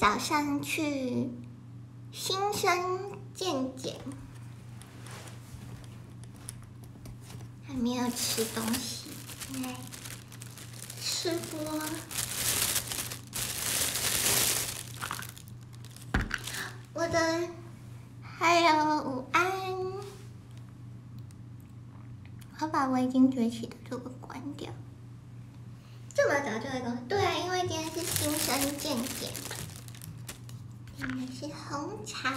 早上去新生健检，还没有吃东西，来吃播。我的，还有午安。我把我已经崛起的这个关掉。这么早就会公对啊，因为今天是新生健检，应该是红茶。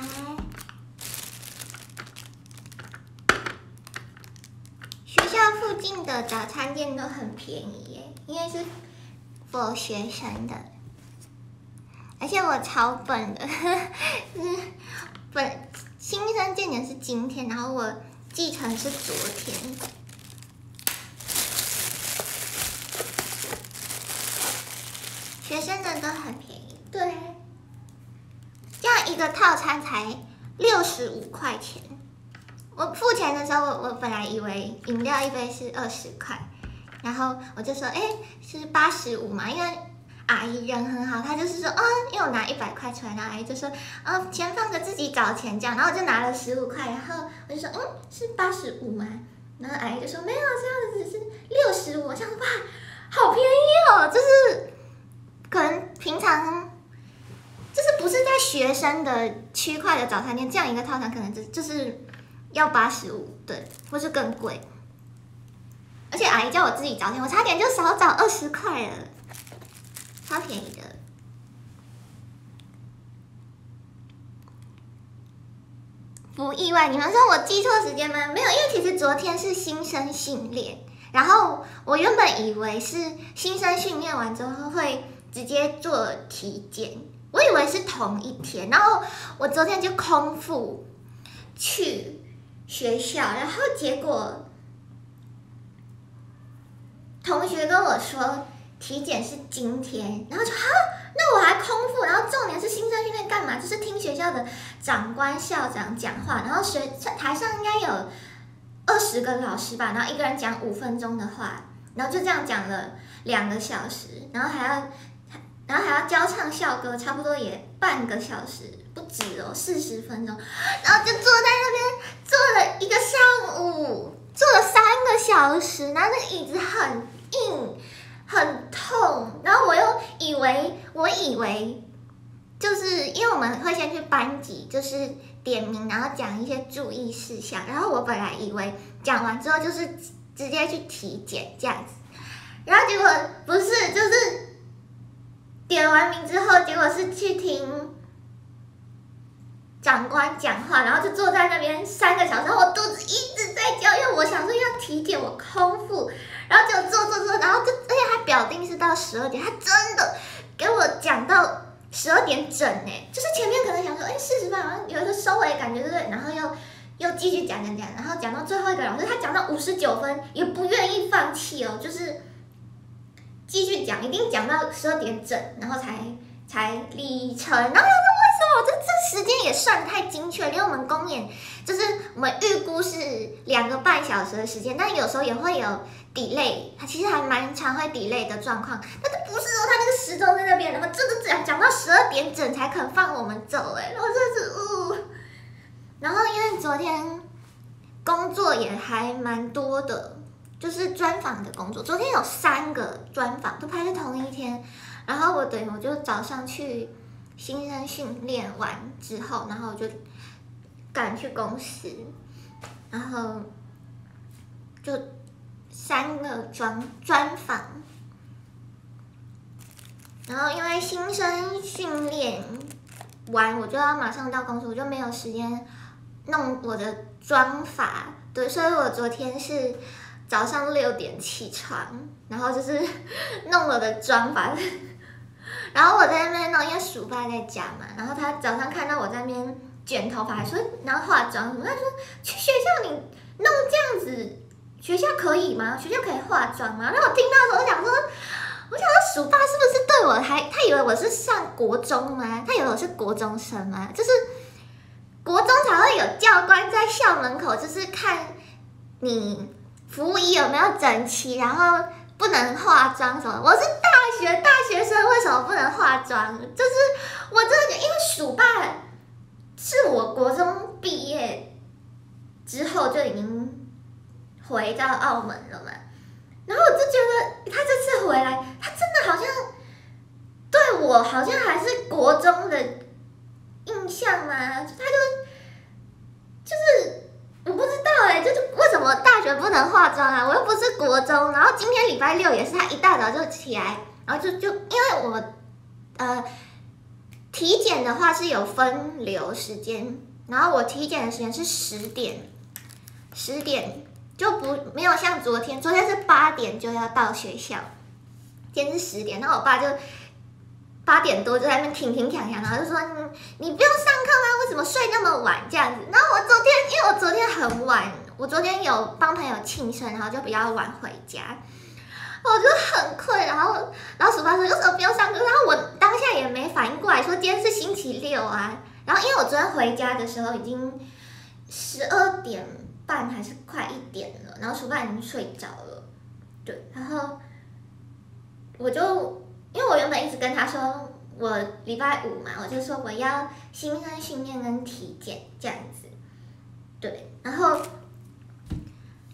学校附近的早餐店都很便宜耶，因为是我学生的，而且我超笨的，是本新生健检是今天，然后我继承是昨天。学生的都很便宜，对，这样一个套餐才六十五块钱。我付钱的时候，我我本来以为饮料一杯是二十块，然后我就说，哎，是八十五嘛，因为阿姨人很好，她就是说，哦，因为我拿一百块出来，然后阿姨就说，哦，钱放着自己找钱这样，然后我就拿了十五块，然后我就说，嗯，是八十五吗？然后阿姨就说，没有，这样子是六十五。我想说，哇，好便宜哦，就是。可能平常就是不是在学生的区块的早餐店，这样一个套餐可能就就是要八十五，对，或是更贵。而且阿姨叫我自己找钱，我差点就少找二十块了，超便宜的。不意外，你们说我记错时间吗？没有，因为其实昨天是新生训练，然后我原本以为是新生训练完之后会。直接做体检，我以为是同一天，然后我昨天就空腹去学校，然后结果同学跟我说体检是今天，然后就哈，那我还空腹，然后重点是新生训练干嘛？就是听学校的长官校长讲话，然后学台上应该有二十个老师吧，然后一个人讲五分钟的话，然后就这样讲了两个小时，然后还要。然后还要教唱校歌，差不多也半个小时不止哦，四十分钟。然后就坐在那边坐了一个上午，坐了三个小时。然后那个椅子很硬，很痛。然后我又以为，我以为就是因为我们会先去班级，就是点名，然后讲一些注意事项。然后我本来以为讲完之后就是直接去体检这样子，然后结果不是，就是。点完名之后，结果是去听长官讲话，然后就坐在那边三个小时，我肚子一直在叫，因为我想说要体检，我空腹，然后就坐坐坐，然后就而且他表定是到十二点，他真的给我讲到十二点整呢，就是前面可能想说，哎，四十分好像有一个收尾感觉，对不对？然后又又继续讲讲讲，然后讲到最后一个老师，他讲到五十九分，也不愿意放弃哦，就是。继续讲，一定讲到十二点整，然后才才里程。然后他说：“为什么我这这时间也算太精确？因为我们公演就是我们预估是两个半小时的时间，但有时候也会有 delay，它其实还蛮常会 delay 的状况。但是不是说他那个时钟在那边，然后真的讲讲到十二点整才肯放我们走？哎，然后真是呜。然后因为昨天工作也还蛮多的。”就是专访的工作，昨天有三个专访都拍在同一天，然后我等于我就早上去新生训练完之后，然后我就赶去公司，然后就三个专专访，然后因为新生训练完我就要马上到公司，我就没有时间弄我的妆法，对，所以我昨天是。早上六点起床，然后就是 弄我的妆吧，然后我在那边弄，因为鼠爸在家嘛，然后他早上看到我在那边卷头发，还说然后化妆什么，他说去学校你弄这样子，学校可以吗？学校可以化妆吗？然后我听到的时候，我想说，我想说鼠爸是不是对我还他以为我是上国中吗？他以为我是国中生吗？就是国中才会有教官在校门口，就是看你。服务衣有没有整齐？然后不能化妆什么？我是大学大学生，为什么不能化妆？就是我真的，因为暑爸是我国中毕业之后就已经回到澳门了嘛，然后我就觉得他这次回来，他真的好像对我好像还是国中的印象嘛，他就就是我不知道哎、就是为什么大学不能化妆啊？我又不是国中，然后今天礼拜六也是他一大早就起来，然后就就因为我呃体检的话是有分流时间，然后我体检的时间是十点，十点就不没有像昨天，昨天是八点就要到学校，今天是十点，然后我爸就。八点多就在那边停停锵锵，然后就说你你不用上课吗？为什么睡那么晚这样子？然后我昨天因为我昨天很晚，我昨天有帮朋友庆生，然后就比较晚回家，我就很困，然后然后鼠爸说为什么不用上课？然后我当下也没反应过来，说今天是星期六啊。然后因为我昨天回家的时候已经十二点半还是快一点了，然后鼠爸已经睡着了，对，然后我就。因为我原本一直跟他说，我礼拜五嘛，我就说我要新生训练跟体检这样子，对，然后，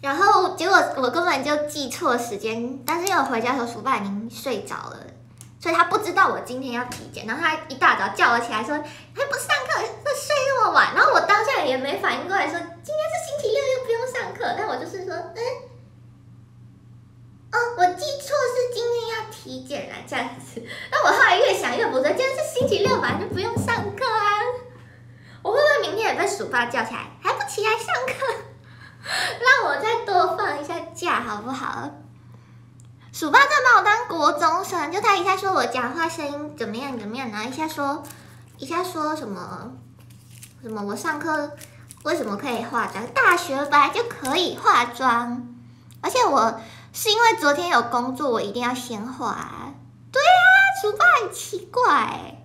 然后结果我根本就记错时间，但是因为我回家的时候，鼠爸已经睡着了，所以他不知道我今天要体检，然后他一大早叫我起来说，还不上课，会睡那么晚，然后我当下也没反应过来，说今天是星期六又不用上课，但我就是说，嗯。哦，我记错是今天要体检了这样子。那我后来越想越不对，今天是星期六吧，就不用上课啊。我会不会明天也被鼠爸叫起来，还不起来上课？让我再多放一下假好不好？鼠爸在把我当国中生，就他一下说我讲话声音怎么样怎么样，然后一下说一下说什么什么我上课为什么可以化妆？大学本来就可以化妆，而且我。是因为昨天有工作，我一定要先画。对啊，鼠爸很奇怪。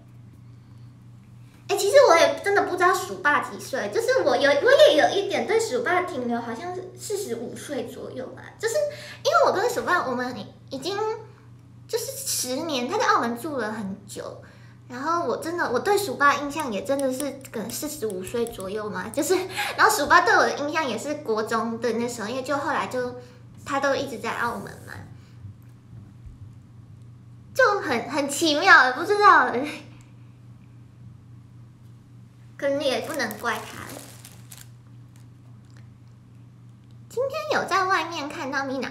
哎，其实我也真的不知道鼠爸几岁，就是我有我也有一点对鼠爸停留，好像是四十五岁左右吧。就是因为我跟鼠爸，我们已经就是十年，他在澳门住了很久。然后我真的我对鼠爸印象也真的是可能四十五岁左右嘛，就是然后鼠爸对我的印象也是国中的那时候，因为就后来就。他都一直在澳门嘛，就很很奇妙，不知道，可能也不能怪他。今天有在外面看到 Mina，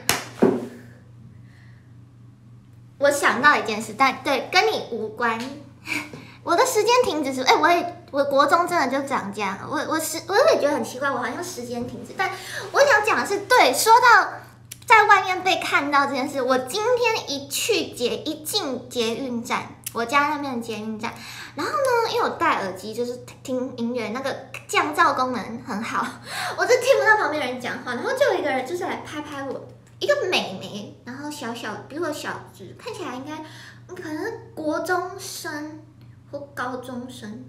我想到一件事，但对跟你无关。我的时间停止是，哎，我也我国中真的就长这样，我我是我也觉得很奇怪，我好像时间停止，但我想讲的是，对，说到。在外面被看到这件事，我今天一去捷一进捷运站，我家那边的捷运站，然后呢，因为我戴耳机就是听音乐，那个降噪功能很好，我就听不到旁边人讲话，然后就有一个人就是来拍拍我，一个美眉，然后小小比我小只，看起来应该可能是国中生或高中生，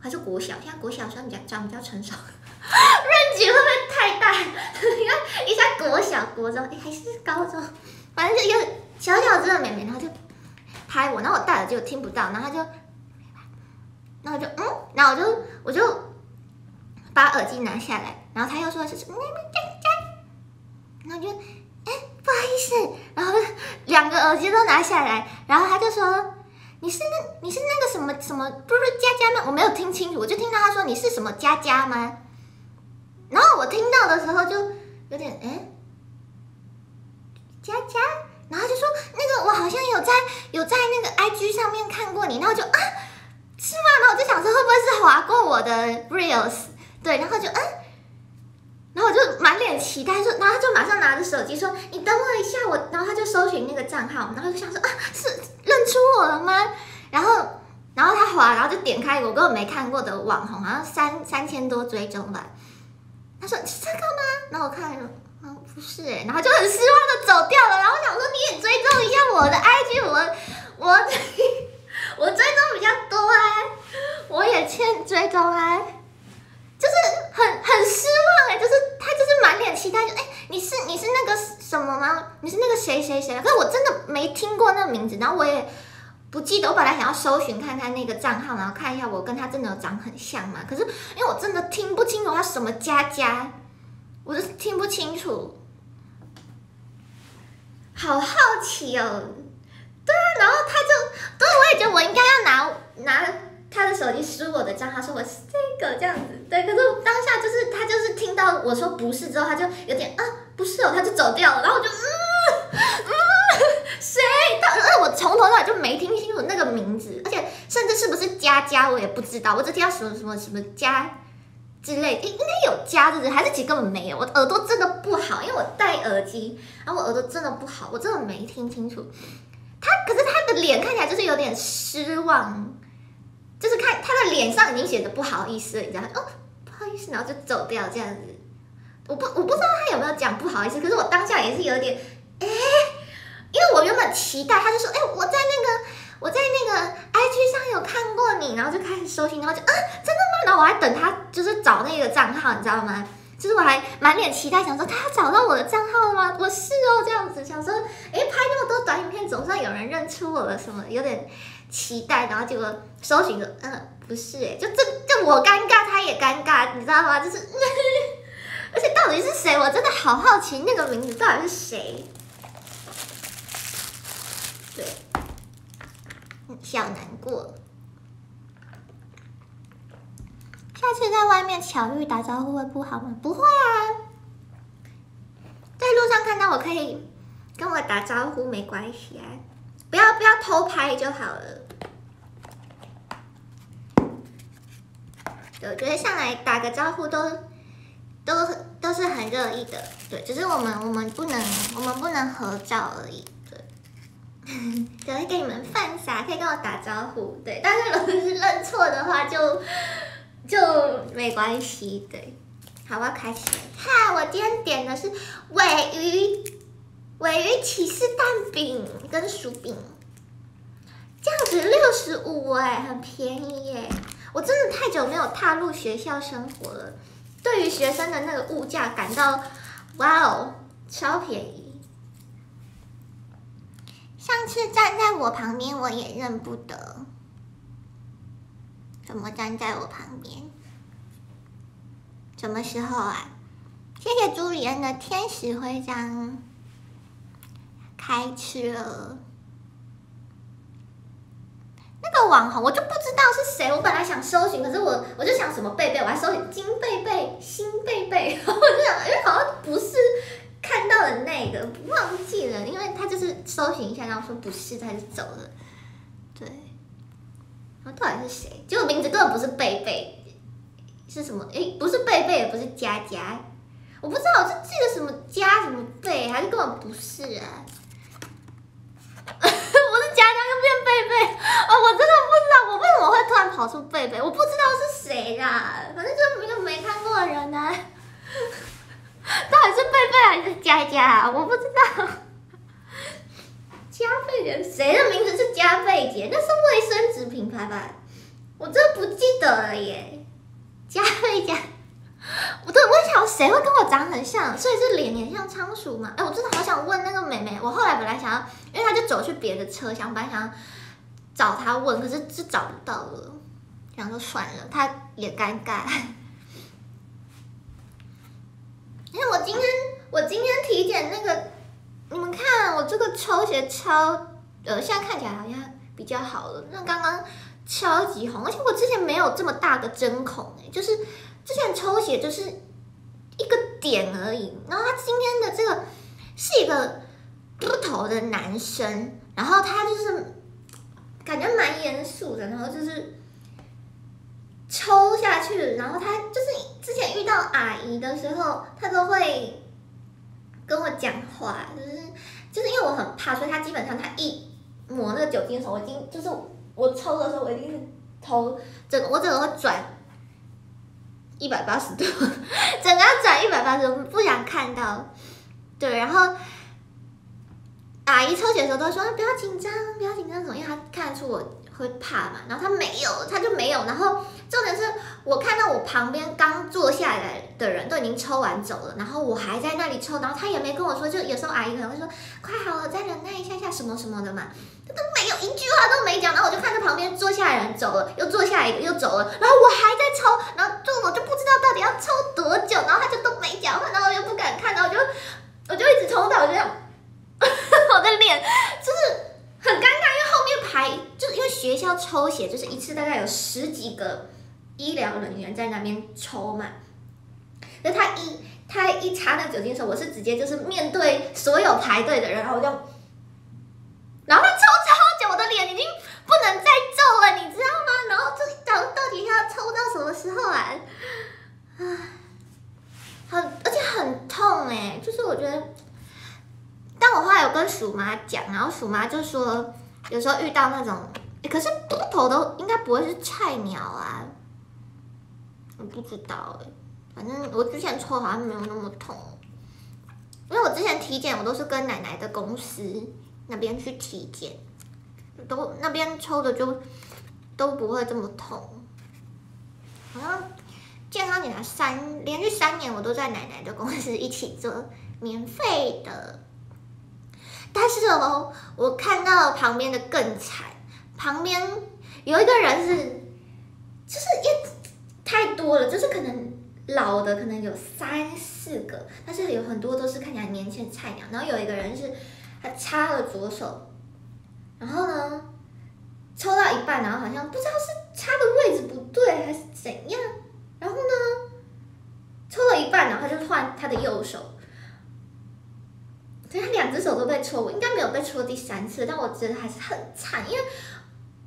还是国小，现在国小生比较长比较成熟。润局会不会太大？你看一下国小、国中，哎，还是高中，反正就有小小只的妹妹，然后就拍我，然后我戴耳机我听不到，然后她就，然后就嗯，然后我就我就把耳机拿下来，然后他又说是什么？然后就哎不好意思，然后两个耳机都拿下来，然后他就说你是那你是那个什么什么不是佳佳吗？我没有听清楚，我就听到他说你是什么佳佳吗？然后我听到的时候就有点哎，佳佳，然后就说那个我好像有在有在那个 IG 上面看过你，然后就啊是吗？然后我就想说会不会是划过我的 Reels？对，然后就嗯，然后我就满脸期待说，然后他就马上拿着手机说你等我一下，我然后他就搜寻那个账号，然后就想说啊是认出我了吗？然后然后他划，然后就点开我根本没看过的网红，好像三三千多追踪吧。他说是这个吗？然后我看了，啊不是哎，然后就很失望的走掉了。然后我想说你也追踪一下我的 IG，我我我追踪比较多啊，我也欠追踪啊，就是很很失望哎，就是他就是满脸期待，就哎你是你是那个什么吗？你是那个谁谁谁？可是我真的没听过那个名字，然后我也不记得。我本来想要搜寻看看那个账号，然后看一下我跟他真的有长很像吗？可是因为我真的听不清楚他什么佳佳，我就是听不清楚。好好奇哦，对啊，然后他就，对，我也觉得我应该要拿拿他的手机输我的账号，说我是这个这样子，对。可是当下就是他就是听到我说不是之后，他就有点啊不是哦，他就走掉了，然后我就嗯嗯谁？但是我从头到尾就没听清楚那个名字，而且甚至是不是佳佳我也不知道，我只听到什么什么什么佳。之类，应应该有佳的人，还是其实根本没有。我耳朵真的不好，因为我戴耳机，然后我耳朵真的不好，我真的没听清楚。他可是他的脸看起来就是有点失望，就是看他的脸上已经写着不好意思了，你知道？哦，不好意思，然后就走掉这样子。我不我不知道他有没有讲不好意思，可是我当下也是有点，哎，因为我原本期待他就说，哎，我在那个。我在那个 IG 上有看过你，然后就开始搜寻，然后就啊，真的吗？然后我还等他，就是找那个账号，你知道吗？就是我还满脸期待，想说他找到我的账号了吗？我是哦，这样子想说，哎，拍那么多短影片，总算有人认出我了，什么有点期待，然后结果搜寻的，嗯，不是，哎，就这就我尴尬，他也尴尬，你知道吗？就是，而且到底是谁？我真的好好奇，那个名字到底是谁？对。小难过，下次在外面巧遇打招呼会不好吗？不会啊，在路上看到我可以跟我打招呼没关系啊，不要不要偷拍就好了。对，我觉得上来打个招呼都都都是很热意的，对，只是我们我们不能我们不能合照而已。只会 给你们犯傻，可以跟我打招呼，对。但是如果是认错的话，就就没关系，对。好，我要开始。看，我今天点的是尾鱼尾鱼起司蛋饼跟薯饼，这样子六十五哎，很便宜耶。我真的太久没有踏入学校生活了，对于学生的那个物价感到哇哦，超便宜。上次站在我旁边，我也认不得。怎么站在我旁边？什么时候啊？谢谢朱里恩的天使徽章，开吃了。那个网红我就不知道是谁，我本来想搜寻，可是我我就想什么贝贝，我还搜寻金贝贝、新贝贝，我就想，因为好像不是。看到的那个忘记了，因为他就是搜寻一下，然后说不是，他就走了。对，然后到底是谁？结果名字根本不是贝贝，是什么？诶，不是贝贝，也不是佳佳，我不知道，我是记得什么佳什么贝，还是根本不是啊？不是佳佳又变贝贝哦，我真的不知道，我为什么会突然跑出贝贝？我不知道是谁啦，反正就是一个没看过的人呢。到底是贝贝还是佳佳啊？我不知道。加倍姐，谁的名字是加倍姐？那是卫生纸品牌吧？我真的不记得了耶。加倍姐，我对，我想谁会跟我长很像？所以是脸也像仓鼠嘛？哎，我真的好想问那个妹妹。我后来本来想要，因为她就走去别的车厢，本来想要找他问，可是是找不到了，然后说算了，他也尴尬。因为我今天我今天体检那个，你们看我这个抽血超，呃，现在看起来好像比较好了。那刚刚超级红，而且我之前没有这么大的针孔哎，就是之前抽血就是一个点而已。然后他今天的这个是一个秃头的男生，然后他就是感觉蛮严肃的，然后就是。抽下去，然后他就是之前遇到阿姨的时候，他都会跟我讲话，就是就是因为我很怕，所以他基本上他一抹那个酒精的时候，我已经就是我抽的时候，我一定是头整个我整个会转 一百八十度，整个要转一百八十度，不想看到。对，然后阿姨抽血的时候都说不要紧张，不要紧张，怎么？样他看得出我会怕嘛，然后他没有，他就没有，然后。重点是我看到我旁边刚坐下来的人都已经抽完走了，然后我还在那里抽，然后他也没跟我说，就有时候阿姨可能会说快好了，再忍耐一下下什么什么的嘛，他都没有一句话都没讲，然后我就看着旁边坐下来人走了，又坐下来一个又走了，然后我还在抽，然后就我就不知道到底要抽多久，然后他就都没讲话，然后我又不敢看，然后我就我就一直抽到，我就这样，我的脸就是很尴尬，因为后面排就是因为学校抽血就是一次大概有十几个。医疗人员在那边抽嘛，那他一他一插那酒精的时候，我是直接就是面对所有排队的人，然后我就，然后他抽超久，我的脸已经不能再皱了，你知道吗？然后就到到底要抽到什么时候啊？唉，很而且很痛哎，就是我觉得，但我后来有跟鼠妈讲，然后鼠妈就说，有时候遇到那种，可是多头都应该不会是菜鸟啊。我不知道哎，反正我之前抽好像没有那么痛，因为我之前体检我都是跟奶奶的公司那边去体检，都那边抽的就都不会这么痛。好像健康检查三连续三年我都在奶奶的公司一起做，免费的。但是哦，我看到旁边的更惨，旁边有一个人是就是一。太多了，就是可能老的可能有三四个，但是有很多都是看起来年轻菜鸟。然后有一个人是他插了左手，然后呢抽到一半，然后好像不知道是插的位置不对还是怎样，然后呢抽了一半，然后他就换他的右手，所以他两只手都被抽，我应该没有被抽第三次，但我觉得还是很惨，因为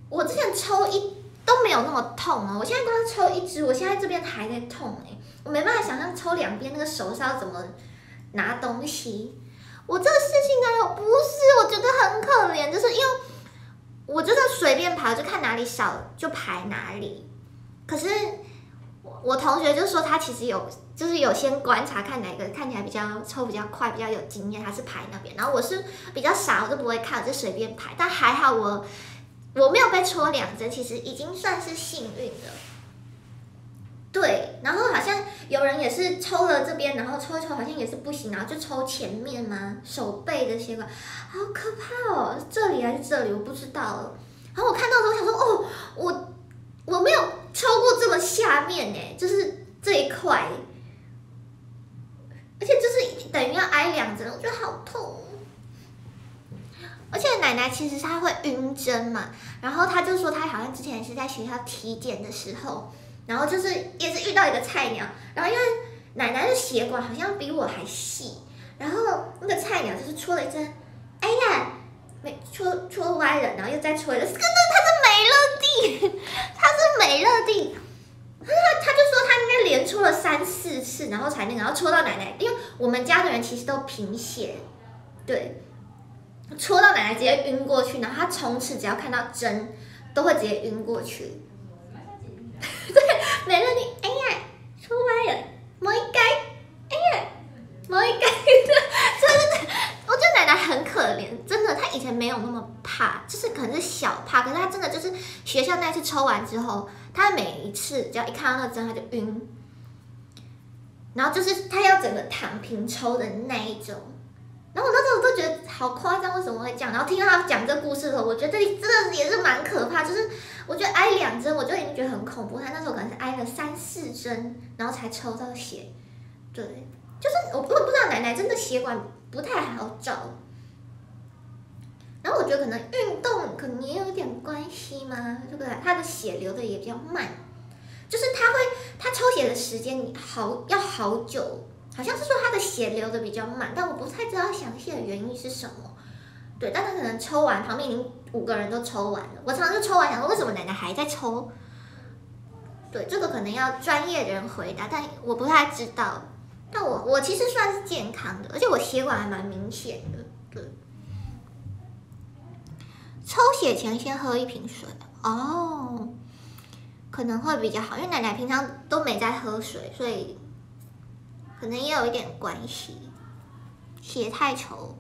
我之前抽一。都没有那么痛哦，我现在刚抽一支，我现在这边还在痛哎，我没办法想象抽两边那个手是要怎么拿东西。我这个事情男友不是，我觉得很可怜，就是因为我就是随便排，就看哪里少就排哪里。可是我同学就说他其实有，就是有先观察看哪个看起来比较抽比较快，比较有经验，他是排那边。然后我是比较少，我就不会看，我就随便排。但还好我。我没有被戳两针，其实已经算是幸运了。对，然后好像有人也是抽了这边，然后抽一抽好像也是不行，然后就抽前面吗？手背的血管，好可怕哦！这里还是这里，我不知道了。然后我看到之后想说，哦，我我没有抽过这么下面哎，就是这一块，而且就是等于要挨两针，我觉得好痛。而且奶奶其实她会晕针嘛，然后她就说她好像之前是在学校体检的时候，然后就是也是遇到一个菜鸟，然后因为奶奶的血管好像比我还细，然后那个菜鸟就是戳了一针，哎呀，没戳戳歪了，然后又再戳一个，真的他是美乐蒂，他是美乐蒂，他他就说他应该连戳了三四次，然后才那个，然后戳到奶奶，因为我们家的人其实都贫血，对。戳到奶奶直接晕过去，然后他从此只要看到针，都会直接晕过去。对，美乐蒂，哎呀，出歪了，摸一盖，哎呀，摸一盖，真的，我觉得奶奶很可怜，真的，她以前没有那么怕，就是可能是小怕，可是她真的就是学校那次抽完之后，她每一次只要一看到那个针，她就晕，然后就是她要整个躺平抽的那一种。然后我那时候都觉得好夸张，为什么会这样？然后听到他讲这故事的时候，我觉得这真的也是蛮可怕。就是我觉得挨两针，我就已经觉得很恐怖。他那时候可能是挨了三四针，然后才抽到血。对，就是我我不知道奶奶真的血管不太好找。然后我觉得可能运动可能也有点关系嘛，这个？他的血流的也比较慢，就是他会他抽血的时间好要好久。好像是说他的血流的比较慢，但我不太知道详细的原因是什么。对，但他可能抽完，旁边已经五个人都抽完了。我常常就抽完，想说为什么奶奶还在抽？对，这个可能要专业人回答，但我不太知道。但我我其实算是健康的，而且我血管还蛮明显的。对，抽血前先喝一瓶水哦，可能会比较好，因为奶奶平常都没在喝水，所以。可能也有一点关系，血太稠，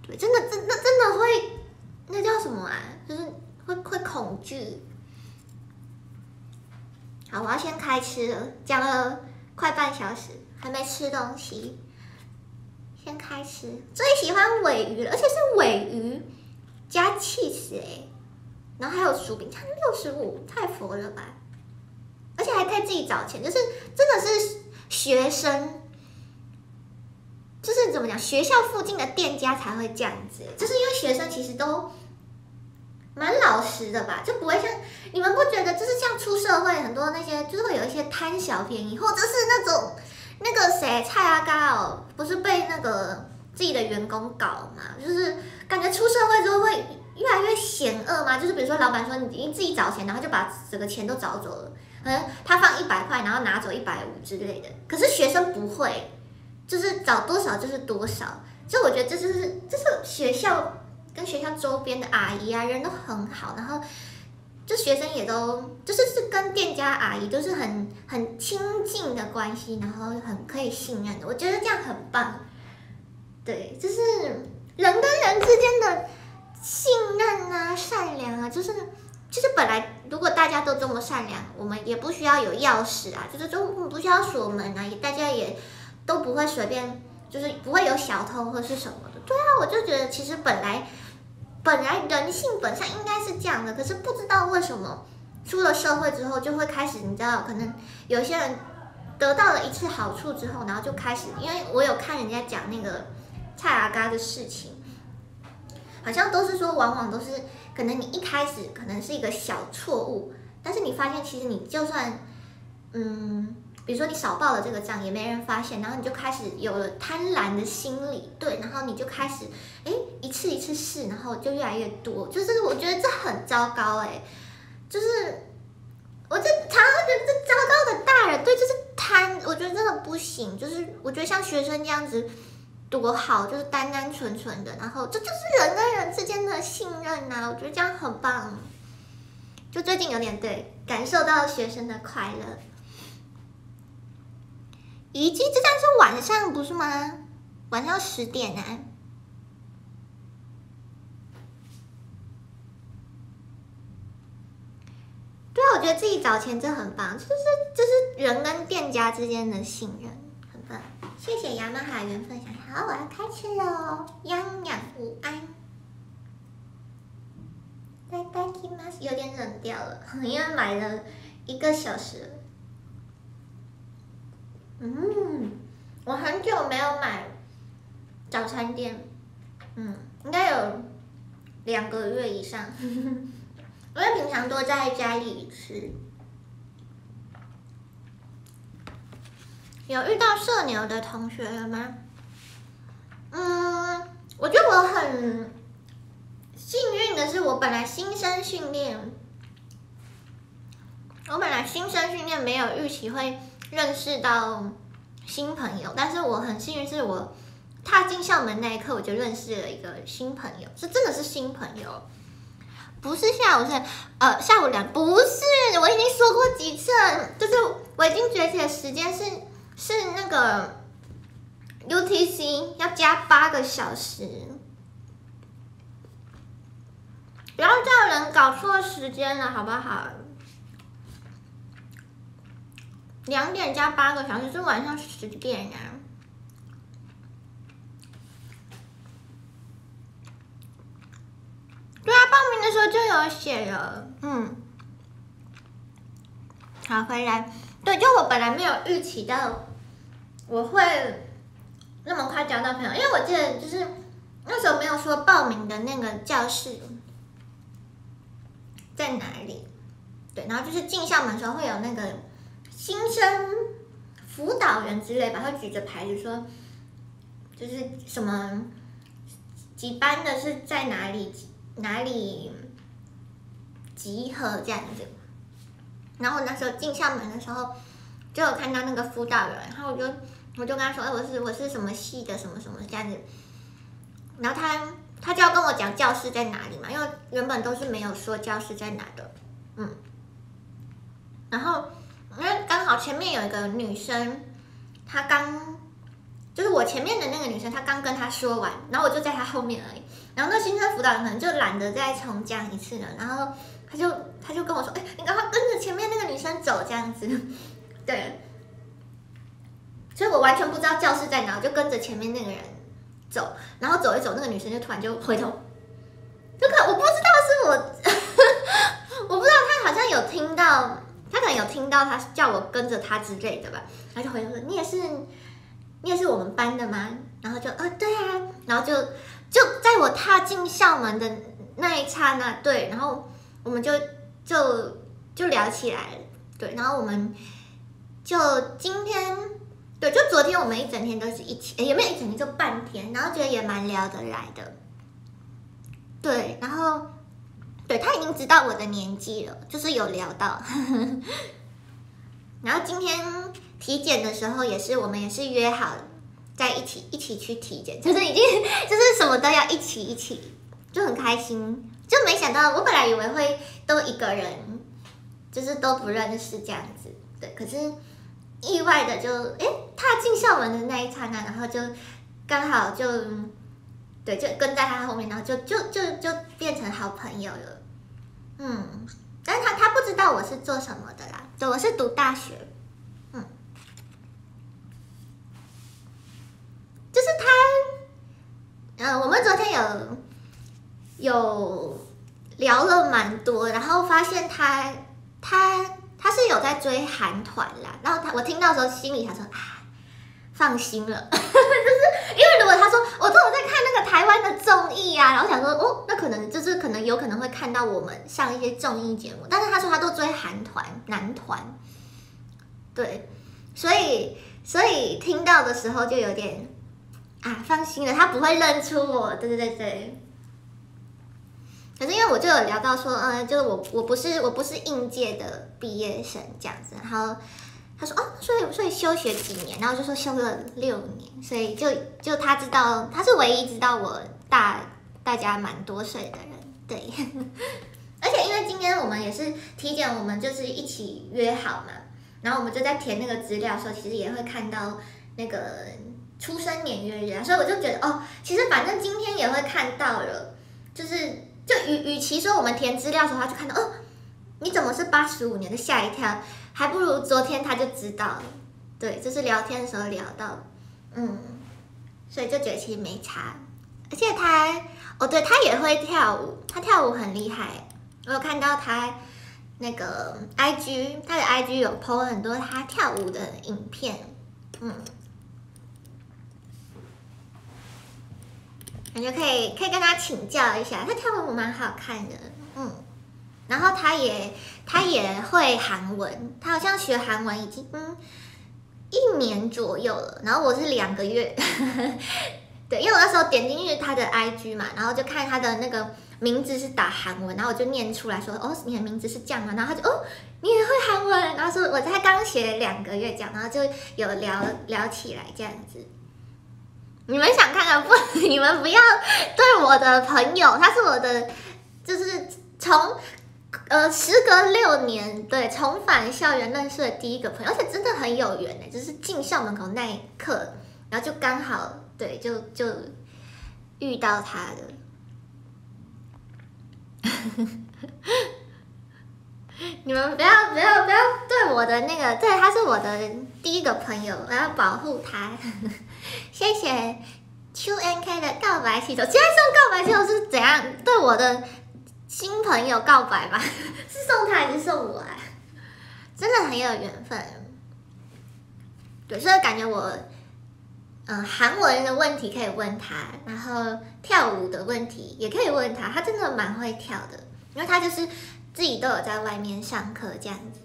对，真的真的真的会，那叫什么啊？就是会会恐惧。好，我要先开吃了，讲了快半小时还没吃东西，先开吃。最喜欢尾鱼了，而且是尾鱼加 cheese 哎，然后还有薯饼，才六十五，太佛了吧！而且还可以自己找钱，就是真的是学生，就是怎么讲，学校附近的店家才会这样子，就是因为学生其实都蛮老实的吧，就不会像你们不觉得，就是像出社会很多那些，就是会有一些贪小便宜，或者是那种那个谁蔡阿嘎哦，不是被那个自己的员工搞嘛，就是感觉出社会之后会越来越险恶嘛，就是比如说老板说你你自己找钱，然后就把整个钱都找走了。可能他放一百块，然后拿走一百五之类的。可是学生不会，就是找多少就是多少。就我觉得这就是这是学校跟学校周边的阿姨啊，人都很好，然后就学生也都就是是跟店家阿姨都是很很亲近的关系，然后很可以信任的。我觉得这样很棒。对，就是人跟人之间的信任啊、善良啊，就是。其实本来如果大家都这么善良，我们也不需要有钥匙啊，就是就不需要锁门啊，也大家也都不会随便，就是不会有小偷或是什么的。对啊，我就觉得其实本来本来人性本善应该是这样的，可是不知道为什么出了社会之后就会开始，你知道，可能有些人得到了一次好处之后，然后就开始，因为我有看人家讲那个蔡阿嘎的事情，好像都是说往往都是。可能你一开始可能是一个小错误，但是你发现其实你就算，嗯，比如说你少报了这个账也没人发现，然后你就开始有了贪婪的心理，对，然后你就开始，哎，一次一次试，然后就越来越多，就是我觉得这很糟糕，哎，就是我就常常觉得这糟糕的大人，对，就是贪，我觉得真的不行，就是我觉得像学生这样子。多好，就是单单纯纯的，然后这就是人跟人之间的信任呐，我觉得这样很棒。就最近有点对，感受到学生的快乐。遗迹之战是晚上不是吗？晚上十点啊。对啊，我觉得自己找钱这很棒，就是就是人跟店家之间的信任，很棒。谢谢雅马哈缘分享。好，我要开吃喽！洋洋午安，拜拜，Kimas，有点冷掉了，因为买了一个小时。嗯，我很久没有买早餐店，嗯，应该有两个月以上，因为平常都在家里吃。有遇到社牛的同学了吗？嗯，我觉得我很幸运的是，我本来新生训练，我本来新生训练没有预期会认识到新朋友，但是我很幸运，是我踏进校门那一刻，我就认识了一个新朋友，是真的是新朋友，不是下午是呃下午两，不是，我已经说过几次，就是我已经觉起的时间是是那个。UTC 要加八个小时，不要叫人搞错时间了，好不好？两点加八个小时是晚上十点呀。对啊，报名的时候就有写了，嗯。好，回来，对，就我本来没有预期到我会。那么快交到朋友，因为我记得就是那时候没有说报名的那个教室在哪里，对，然后就是进校门的时候会有那个新生辅导员之类吧，他举着牌子说，就是什么几班的是在哪里哪里集合这样子，然后那时候进校门的时候就有看到那个辅导员，然后我就。我就跟他说：“哎，我是我是什么系的，什么什么这样子。”然后他他就要跟我讲教室在哪里嘛，因为原本都是没有说教室在哪的，嗯。然后因为刚好前面有一个女生，她刚就是我前面的那个女生，她刚跟他说完，然后我就在她后面而已。然后那新生辅导员可能就懒得再重讲一次了，然后他就他就跟我说：“哎，你赶快跟着前面那个女生走，这样子。”对，所以我完全不知道教室在哪，我就跟着前面那个人走，然后走一走，那个女生就突然就回头，就可我不知道是我，我不知道她好像有听到，他可能有听到他叫我跟着他之类的吧，他就回头说：“你也是。”你也是我们班的吗？然后就呃对啊，然后就就在我踏进校门的那一刹那，对，然后我们就就就聊起来了，对，然后我们就今天对，就昨天我们一整天都是一起，也没有一整天，就半天，然后觉得也蛮聊得来的，对，然后对他已经知道我的年纪了，就是有聊到，然后今天。体检的时候也是，我们也是约好在一起一起去体检，就是已经 就是什么都要一起一起，就很开心。就没想到，我本来以为会都一个人，就是都不认识这样子，对。可是意外的就哎踏进校门的那一刹那，然后就刚好就对就跟在他后面，然后就就就就变成好朋友了。嗯，但是他他不知道我是做什么的啦，对，我是读大学。嗯就是他，嗯，我们昨天有有聊了蛮多，然后发现他他他是有在追韩团啦，然后他我听到时候心里他说啊，放心了，就是因为如果他说我都有在看那个台湾的综艺啊，然后想说哦，那可能就是可能有可能会看到我们上一些综艺节目，但是他说他都追韩团男团，对，所以所以听到的时候就有点。啊，放心了，他不会认出我。对对对对。可是因为我就有聊到说，嗯，就是我我不是我不是应届的毕业生这样子，然后他说哦，所以所以休学几年，然后就说休了六年，所以就就他知道他是唯一知道我大大家蛮多岁的人，对。而且因为今天我们也是体检，我们就是一起约好嘛，然后我们就在填那个资料的时候，其实也会看到那个。出生年月日啊，所以我就觉得哦，其实反正今天也会看到了，就是就与与其说我们填资料的时候他就看到哦，你怎么是八十五年的吓一跳，还不如昨天他就知道了，对，就是聊天的时候聊到，嗯，所以就觉得其实没差，而且他哦，对他也会跳舞，他跳舞很厉害，我有看到他那个 I G，他的 I G 有 po 很多他跳舞的影片，嗯。感觉可以可以跟他请教一下，他跳舞蛮好看的，嗯，然后他也他也会韩文，他好像学韩文已经嗯一年左右了，然后我是两个月，对，因为我那时候点进去他的 IG 嘛，然后就看他的那个名字是打韩文，然后我就念出来说，哦，你的名字是这样嘛？然后他就哦，你也会韩文，然后说我才刚学两个月这样，然后就有聊聊起来这样子。你们想看看不？你们不要对我的朋友，他是我的，就是从呃时隔六年对重返校园认识的第一个朋友，而且真的很有缘呢，就是进校门口那一刻，然后就刚好对，就就遇到他的。你们不要不要不要对我的那个，对他是我的第一个朋友，我要保护他。谢谢 Q N K 的告白气球，现在送告白气球是怎样对我的新朋友告白吧？是送他还是送我啊？真的很有缘分。对，所以感觉我，嗯，韩文的问题可以问他，然后跳舞的问题也可以问他，他真的蛮会跳的，因为他就是自己都有在外面上课这样子。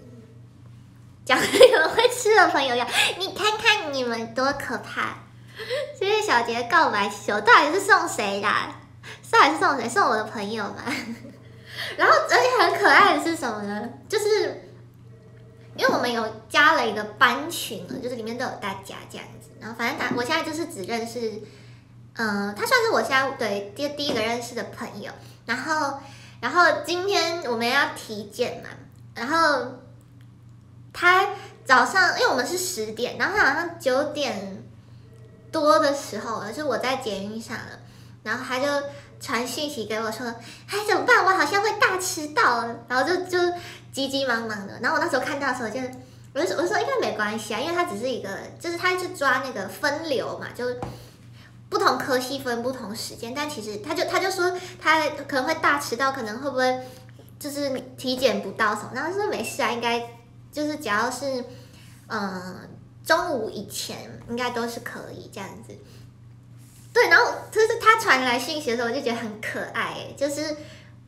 讲你们会吃的朋友要，你看看你们多可怕。谢谢小杰告白球，到底是送谁的？到底是送谁？送我的朋友吗？然后而且很可爱的是什么呢？就是因为我们有加了一个班群了，就是里面都有大家这样子。然后反正他我现在就是只认识，嗯，他算是我现在对第第一个认识的朋友。然后然后今天我们要体检嘛，然后他早上因为我们是十点，然后他好像九点。多的时候，而是我在捷运上了，然后他就传讯息给我说：“哎，怎么办？我好像会大迟到。”然后就就急急忙忙的。然后我那时候看到的时候，就我就我说应该没关系啊，因为他只是一个，就是他是抓那个分流嘛，就不同科系分不同时间。但其实他就他就说他可能会大迟到，可能会不会就是体检不到什么？然后说没事啊，应该就是只要是嗯。中午以前应该都是可以这样子，对，然后就是他传来信息的时候，我就觉得很可爱，就是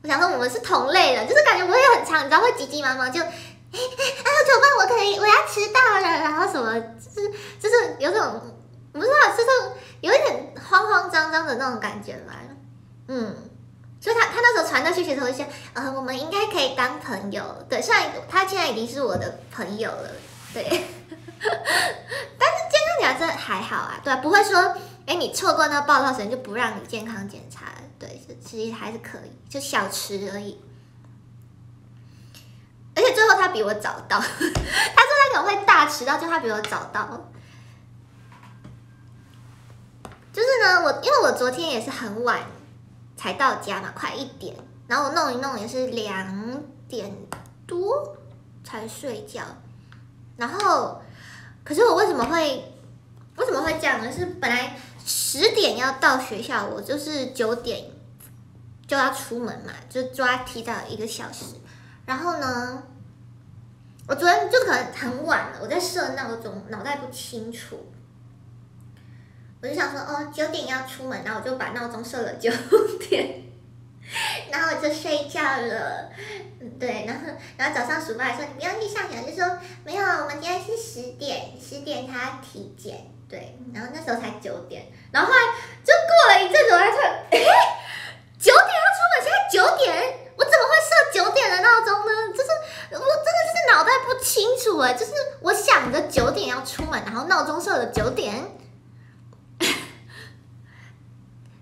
我想说我们是同类的，就是感觉不会很长，你知道会急急忙忙就，哎哎，怎么办？我可以我要迟到了，然后什么，就是就是有种不知道，就是有一点慌慌张张的那种感觉嘛，嗯，所以他他那时候传到讯息的时候，就想，呃，我们应该可以当朋友，对，虽然他现在已经是我的朋友了，对。但是健康检查真的还好啊，对，不会说，哎，你错过那个报道时间就不让你健康检查，对，其实还是可以，就小迟而已。而且最后他比我早到，他说他可能会大迟到，就他比我早到。就是呢，我因为我昨天也是很晚才到家嘛，快一点，然后我弄一弄也是两点多才睡觉，然后。可是我为什么会为什么会这样呢？是本来十点要到学校，我就是九点就要出门嘛，就抓提早一个小时。然后呢，我昨天就可能很晚了，我在设闹钟，脑袋不清楚。我就想说，哦，九点要出门，然后我就把闹钟设了九点。然后我就睡觉了，对，然后然后早上鼠爸说你不用去上学，就说没有，我们今天是十点，十点他体检，对，然后那时候才九点，然后后来就过了一阵子，我才说，哎，九点要出门，现在九点，我怎么会设九点的闹钟呢？就是我真的就是脑袋不清楚哎，就是我想着九点要出门，然后闹钟设了九点。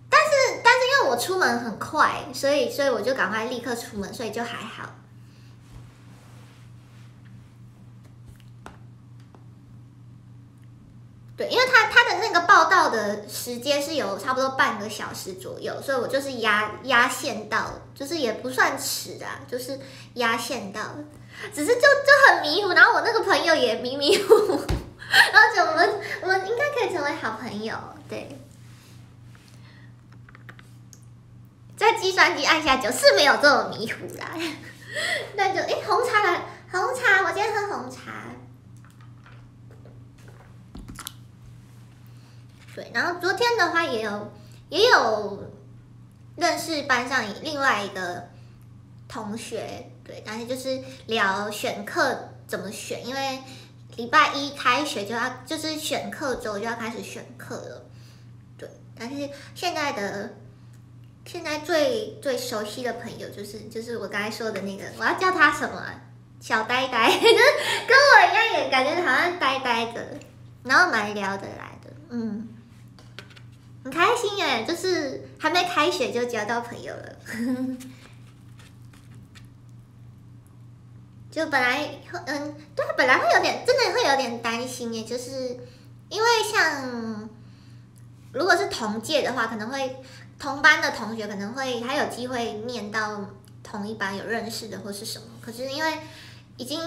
但是但是因为我出门很快，所以所以我就赶快立刻出门，所以就还好。对，因为他他的那个报道的时间是有差不多半个小时左右，所以我就是压压线到，就是也不算迟啊，就是压线到，只是就就很迷糊。然后我那个朋友也迷迷糊糊，然后就我们我们应该可以成为好朋友，对。在计算机按下九是没有这么迷糊啦，那就哎红茶来红茶，我今天喝红茶。对，然后昨天的话也有也有认识班上另外一个同学，对，但是就是聊选课怎么选，因为礼拜一开学就要就是选课周就要开始选课了，对，但是现在的。现在最最熟悉的朋友就是就是我刚才说的那个，我要叫他什么？小呆呆，就是跟我一样，也感觉好像呆呆的，然后蛮聊得来的，嗯，很开心耶，就是还没开学就交到朋友了，就本来嗯，对，本来会有点，真的会有点担心耶，就是因为像如果是同届的话，可能会。同班的同学可能会还有机会念到同一班有认识的或是什么，可是因为已经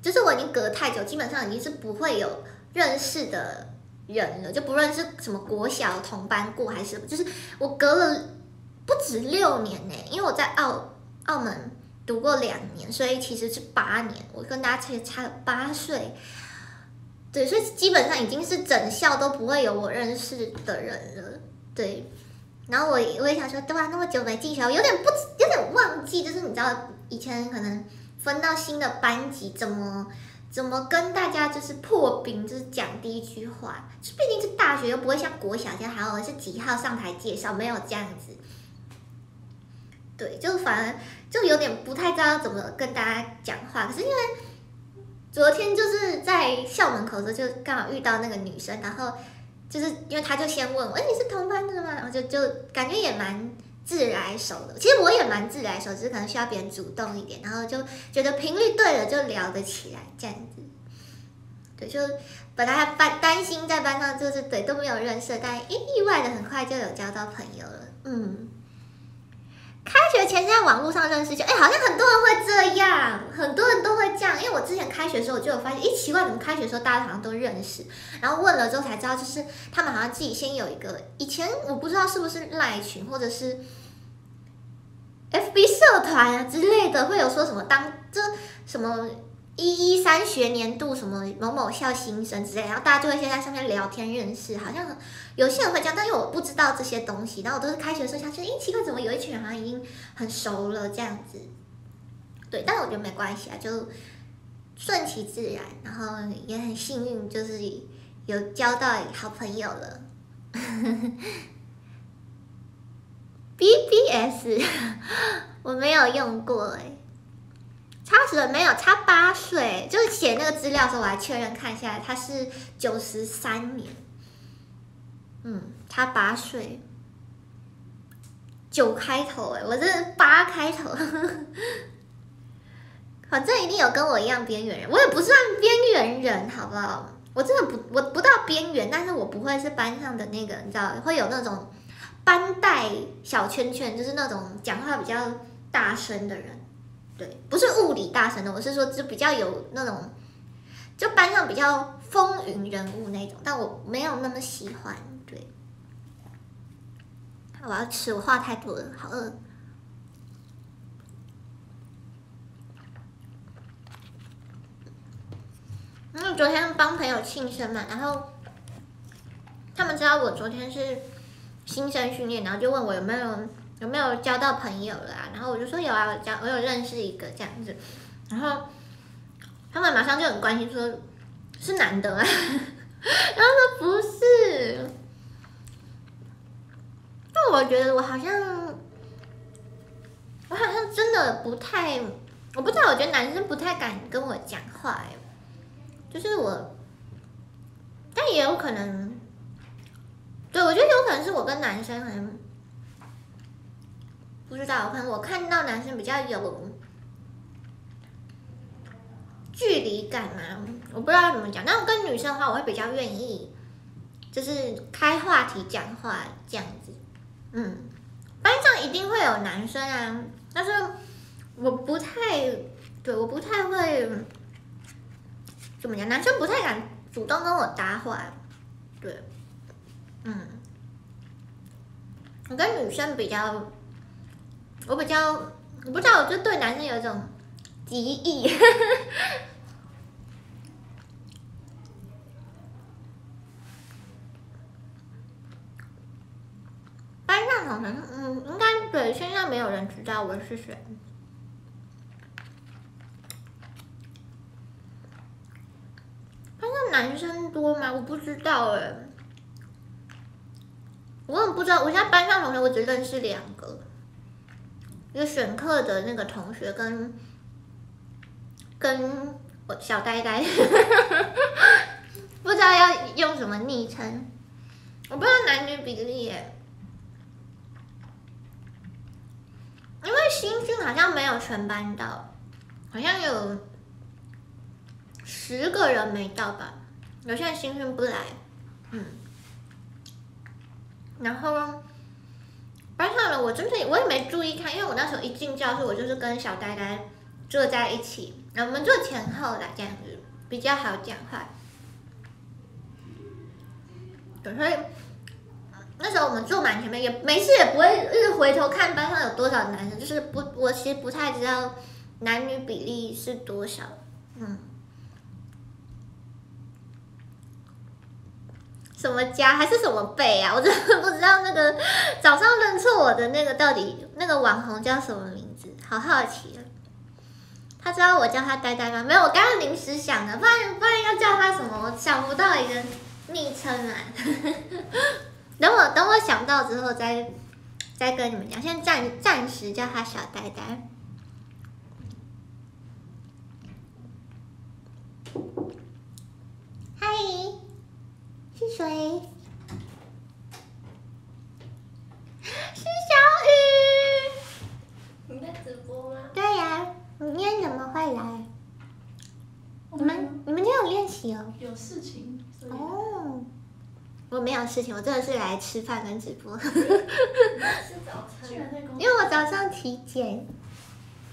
就是我已经隔太久，基本上已经是不会有认识的人了，就不论是什么国小同班过还是什么，就是我隔了不止六年呢，因为我在澳澳门读过两年，所以其实是八年，我跟大家其实差了八岁。对，所以基本上已经是整校都不会有我认识的人了。对，然后我我也想说，对啊，那么久没进学校，有点不有点忘记，就是你知道以前可能分到新的班级，怎么怎么跟大家就是破冰，就是讲第一句话，就毕竟是大学，又不会像国小这样，还有是几号上台介绍，没有这样子。对，就反而就有点不太知道怎么跟大家讲话。可是因为昨天就是在校门口的时候，就刚好遇到那个女生，然后。就是因为他就先问我，哎，你是同班的吗？然后就就感觉也蛮自来熟的。其实我也蛮自来熟，只是可能需要别人主动一点，然后就觉得频率对了，就聊得起来这样子。对，就本来还担担心在班上就是对都没有认识，但意意外的很快就有交到朋友了。嗯，开学前在网络上认识就，哎，好像很多人会这样，很多人都会这样。因为我之前开学的时候我就有发现，哎，奇怪，怎么开学的时候大家好像都认识？然后问了之后才知道，就是他们好像自己先有一个，以前我不知道是不是赖群或者是 FB 社团啊之类的，会有说什么当这什么。一一三学年度什么某某校新生之类，然后大家就会先在上面聊天认识，好像有些人会这样，但是我不知道这些东西，然后我都是开学的时候想，觉得，咦，奇怪，怎么有一群人好像已经很熟了这样子？对，但是我觉得没关系啊，就顺其自然，然后也很幸运，就是有交到好朋友了。BBS 我没有用过哎。差十没有差八岁，就是写那个资料的时候，我还确认看下来，他是九十三年，嗯，差八岁，九开头哎，我这是八开头，反正一定有跟我一样边缘人，我也不算边缘人，好不好？我真的不，我不到边缘，但是我不会是班上的那个，你知道，会有那种班带小圈圈，就是那种讲话比较大声的人。对，不是物理大神的，我是说就比较有那种，就班上比较风云人物那种，但我没有那么喜欢。对，我要吃，我话太多了，好饿。因为昨天帮朋友庆生嘛，然后他们知道我昨天是新生训练，然后就问我有没有。有没有交到朋友了？然后我就说有啊，我交我有认识一个这样子，然后他们马上就很关心，说是男的啊，然后说不是，那我觉得我好像我好像真的不太，我不知道，我觉得男生不太敢跟我讲话哎，就是我，但也有可能，对我觉得有可能是我跟男生可能。不知道，可能我看到男生比较有距离感嘛，我不知道怎么讲。但我跟女生的话，我会比较愿意，就是开话题讲话这样子。嗯，班上一定会有男生啊，但是我不太对，我不太会怎么讲，男生不太敢主动跟我搭话。对，嗯，我跟女生比较。我比较，我不知道，我就对男生有一种敌意。班上好像，嗯，应该对，现在没有人知道我是谁。班上男生多吗？我不知道哎，我也不知道。我现在班上同学，我只认识两个。一个选课的那个同学跟跟我小呆呆，不知道要用什么昵称，我不知道男女比例耶，因为新训好像没有全班到，好像有十个人没到吧，有些人新训不来，然后。班上了，我真的我也没注意看，因为我那时候一进教室，我就是跟小呆呆坐在一起，我们坐前后的这样子比较好讲话。所以那时候我们坐满前面，也没事，也不会一直回头看班上有多少男生，就是不，我其实不太知道男女比例是多少，嗯。什么家还是什么贝啊？我真的不知道那个早上认错我的那个到底那个网红叫什么名字，好好奇啊！他知道我叫他呆呆吗？没有，我刚刚临时想的，不然不然要叫他什么？我想不到一个昵称啊！等我等我想到之后再再跟你们讲，现在暂暂时叫他小呆呆。嗨。是谁？是小雨。你在直播吗？对呀，你今天怎么会来？你们你们今天有练习哦。有事情，哦，我没有事情，我真的是来吃饭跟直播，因为我早上体检，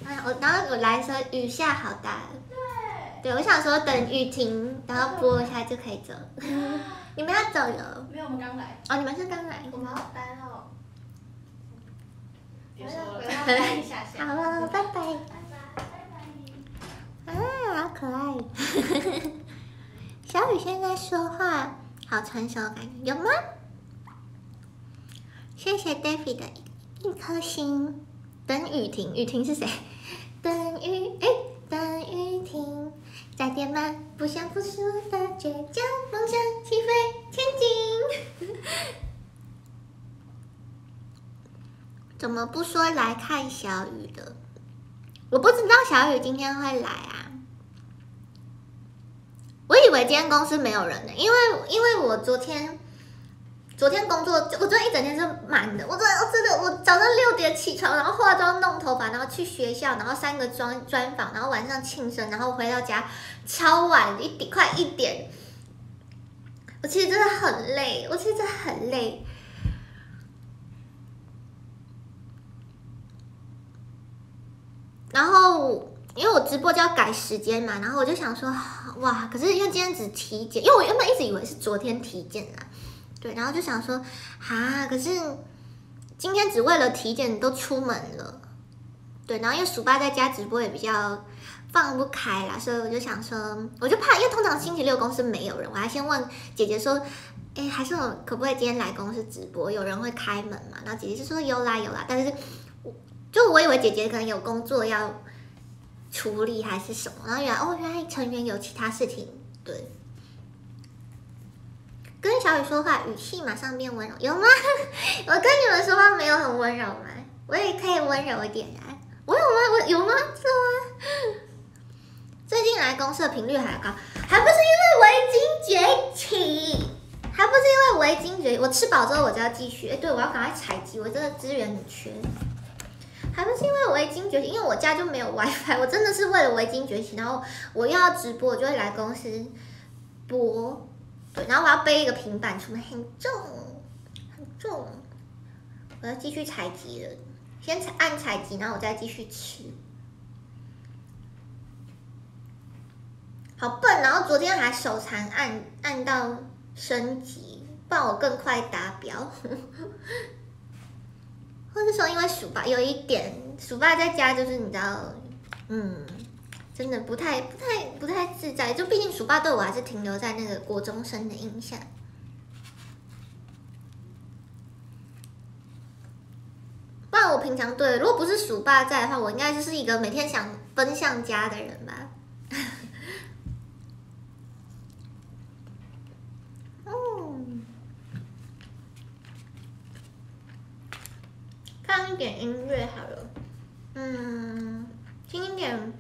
哎，我然后我来的时候雨下好大，对，对，我想说等雨停，然后播一下就可以走。你们要走了？没有，我们刚来，哦，你们是刚来。我们要待到，别说了。好了，拜拜。拜拜，拜拜。啊，好可爱。小雨现在说话好成熟，感觉有吗？谢谢 David 的一一颗心。等雨停，雨停是谁？等雨，哎，等雨停，在点满不想服输的倔强，梦想起飞前进。怎么不说来看小雨的？我不知道小雨今天会来啊。我以为今天公司没有人呢，因为因为我昨天昨天工作，我昨天一整天是满的。我真的我真的我早上六点起床，然后化妆弄头发，然后去学校，然后三个专专访，然后晚上庆生，然后回到家超晚一点快一点。我其实真的很累，我其实真的很累。然后因为我直播就要改时间嘛，然后我就想说，哇，可是因为今天只体检，因为我原本一直以为是昨天体检啊，对，然后就想说，哈，可是今天只为了体检都出门了，对，然后因为鼠爸在家直播也比较放不开啦，所以我就想说，我就怕，因为通常星期六公司没有人，我还先问姐姐说，哎，还是我可不可以今天来公司直播？有人会开门嘛？然后姐姐就说有啦有啦，但是我就我以为姐姐可能有工作要处理还是什么，然后原来哦，原来成员有其他事情，对。跟小雨说话语气马上变温柔，有吗？我跟你们说话没有很温柔吗？我也可以温柔一点啊。我有吗？我有吗？是吗？最近来公司的频率还高，还不是因为围巾崛起，还不是因为围巾崛起。我吃饱之后我就要继续，哎，对我要赶快采集，我真的资源很缺。还不是因为围巾崛起，因为我家就没有 WiFi，我真的是为了围巾崛起，然后我又要直播，我就会来公司播，然后我要背一个平板出门，很重，很重，我要继续采集了，先采按采集，然后我再继续吃。好笨，然后昨天还手残按按到升级，不然我更快达标。或者说因为鼠爸有一点，鼠爸在家就是你知道，嗯，真的不太不太不太自在，就毕竟鼠爸对我还是停留在那个国中生的印象。不然我平常对，如果不是鼠爸在的话，我应该就是一个每天想奔向家的人吧。嗯。放一点音乐好了，嗯，听一点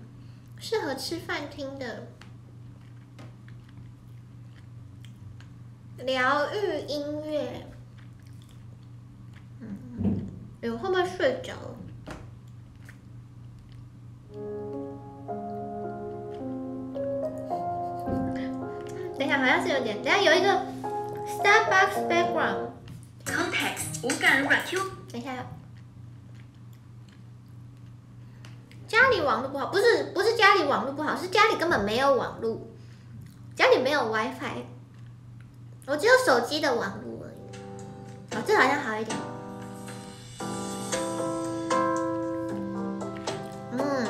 适合吃饭听的疗愈音乐。嗯，哎我会不会睡着？等一下，好像是有点，等一下有一个 Starbucks background。Context 无感软 Q 等一下，家里网络不好，不是不是家里网络不好，是家里根本没有网络，家里没有 WiFi，我只有手机的网络而已。哦，这好像好一点。嗯，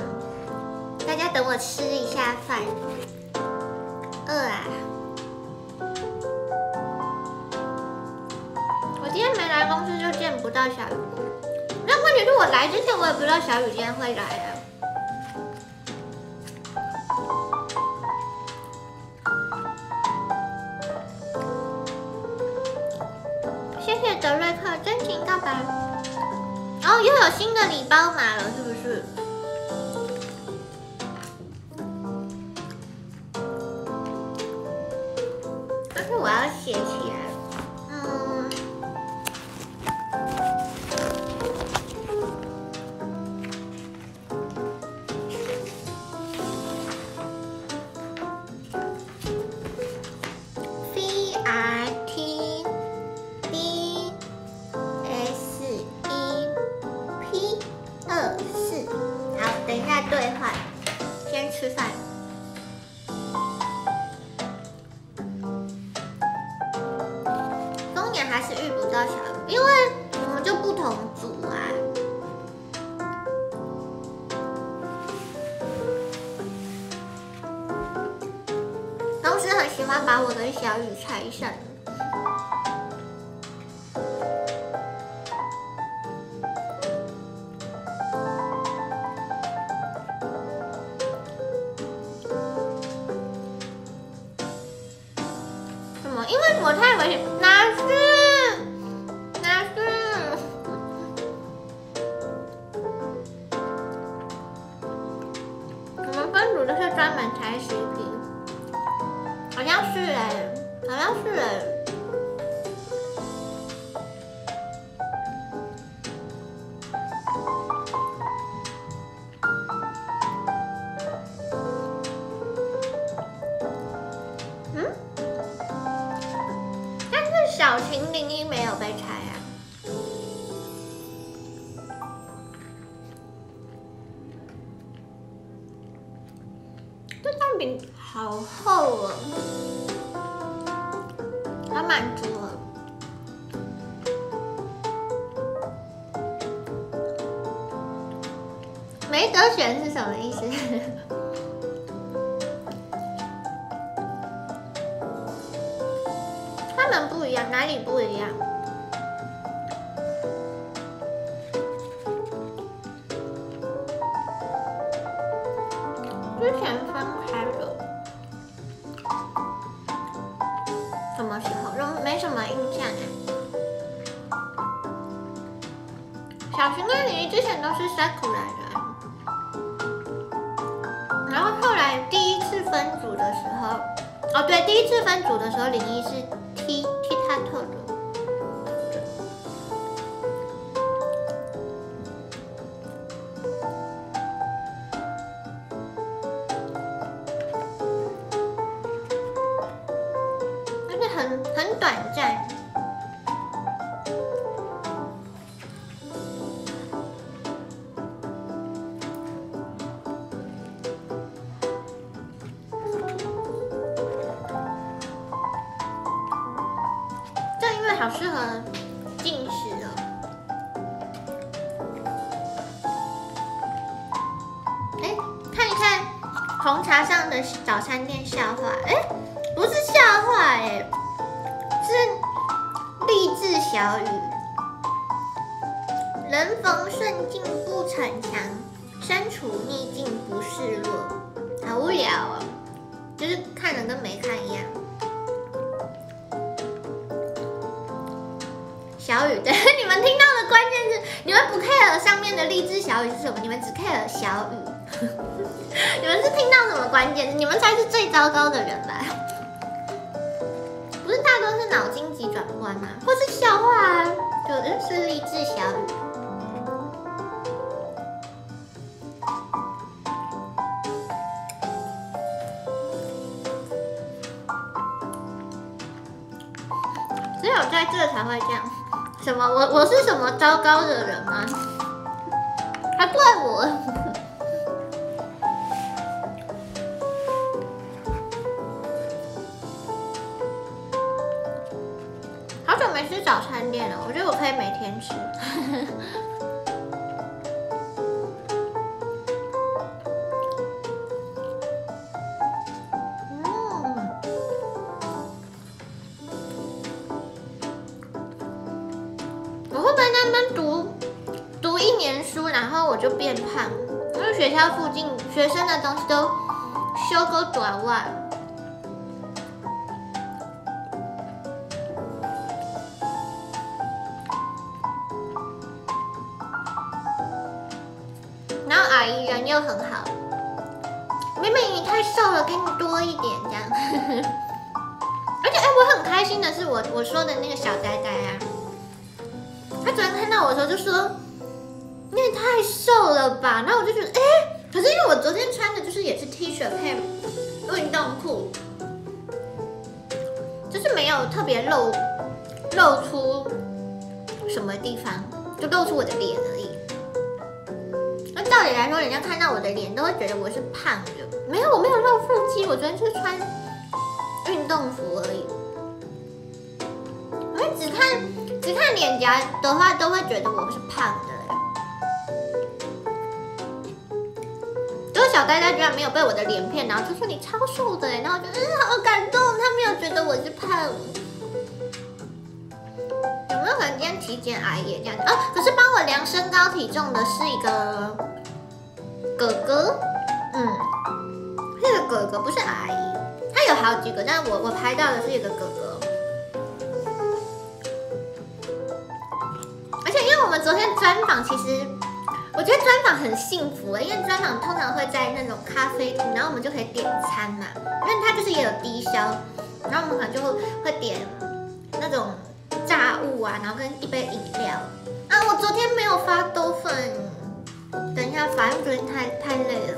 大家等我吃一下饭，饿啊！我今天没来公司就见不到小雨。那问题是我来之前我也不知道小雨今天会来啊。拜拜，然后。又有新的礼包码了，是不是？这蛋饼好厚哦，还满足了。没得选是什么意思？被我的脸骗，然后就说你超瘦的，然后我觉得嗯好感动，他没有觉得我是胖。有没有可能今天体检阿姨也这样讲啊？可是帮我量身高体重的是一个哥哥，嗯，是个哥哥，不是阿姨。他有好几个，但是我我拍到的是一个哥哥。而且因为我们昨天专访，其实我觉得专访很幸福，因为专访通常会在那种咖啡厅，然后我们就可以点餐嘛，因为它就是也有低消，然后我们可能就会点那种炸物啊，然后跟一杯饮料。啊，我昨天没有发豆粉，等一下发，因为昨天太太累了。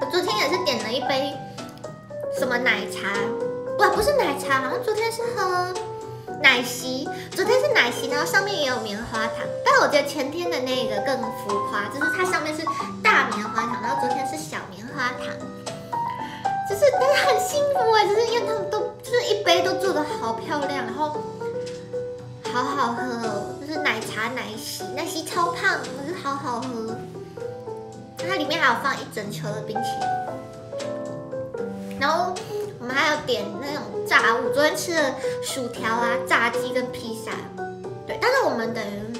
我昨天也是点了一杯什么奶茶，哇，不是奶茶，好像昨天是喝奶昔，昨天是奶昔，然后上面也有棉花糖，但是我觉得前天的那个更浮夸，就是它上面是大棉花糖，然后昨天是小棉花糖，就是但是很幸福哎，就是因为他们都就是一杯都做的好漂亮，然后好好喝哦，就是奶茶奶昔，奶昔超胖，可是好好喝，它里面还有放一整球的冰淇淋，然后。我们还有点那种炸物，昨天吃了薯条啊、炸鸡跟披萨，对。但是我们等于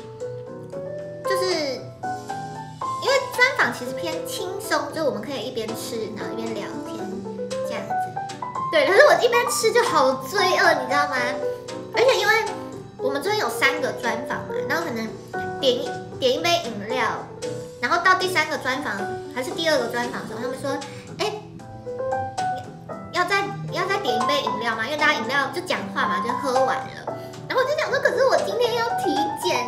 就是因为专访其实偏轻松，就我们可以一边吃，然后一边聊天这样子。对，可是我一边吃就好罪恶，你知道吗？而且因为我们昨天有三个专访嘛，然后可能点一点一杯饮料，然后到第三个专访还是第二个专访的时候，他们说，哎。要再要再点一杯饮料吗？因为大家饮料就讲话嘛，就喝完了。然后我就想说，可是我今天要体检，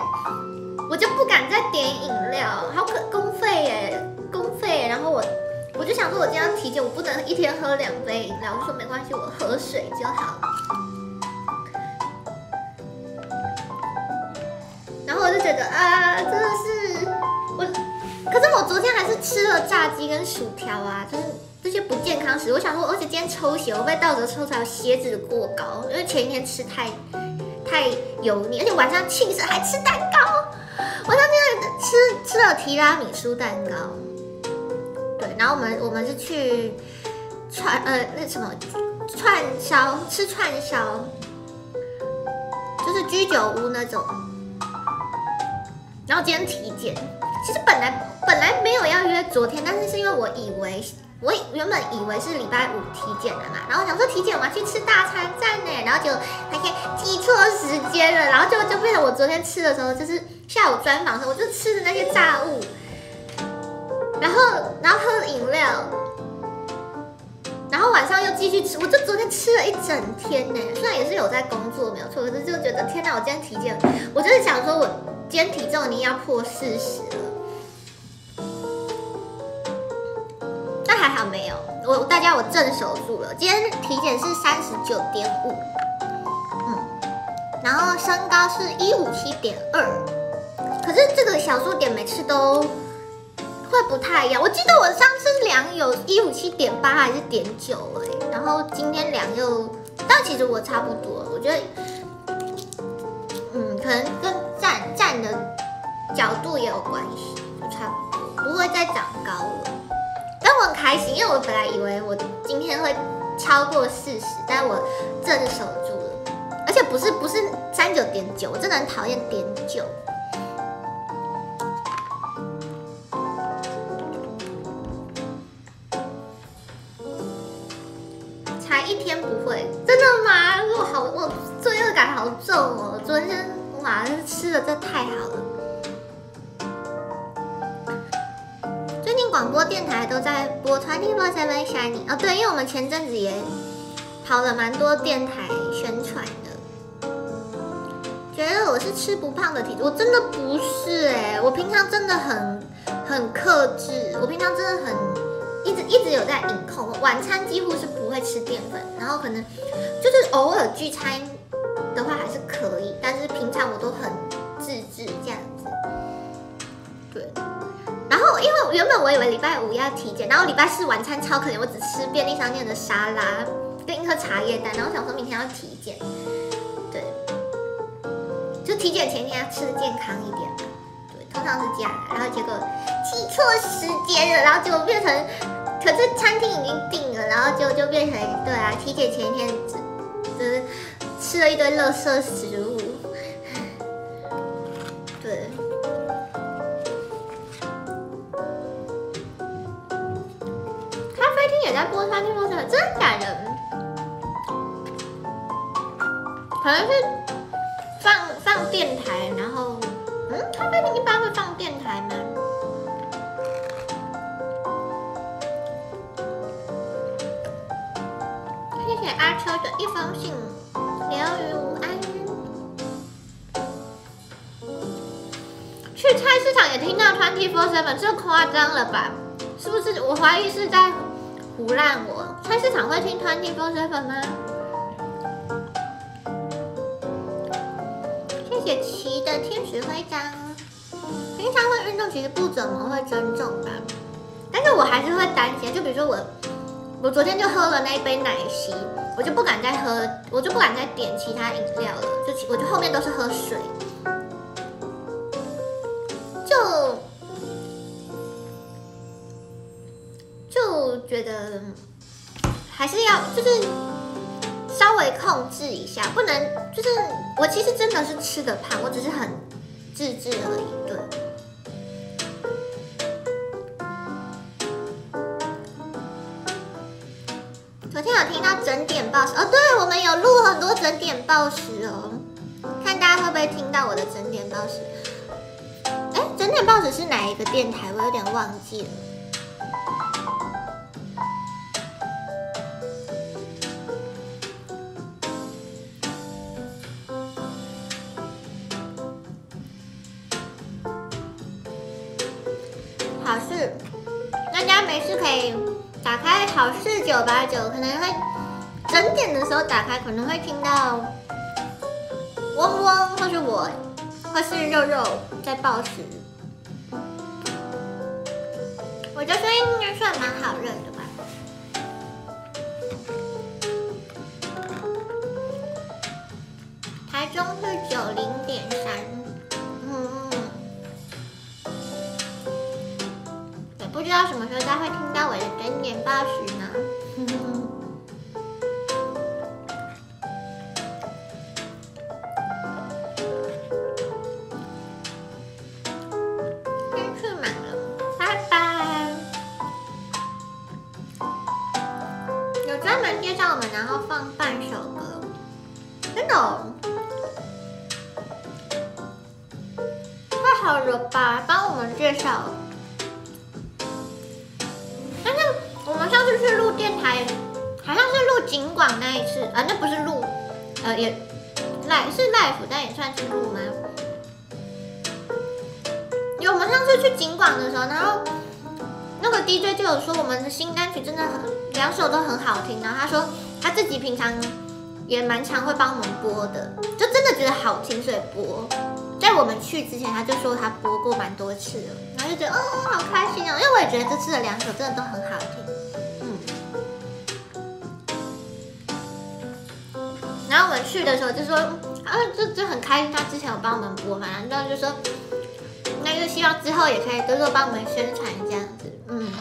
我就不敢再点饮料，好可公费耶，公费。然后我我就想说，我今天要体检，我不能一天喝两杯饮料。我说没关系，我喝水就好。然后我就觉得啊，真的是我，可是我昨天还是吃了炸鸡跟薯条啊，就是。这些不健康食，我想说，而且今天抽血，我被道德抽出来血脂过高，因为前一天吃太太油腻，而且晚上庆生还吃蛋糕，晚上今天吃吃了提拉米苏蛋糕，对，然后我们我们是去串呃那什么串烧吃串烧，就是居酒屋那种，然后今天体检，其实本来本来没有要约昨天，但是是因为我以为。我原本以为是礼拜五体检的嘛，然后想说体检我要去吃大餐站呢，然后就发现记错时间了，然后就就变成我昨天吃的时候就是下午专访的时候，我就吃的那些炸物，然后然后喝饮料，然后晚上又继续吃，我就昨天吃了一整天呢，虽然也是有在工作没有错，可是就觉得天哪，我今天体检，我就是想说我今天体重已经要破四十了。还好没有，我大家我正守住了。今天体检是三十九点五，嗯，然后身高是一五七点二，可是这个小数点每次都会不太一样。我记得我上次量有一五七点八还是点九哎，然后今天量又，但其实我差不多，我觉得，嗯，可能跟站站的角度也有关系，就差不多，不会再长高了。但我很开心，因为我本来以为我今天会超过四十，但我镇守住了，而且不是不是三九点九，我真的很讨厌点九，才一天不会，真的吗？我好我罪恶感好重哦，昨天晚上吃的真太好了。广播电台都在播《Twenty Four seventy》哦，对，因为我们前阵子也跑了蛮多电台宣传的。觉得我是吃不胖的体质，我真的不是哎，我平常真的很很克制，我平常真的很一直一直有在饮控，晚餐几乎是不会吃淀粉，然后可能就是偶尔聚餐的话还是可以，但是平常我都很自制这样子，对。因为原本我以为礼拜五要体检，然后礼拜四晚餐超可怜，我只吃便利商店的沙拉跟一颗茶叶蛋，然后想说明天要体检，对。就体检前一天要吃的健康一点，对，通常是这样。然后结果记错时间了，然后结果变成，可是餐厅已经订了，然后就就变成对啊，体检前一天只就是吃了一堆垃圾食物，也在播餐厅播什么？真的假的？可能是放放电台，然后嗯，咖啡厅一般会放电台吗？谢谢阿秋的一封信，留于午安。去菜市场也听到 twenty four seven，这夸张了吧？是不是？我怀疑是在胡乱我。菜市场会听 twenty four seven 吗？谢谢琪的天使徽章。平常会运动，其实不怎么会增重吧，但是我还是会担心。就比如说我，我昨天就喝了那一杯奶昔，我就不敢再喝，我就不敢再点其他饮料了，就其我就后面都是喝水，就就觉得还是要就是稍微控制一下，不能就是我其实真的是吃的胖，我只是很自制而已，对。昨天有听到整点报时哦，对我们有录很多整点报时哦，看大家会不会听到我的整点报时。哎，整点报时是哪一个电台？我有点忘记了。好事九八九，可能会整点的时候打开，可能会听到嗡嗡，或是我，或是肉肉在报时。我的声音应该算蛮好认的吧？台中是九零点三，不知道什么时候大家会听到我的整点报时呢。有说我们的新单曲真的很两首都很好听，然后他说他自己平常也蛮常会帮我们播的，就真的觉得好听，所以播。在我们去之前，他就说他播过蛮多次了，然后就觉得哦，好开心哦，因为我也觉得这次的两首真的都很好听，嗯。然后我们去的时候就说，啊，就就很开心，他之前有帮我们播嘛，然后就说，那就希望之后也可以多多帮我们宣传这样子，嗯。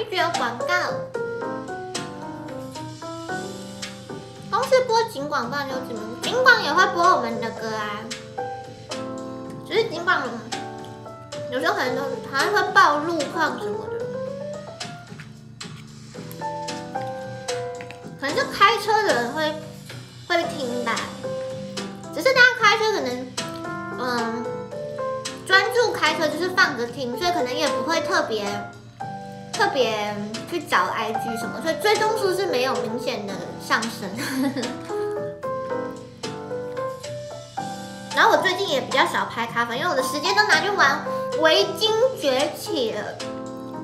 一直有广告。公司播景广播就怎么，景广也会播我们的歌啊。只是警广有时候可能都好像会报路况什么的，可能就开车的人会会听吧。只是大家开车可能嗯专注开车，就是放着听，所以可能也不会特别特别去找 IG 什么，所以追踪数是没有明显的上升。然后我最近也比较少拍咖啡，因为我的时间都拿去玩《维京崛起》了。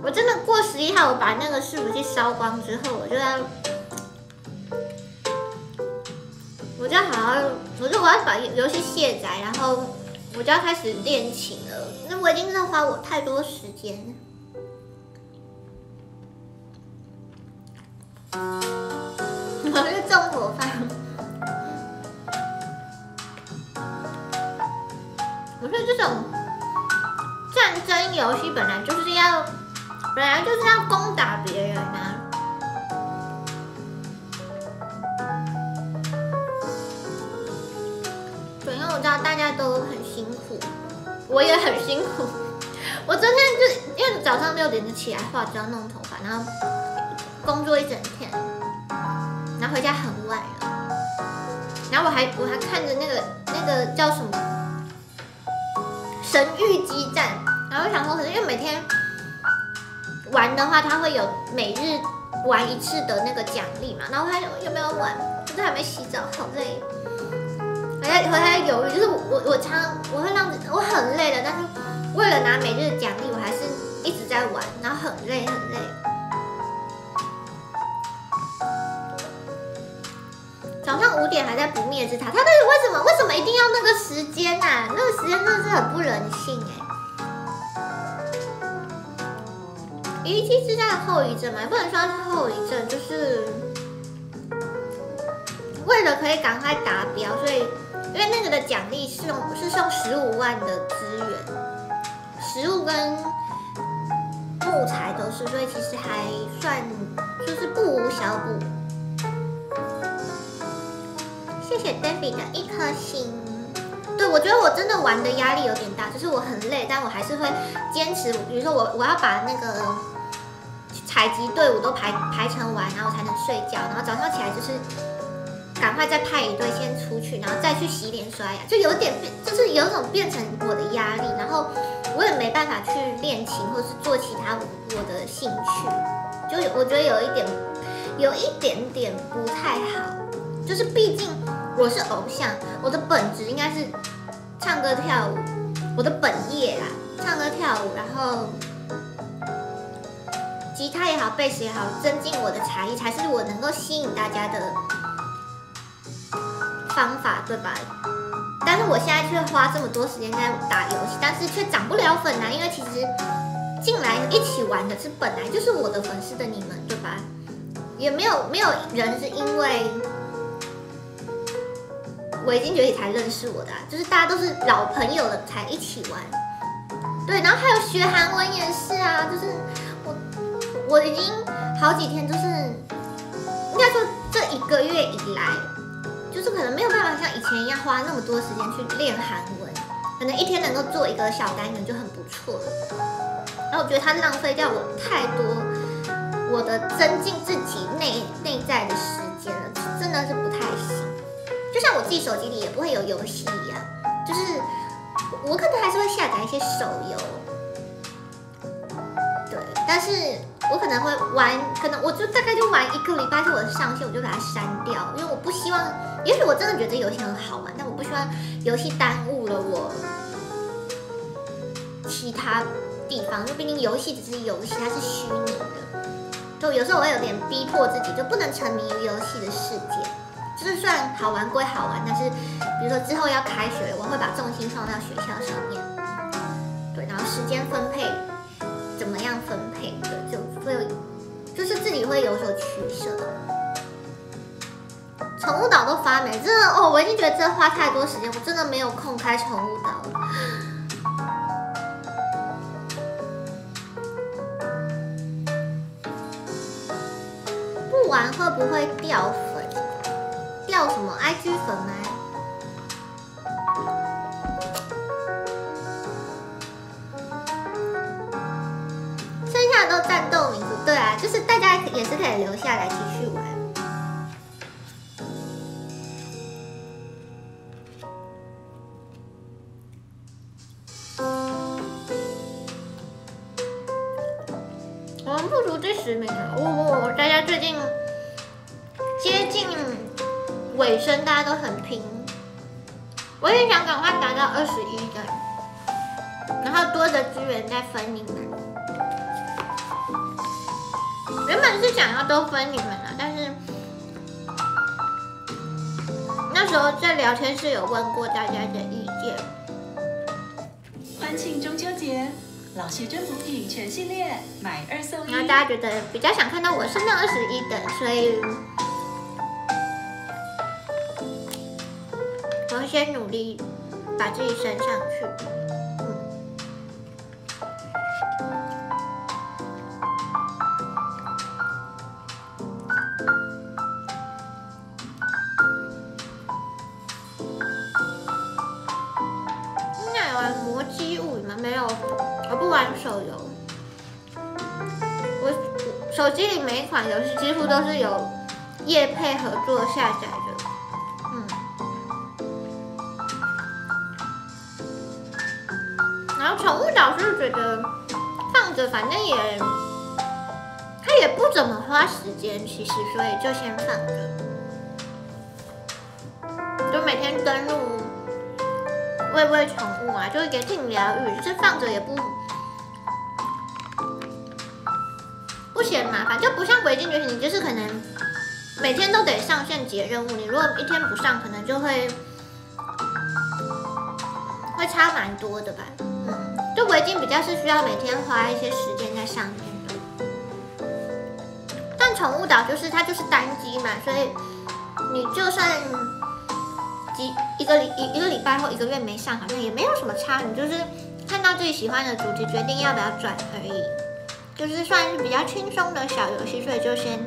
我真的过十一号，我把那个伺服器烧光之后，我就要，我就好好，我就我要把游戏卸载，然后我就要开始练琴了。那维京真的花我太多时间。我是纵火犯。我说这种战争游戏本来就是要，本来就是要攻打别人啊。对，因为我知道大家都很辛苦，我也很辛苦。我昨天就因为早上六点就起来化妆弄头发，然后工作一整天，然后回家很晚了，然后我还我还看着那个那个叫什么《神域激战》，然后我想说，可是因为每天玩的话，它会有每日玩一次的那个奖励嘛，然后还想要不要玩，可是还没洗澡，好累。还在还在犹豫，就是我我我常我会让我很累的，但是为了拿每日奖励，我还是一直在玩，然后很累很累。早上五点还在不灭之塔，他到底为什么为什么一定要那个时间呐、那个时间真的是很不人性哎、遗迹之下的后遗症嘛，也不能说是后遗症，就是为了可以赶快达标，所以因为那个的奖励是用是送十五万的资源，食物跟木材都是，所以其实还算就是不无小补。谢谢 David 的一颗心。对，我觉得我真的玩的压力有点大，就是我很累，但我还是会坚持。比如说我我要把那个采集队伍都排排成完，然后才能睡觉，然后早上起来就是赶快再派一队先出去，然后再去洗脸刷牙，就有点变，就是有种变成我的压力，然后我也没办法去练琴或是做其他我的兴趣，就我觉得有一点有一点点不太好，就是毕竟我是偶像，我的本职应该是唱歌跳舞，我的本业啦，唱歌跳舞，然后吉他也好，贝斯也好，增进我的才艺，才是我能够吸引大家的方法，对吧？但是我现在却花这么多时间在打游戏，但是却涨不了粉啊！因为其实进来一起玩的是本来就是我的粉丝的你们，对吧？也没有没有人是因为我已经崛起才认识我的、啊，就是大家都是老朋友了才一起玩。对，然后还有学韩文也是啊，就是我我已经好几天就是应该说这一个月以来，就是可能没有办法像以前一样花那么多时间去练韩文，可能一天能够做一个小单元就很不错了。然后我觉得它浪费掉我太多我的增进自己内内在的时间了，真的是不太行。就像我自己手机里也不会有游戏一样，就是我可能还是会下载一些手游，对，但是我可能会玩，可能我就大概就玩一个礼拜，就我的上线我就把它删掉，因为我不希望，也许我真的觉得这游戏很好玩，但我不希望游戏耽误了我其他地方，就毕竟游戏只是游戏，它是虚拟的，就有时候我会有点逼迫自己，就不能沉迷于游戏的世界。就算好玩归好玩，但是比如说之后要开学，我会把重心放到学校上面，对，然后时间分配怎么样分配的，就会，就是自己会有所取舍。宠物岛都发霉，真的哦，我已经觉得这花太多时间，我真的没有空开宠物岛了。不玩会不会掉粉？掉什么 IG 粉吗？剩下的都战斗民族，对啊，就是大家也是可以留下来继续大家都很拼。我也想赶快达到二十一的，然后多的资源再分你们。原本是想要都分你们的，但是那时候在聊天室有问过大家的意见。欢庆中秋节，老谢真补品全系列买二送一然。后大家觉得比较想看到我升到二十一的，所以我先努力把自己升上去。嗯。现在有玩《魔姬物语》吗？没有，我不玩手游。我手机里每一款游戏几乎都是有业配合作下载然后宠物岛是觉得放着，反正也它也不怎么花时间，其实所以就先放着，就每天登录喂喂宠物啊，就也挺疗愈，就放着也不不嫌麻烦，就不像《鬼境觉醒》，你就是可能每天都得上线解任务，你如果一天不上，可能就会会差蛮多的吧。围巾比较是需要每天花一些时间在上面的，但宠物岛就是它就是单机嘛，所以你就算几一个礼一一个礼拜或一个月没上，好像也没有什么差，你就是看到自己喜欢的主题，决定要不要转而已，就是算是比较轻松的小游戏，所以就先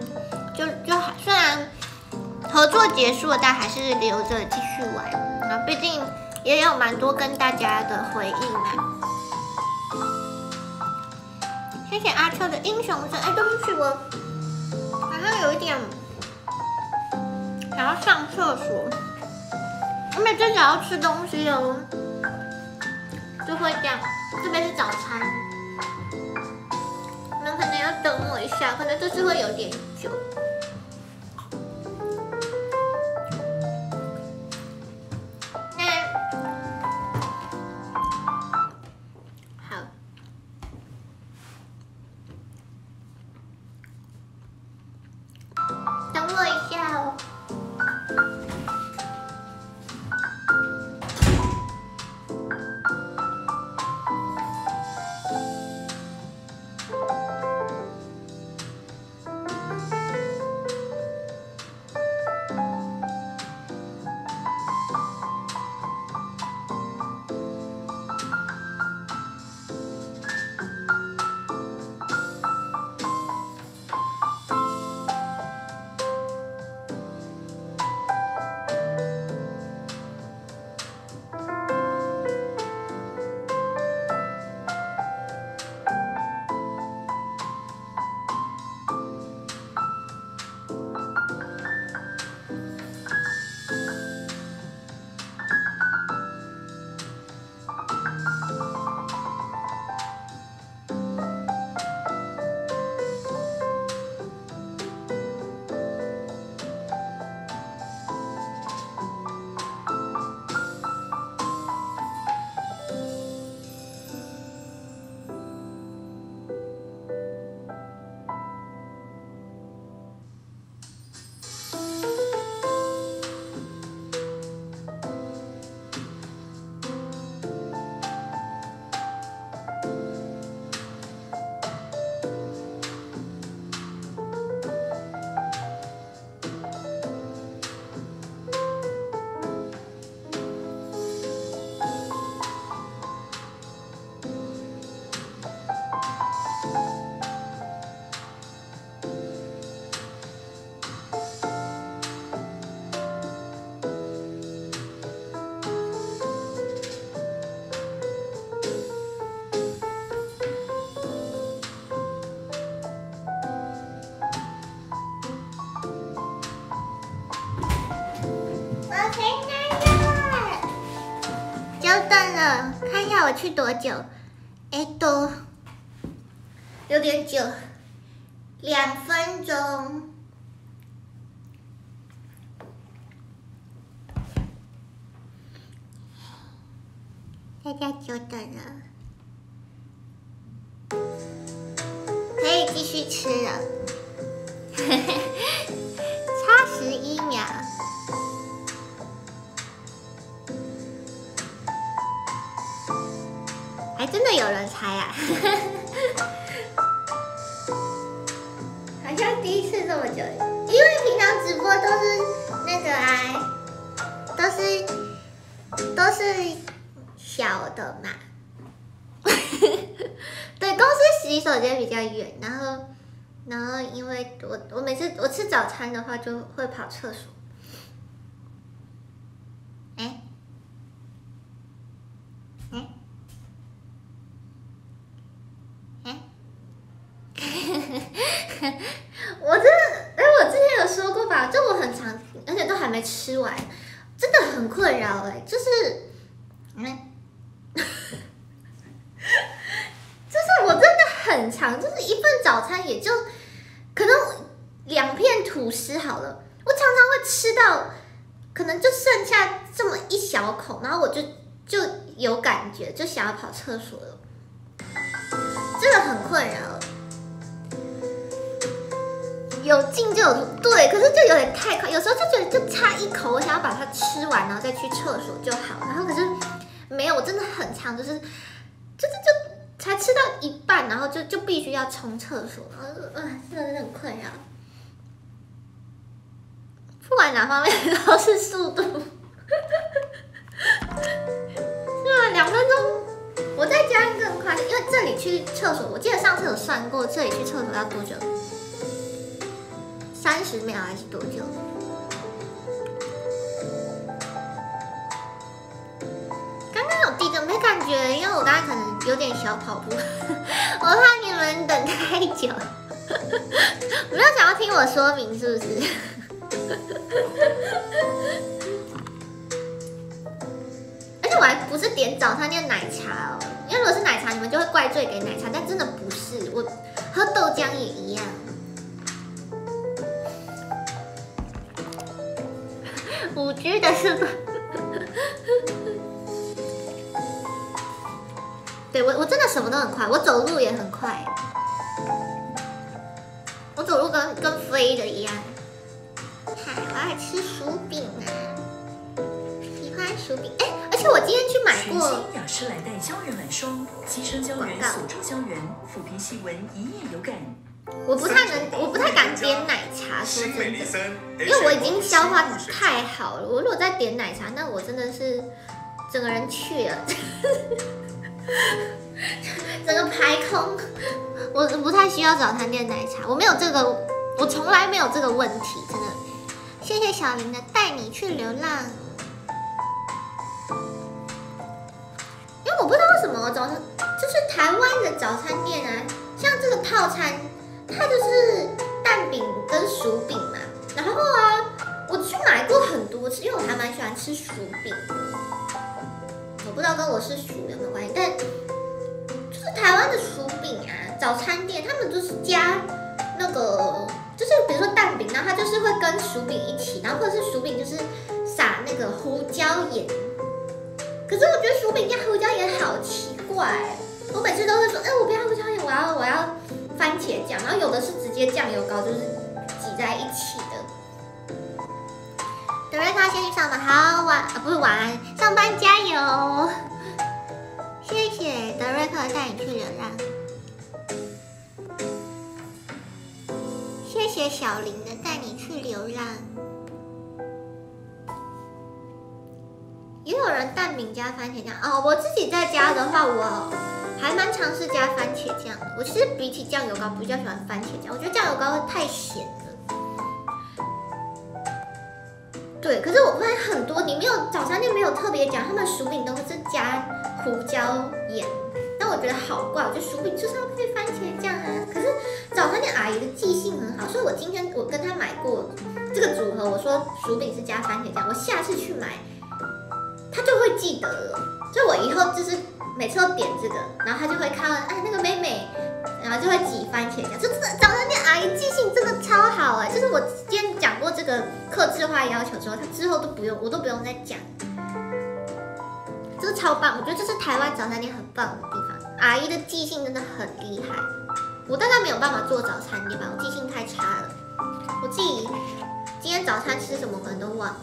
就就虽然合作结束了，但还是留着继续玩，啊，毕竟也有蛮多跟大家的回应嘛。谢谢阿秋的英雄声，哎，对不起，我好像有一点想要上厕所。我每次只要吃东西哦，就会这样。这边是早餐，你们可能要等我一下，可能就是会有点久。去多久？厕所。哎哎哎，我真的哎，我之前有说过吧，就我很常，而且都还没吃完，真的很困扰哎，就是嗯。就是我真的很长，就是一份早餐也就可能两片吐司好了，我常常会吃到可能就剩下这么一小口，然后我就就有感觉，就想要跑厕所了，真的很困扰。有进就有对，可是就有点太快，有时候就觉得就差一口，我想要把它吃完，然后再去厕所就好，然后可是没有，我真的很长，就是就是就。才吃到一半，然后就就必须要冲厕所，然后呃，真的是很困扰。不管哪方面都是速度，去厕所，我记得上次有算过，这里去厕所要多久？三十秒还是多久？刚刚有地震没感觉，因为我刚才可能有点小跑步，我怕你们等太久，没有想要听我说明是不是？而且我还不是点早餐店奶茶哦，因为如果是奶茶，你们就会怪罪给奶茶，但真的不是，我喝豆浆也一样。五 G 的是吗？对我，我真的什么都很快，我走路也很快，我走路跟跟飞的一样。嗨，我爱吃薯饼啊，喜欢薯饼。哎，而且我今天去买过。雅诗兰黛胶原晚霜，机身胶原锁住胶原，抚平细纹，一夜有感。我不太能，我不太敢点奶茶，说真的，因为我已经消化太好了。我如果再点奶茶，那我真的是整个人去了。整个排空，我不太需要早餐店奶茶，我没有这个，我从来没有这个问题，真的。谢谢小林的带你去流浪，我不知道为什么早餐就是台湾的早餐店啊，像这个套餐，它就是蛋饼跟薯饼嘛，然后啊，我去买过很多次，因为我还蛮喜欢吃薯饼。我不知道跟我是薯有没有关系，但就是台湾的薯饼啊，早餐店他们就是加那个，就是比如说蛋饼，然后它就是会跟薯饼一起，然后或者是薯饼就是撒那个胡椒盐。可是我觉得薯饼加胡椒盐好奇怪，我每次都会说，哎，我不要胡椒盐，我要我要番茄酱，然后有的是直接酱油膏，就是挤在一起的。德瑞卡先去上班，好晚啊，不是晚安，上班加油！谢谢德瑞克带你去流浪，谢谢小林的带你去流浪。也有人蛋饼加番茄酱哦，我自己在家的话，我还蛮尝试加番茄酱的。我其实比起酱油膏比较喜欢番茄酱，我觉得酱油膏会太咸了。对，可是我发现很多，你没有早餐店没有特别讲，他们薯饼都是加胡椒盐，但我觉得好怪，我觉得薯饼就是要配番茄酱啊。可是早餐店阿姨的记性很好，所以我今天我跟她买过这个组合，我说薯饼是加番茄酱，我下次去买，他就会记得了。所以我以后就是每次都点这个，然后他就会看到，哎，那个妹妹。然后就会挤番茄酱，就真的早餐店阿姨记性真的超好哎！就是我今天讲过这个克制化要求之后，他之后都不用，我都不用再讲，这个超棒！我觉得这是台湾早餐店很棒的地方，阿姨的记性真的很厉害。我大概没有办法做早餐店吧，我记性太差了。我自己今天早餐吃什么可能都忘了。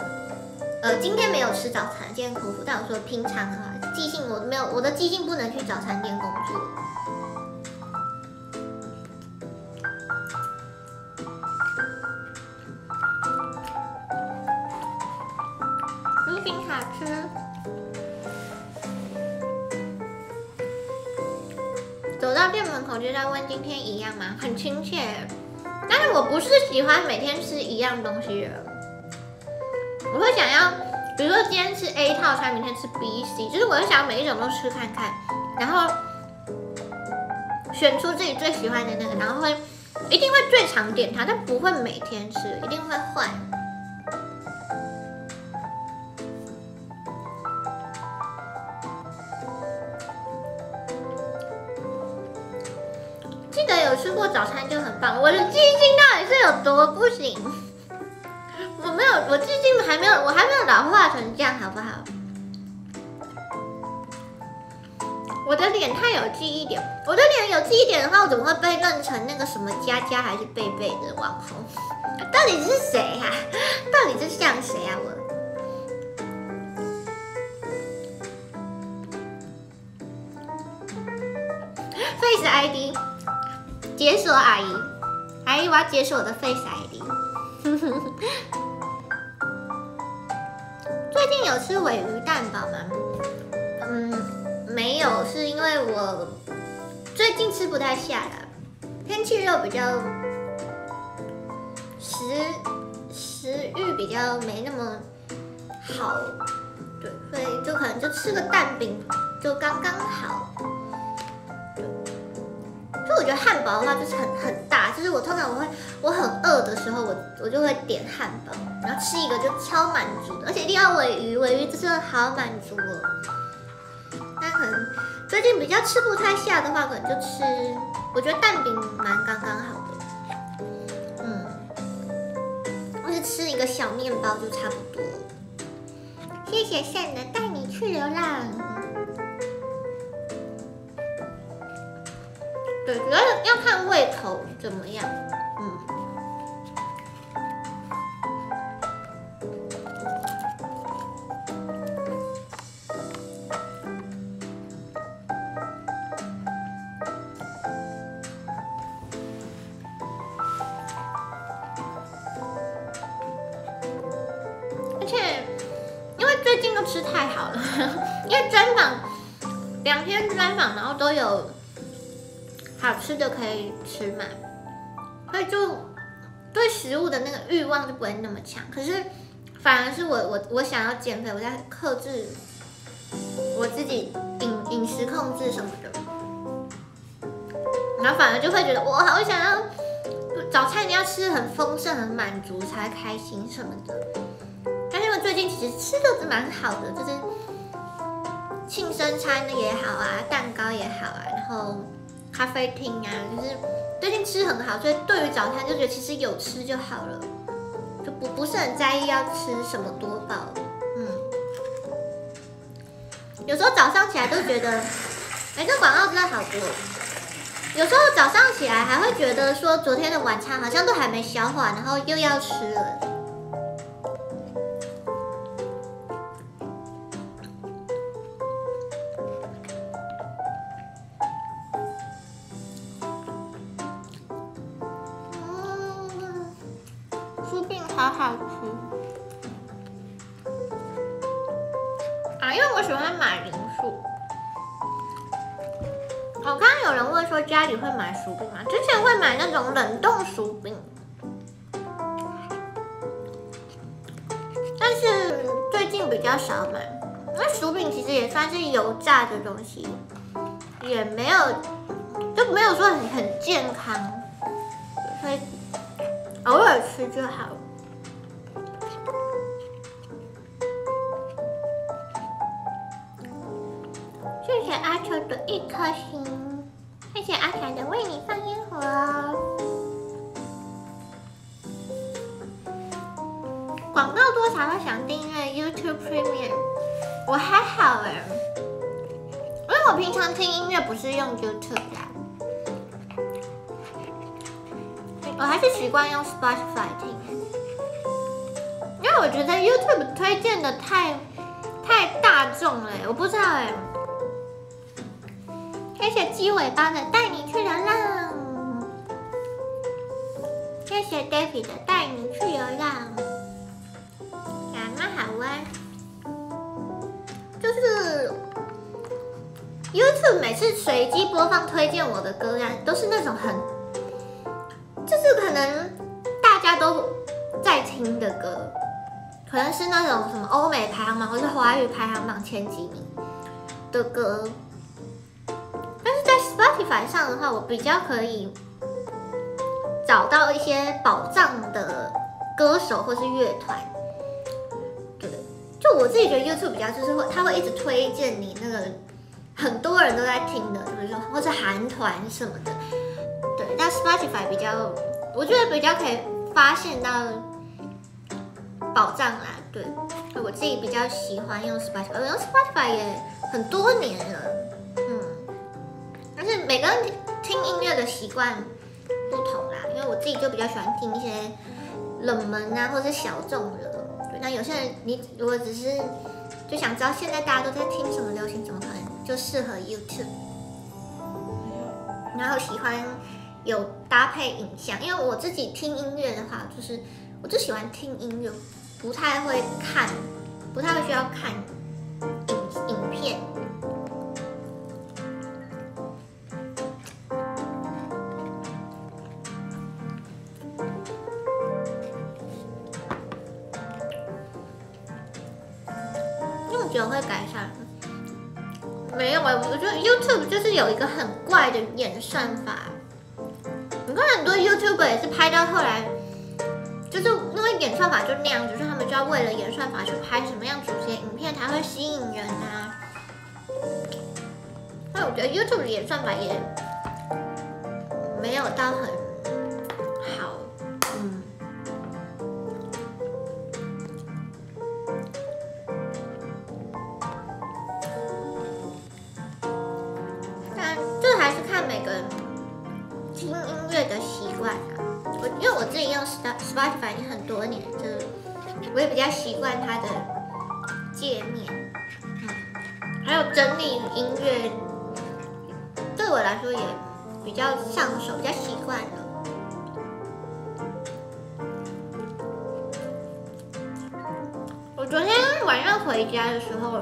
呃，今天没有吃早餐，今天口服。但我说平常的话，记性我没有，我的记性不能去早餐店工作。如饼好吃。走到店门口就在问今天一样吗？很亲切。但是我不是喜欢每天吃一样东西的人。我会想要，比如说今天吃 A 套餐，明天吃 B、C，就是我会想要每一种都吃看看，然后选出自己最喜欢的那个，然后会一定会最常点它，但不会每天吃，一定会换。记得有吃过早餐就很棒，我的记性到底是有多不行？我没有，我至今还没有，我还没有老化成这样，好不好？我的脸太有记忆点，我的脸有记忆点的话，我怎么会被认成那个什么佳佳还是贝贝的网红？到底是谁呀、到底是像谁啊？我 Face ID 解锁阿姨，阿姨我要解锁我的 Face ID。最近有吃尾鱼蛋堡吗？嗯，没有，是因为我最近吃不太下了，天气热比较食食欲比较没那么好，对，所以就可能就吃个蛋饼就刚刚好。就我觉得汉堡的话就是很很大，就是我通常我会我很饿的时候，我我就会点汉堡，然后吃一个就超满足的，而且一定要尾鱼，尾鱼真的好满足哦。但可能最近比较吃不太下的话，可能就吃，我觉得蛋饼蛮刚刚好的，嗯，或是吃一个小面包就差不多。谢谢善的带你去流浪。对，主要是要看胃口怎么样。嗯。而且，因为最近都吃太好了，因为专访两天专访，然后都有好吃的可以吃嘛，所以就对食物的那个欲望就不会那么强。可是反而是我我我想要减肥，我在克制我自己饮饮食控制什么的，然后反而就会觉得我好想要早餐一定要吃得很丰盛、很满足才开心什么的。但是我最近其实吃的是蛮好的，就是庆生餐的也好啊，蛋糕也好啊，然后。咖啡厅啊，就是最近吃很好，所以对于早餐就觉得其实有吃就好了，就不不是很在意要吃什么多饱。嗯，有时候早上起来都觉得，哎，这广告真的好多。有时候早上起来还会觉得说，昨天的晚餐好像都还没消化，然后又要吃了。好吃啊！因为我喜欢买零食。我刚有人问说家里会买薯饼吗？之前会买那种冷冻薯饼，但是最近比较少买。因为薯饼其实也算是油炸的东西，也没有就没有说很很健康，所以偶尔吃就好。谢阿球的一颗心，谢谢阿凯的为你放烟火。广告多少会想订阅 YouTube Premium？我还好哎，因为我平常听音乐不是用 YouTube 的，我还是习惯用 Spotify 听，因为我觉得 YouTube 推荐的太太大众了，我不知道哎。谢谢鸡尾巴的带你去流浪，谢谢 David 的带你去流浪，感蛮好玩。就是 YouTube 每次随机播放推荐我的歌呀，都是那种很，就是可能大家都在听的歌，可能是那种什么欧美排行榜或是华语排行榜前几名的歌。Spotify 上的话，我比较可以找到一些宝藏的歌手或是乐团。对，就我自己觉得 YouTube 比较就是会，他会一直推荐你那个很多人都在听的，比如说或是韩团什么的。对，但 Spotify 比较，我觉得比较可以发现到宝藏啦。对，我自己比较喜欢用 Spotify，用 Spotify 也很多年了，是每个人听音乐的习惯不同啦，因为我自己就比较喜欢听一些冷门啊，或是小众的。那有些人你如果只是就想知道现在大家都在听什么流行，怎么可能就适合 YouTube。然后喜欢有搭配影像，因为我自己听音乐的话，就是我就喜欢听音乐，不太会看，不太会需要看影影片。YouTube 就是有一个很怪的演算法。你看很多 YouTuber 也是拍到后来，就是因为演算法就那样子，所以他们就要为了演算法去拍什么样主题的影片才会吸引人啊。那我觉得 YouTube 的演算法也没有到很较习惯它的界面，嗯，还有整理音乐，对我来说也比较上手，比较习惯了。我昨天晚上回家的时候，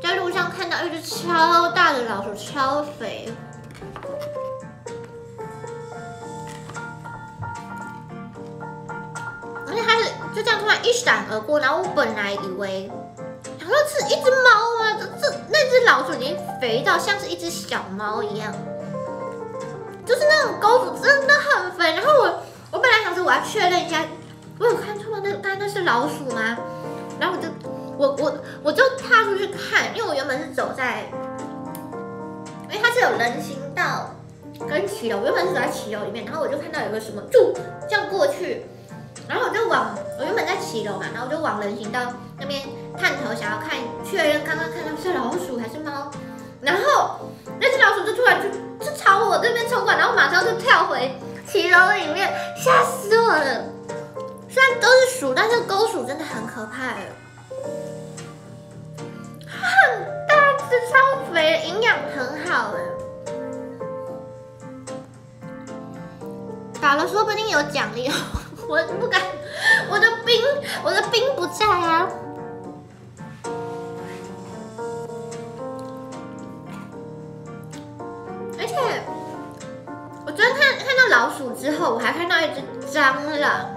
在路上看到一只超大的老鼠，超肥。而且它是就这样突然一闪而过，然后我本来以为，想说是一只猫啊？这这那只老鼠已经肥到像是一只小猫一样，就是那种狗鼠真的很肥。然后我我本来想说我要确认一下，我有看错吗？那刚才那是老鼠吗？然后我就我我我就踏出去看，因为我原本是走在，因为它是有人行道跟骑楼，我原本是走在骑楼里面，然后我就看到有个什么就这样过去，然后我就往我原本在骑楼嘛，然后我就往人行道那边探头，想要看确认刚刚看到是老鼠还是猫，然后那只老鼠就突然就就朝我这边冲过来，然后马上就跳回骑楼里面，吓死我了。虽然都是鼠，但是狗鼠真的很可怕的，很大只、超肥，营养很好哎。打了说不定有奖励哦，我不敢，我的兵，我的兵不在啊。而且，我昨天看看到老鼠之后，我还看到一只蟑螂。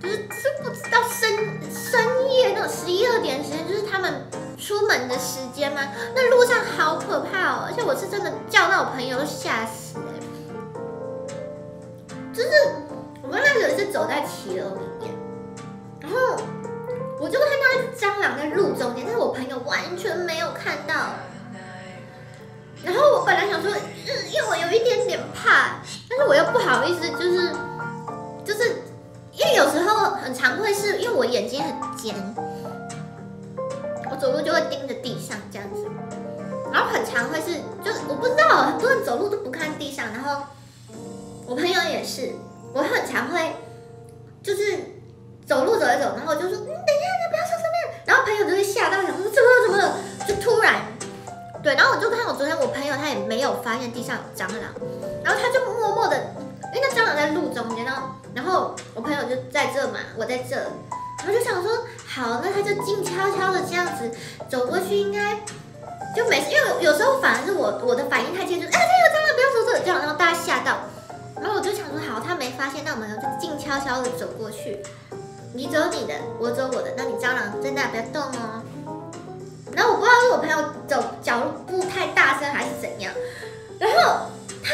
就是是不知道深深夜那种十一二点时间，就是他们出门的时间吗？那路上好可怕哦！而且我是真的叫到我朋友都吓死哎、就是我们那时候是走在骑楼里面，然后我就看到一只蟑螂在路中间，但是我朋友完全没有看到。然后我本来想说，因为我有一点点怕，但是我又不好意思，就是就是。因为有时候很常会是因为我眼睛很尖，我走路就会盯着地上这样子，然后很常会是，就是我不知道很多人走路都不看地上，然后我朋友也是，我很常会就是走路走一走，然后我就说，嗯，等一下，你不要说什么，然后朋友就会吓到，想说怎么了怎么了，就突然，对，然后我就看我昨天我朋友他也没有发现地上有蟑螂，然后他就默默的，因为那蟑螂在路中间，然后。然后我朋友就在这嘛，我在这，然后就想说，好，那他就静悄悄的这样子走过去，应该就每次因为有时候反而是我我的反应太接近，哎，这个蟑螂不要走走这样，然后大家吓到，然后我就想说好，他没发现，那我们就静悄悄的走过去，你走你的，我走我的，那你蟑螂在那不要动哦。然后我不知道是我朋友走脚步太大声还是怎样，然后他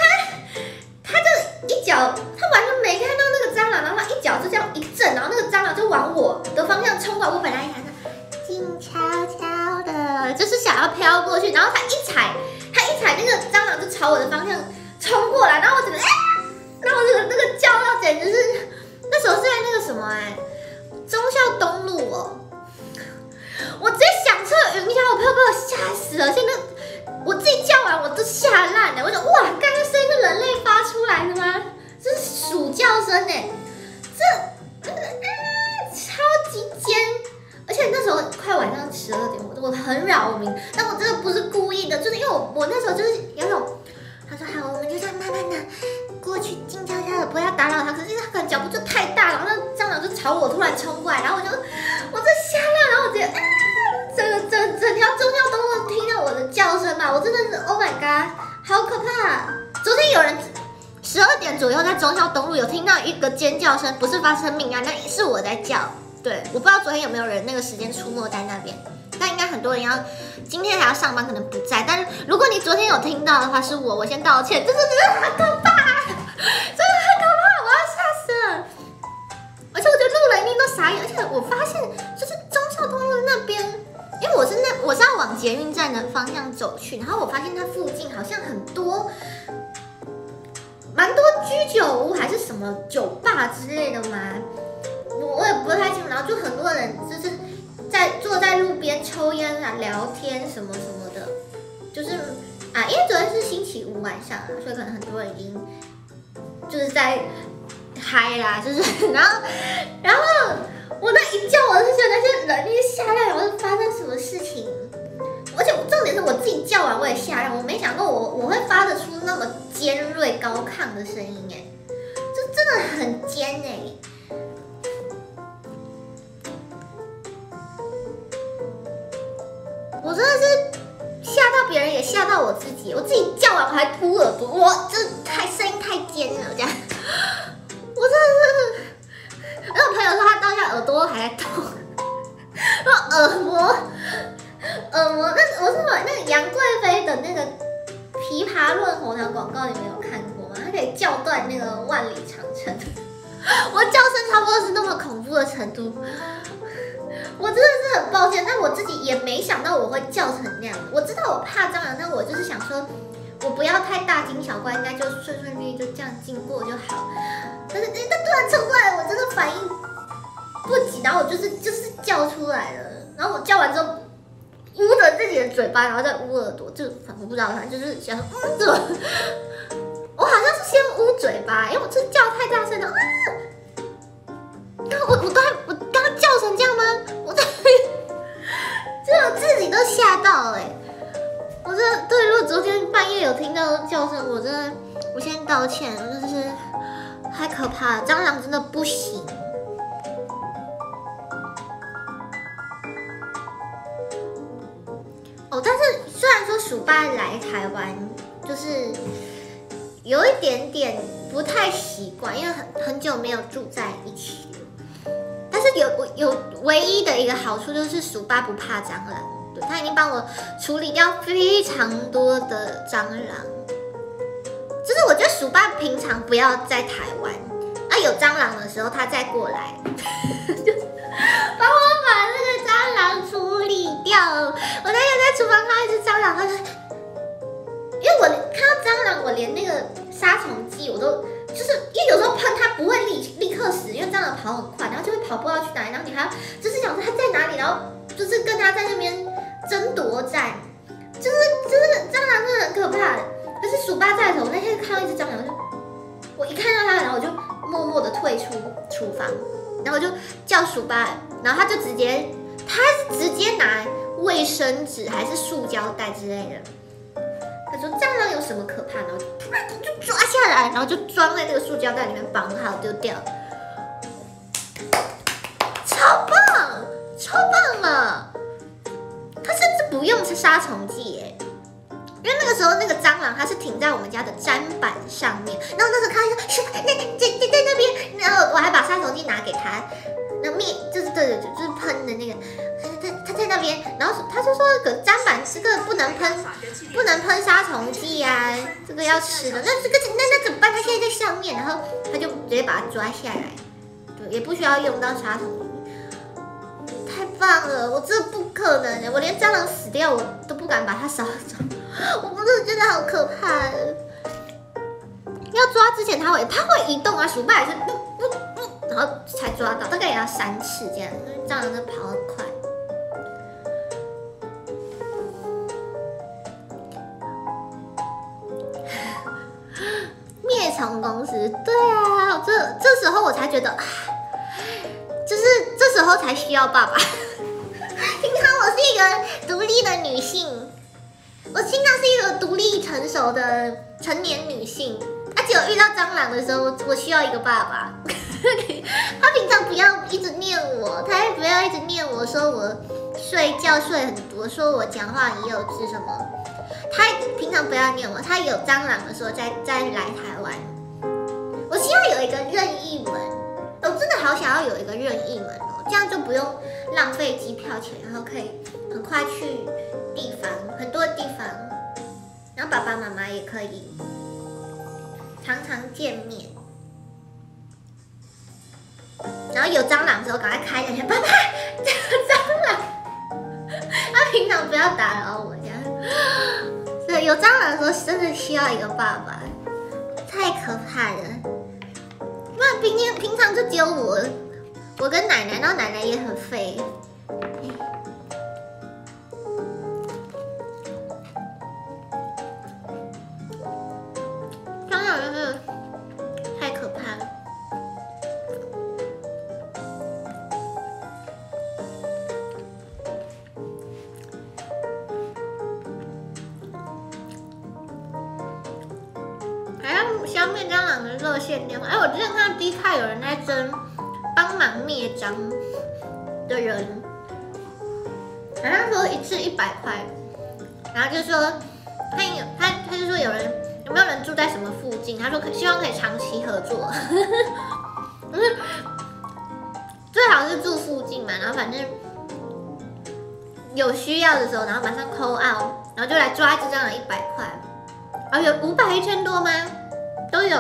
他就一脚，他完全没看到那个蟑螂，然后他一脚就这样一震，然后那个蟑螂就往我的方向冲过来。我本来想说静悄悄的，就是想要飘过去，然后他一踩，他一踩那个蟑螂就朝我的方向冲过来，然后我整个，啊，发生命案，那是我在叫。对，我不知道昨天有没有人那个时间出没在那边，但应该很多人要今天还要上班，可能不在。但是如果你昨天有听到的话，是我，我先道歉，真的真的很可怕，真的很可怕，我要吓死了。而且我觉得路人一定都傻眼，而且我发现就是中校东路那边。因为我是那我是要往捷运站的方向走去，然后我发现它附近好像很多，蛮多居酒屋还是什么酒聊天什么什么的，就是啊，因为昨天是星期五晚上，所以可能很多人已经就是在嗨啦，就是然后然后。我那一叫，我是觉得那些人一吓烂，我是发生什么事情？而且重点是我自己叫完我也吓烂，我没想到我我会发得出那么尖锐高亢的声音哎，这真的很尖哎！我真的是吓到别人，也吓到我自己。我自己叫完我还捂耳朵，我这太声音太尖了，这样，我真的是。那我朋友说他当下耳朵还在痛，说耳膜，耳膜。那我是买那个杨贵妃的那个枇杷润喉糖广告，你们有看过吗？它可以叫断那个万里长城。我叫声差不多是那么恐怖的程度，我真的是很抱歉，但我自己也没想到我会叫成那样。我知道我怕蟑螂，但我就是想说，我不要太大惊小怪，应该就顺顺利利就这样经过就好。但是，哎，他突然冲过来，我真的反应不及，然后我就是就是叫出来了，然后我叫完之后，捂着自己的嘴巴，然后再捂耳朵，就反正不知道，反正就是想说，嗯，这，我好像是先捂嘴巴，因为我这叫太大声了，啊，我我刚我刚叫成这样吗？我这，这我自己都吓到哎，我这对，如果昨天半夜有听到叫声，我真的，我先道歉，我就是。太可怕了，蟑螂真的不行。哦，但是虽然说鼠爸来台湾，就是有一点点不太习惯，因为很很久没有住在一起。是有有唯一的一个好处就是鼠爸不怕蟑螂，对他已经帮我处理掉非常多的蟑螂。就是我觉得鼠爸平常不要在台湾，啊有蟑螂的时候他再过来，就帮我把那个蟑螂处理掉。我那天在厨房看到一只蟑螂，他说，因为我看到蟑螂，我连那个杀虫剂我都，就是因为有时候喷它不会立立刻死，因为蟑螂跑很快，然后就会跑不知道去哪里，然后你还要就是想说它在哪里，然后就是跟它在那边争夺战，就是就是蟑螂真的很可怕。可是鼠爸在的时候，我那天看到一只蟑螂，就我一看到它，然后我就默默的退出厨房，然后我就叫鼠爸，然后他就直接，他是直接拿卫生纸还是塑胶袋之类的，说蟑螂有什么可怕的？突然就抓下来，然后就装在那个塑胶袋里面绑好丢掉，超棒，超棒啊！他甚至不用吃杀虫剂，哎。因为那个时候那个蟑螂它是停在我们家的砧板上面，然后那时候看到说，那在在在那边，然后我还把杀虫剂拿给他，那灭就是对对，就是喷的那个，他他在那边，然后他就说个砧板这个不能喷，不能喷杀虫剂啊、这个要吃的，那这个那那怎么办？他现在在上面，然后他就直接把它抓下来，对，也不需要用到杀虫剂。太棒了！我这不可能，我连蟑螂死掉我都不敢把它烧走，我真的觉得好可怕。要抓之前它会它会移动啊，鼠爸也是，然后才抓到，大概也要三次这样，因为蟑螂都跑得快。灭虫公司，对啊，这这时候我才觉得，啊 就是这时候才需要爸爸。平常我是一个独立的女性，我经常是一个独立成熟的成年女性，而且我遇到蟑螂的时候，我需要一个爸爸。他平常不要一直念我，他也不要一直念我说我睡觉睡很多，说我讲话很幼稚什么。他平常不要念我，他有蟑螂的时候再再来台湾。我希望有一个任意门，我真的好想要有一个任意门哦，这样就不用浪费机票钱，然后可以很快去地方很多地方，然后爸爸妈妈也可以常常见面。然后有蟑螂的时候，赶快开两下，爸爸，这个蟑螂，他平常不要打扰我这样。有蟑螂的时候真的需要一个爸爸，太可怕了。不然平天平常就只有我，我跟奶奶，然后奶奶也很废。蟑螂真的消灭蟑螂的热线电话。哎，我之前看到 D 卡有人在争帮忙灭蟑的人，好像说一次一百块，然后就说他有他他就说有人有没有人住在什么附近，他说可希望可以长期合作，就 是最好是住附近嘛，然后反正有需要的时候，然后马上 call out，然后就来抓一只蟑螂一百块。啊，有五百一千多吗？都有。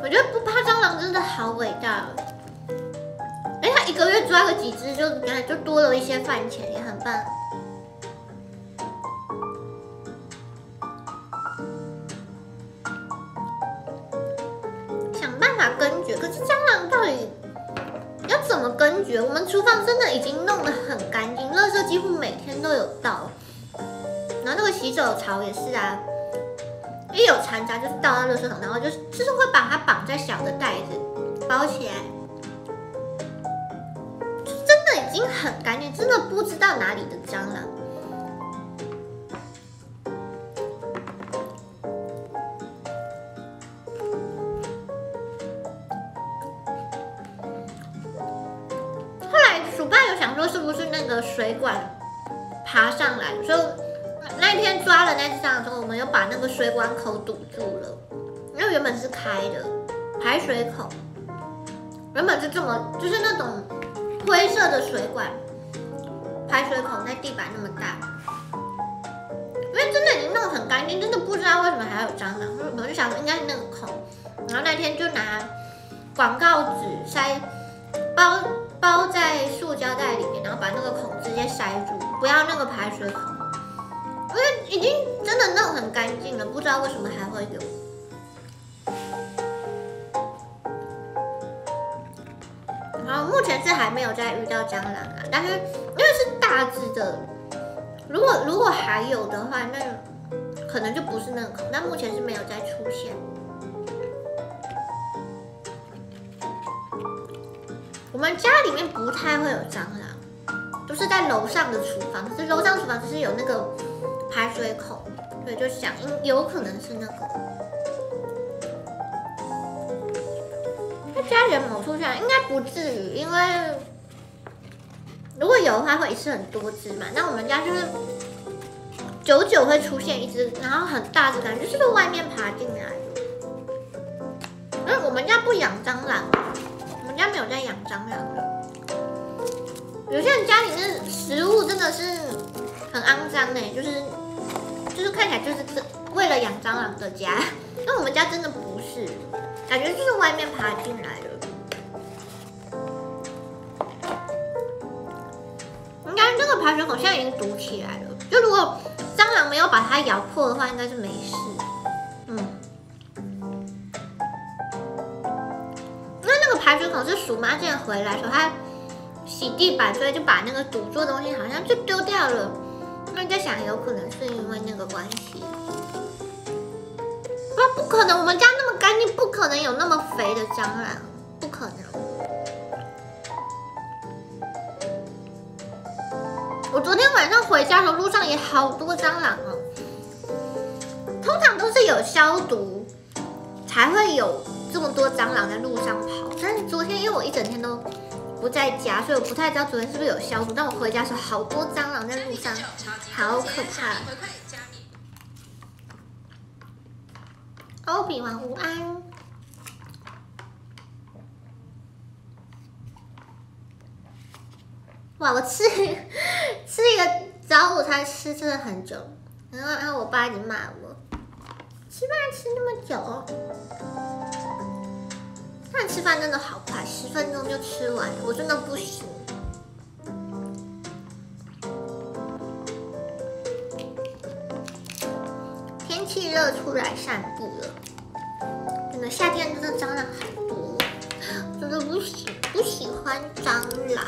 我觉得不怕蟑螂真的好伟大。哎，他一个月抓个几只就，原来就多了一些饭钱，也很棒。想办法根绝，可是蟑螂到底要怎么根绝？我们厨房真的已经弄得很干净，垃圾几乎每天都有倒。然后那个洗手槽也是啊，一有残渣就倒到垃圾桶，然后就是就是会把它绑在小的袋子包起来，真的已经很干净，真的不知道哪里的蟑螂。后来鼠爸有想说是不是那个水管爬上来，所以那天抓了那只蟑螂之后，我们又把那个水管口堵住了，因为原本是开的排水口，原本是这么就是那种灰色的水管，排水口在地板那么大，因为真的已经弄很干净，真的不知道为什么还有蟑螂，我就想应该是那个孔，然后那天就拿广告纸塞包包在塑胶袋里面，然后把那个孔直接塞住，不要那个排水口。因为已经真的弄很干净了，不知道为什么还会有。然后目前是还没有再遇到蟑螂啊，但是因为是大只的，如果如果还有的话，那可能就不是那个口，但目前是没有再出现。我们家里面不太会有蟑螂，都是在楼上的厨房，可是楼上厨房就是有那个。排水口，所以就想，应有可能是那个。那家人某出现，应该不至于，因为如果有的话，会一次很多只嘛。那我们家就是久久会出现一只，然后很大只，感觉就是外面爬进来的。因为我们家不养蟑螂，我们家没有在养蟑螂的。有些人家里面食物真的是很肮脏哎，就是就是看起来就是这为了养蟑螂的家，那我们家真的不是，感觉就是外面爬进来的。应该这个排水孔现在已经堵起来了，就如果蟑螂没有把它咬破的话，应该是没事。嗯，因为那个排水孔是鼠妈之前回来的时候，它洗地板，所以就把那个堵住的东西好像就丢掉了。那在想，有可能是因为那个关系。那不可能，我们家那么干净，不可能有那么肥的蟑螂，不可能。我昨天晚上回家的路上也好多蟑螂哦。通常都是有消毒才会有这么多蟑螂在路上跑，但是昨天因为我一整天都不在家，所以我不太知道昨天是不是有消毒。但我回家的时候好多蟑螂在路上，好可怕。欧比王午安。哇，我吃 吃一个早午餐吃吃了很久，然后然后我爸已经骂我，吃饭吃那么久，但吃饭真的好快，十分钟就吃完了，我真的不行。天气热出来散步了，真的夏天真的蟑螂好多，真的不喜不喜欢蟑螂。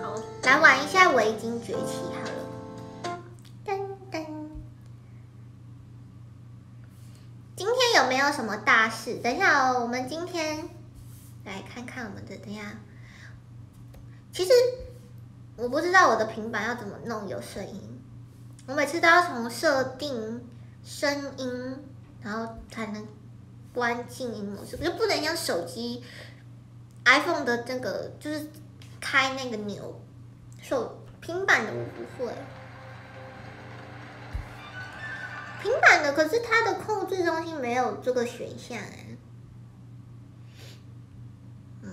好，来玩一下围巾崛起有什么大事？等一下哦，我们今天来看看我们的。等一下，其实我不知道我的平板要怎么弄有声音，我每次都要从设定声音，然后才能关静音模式，就不能像手机 iPhone 的这个，就是开那个钮。手平板的我不会，平板的可是它的控制中心没有这个选项哎。嗯，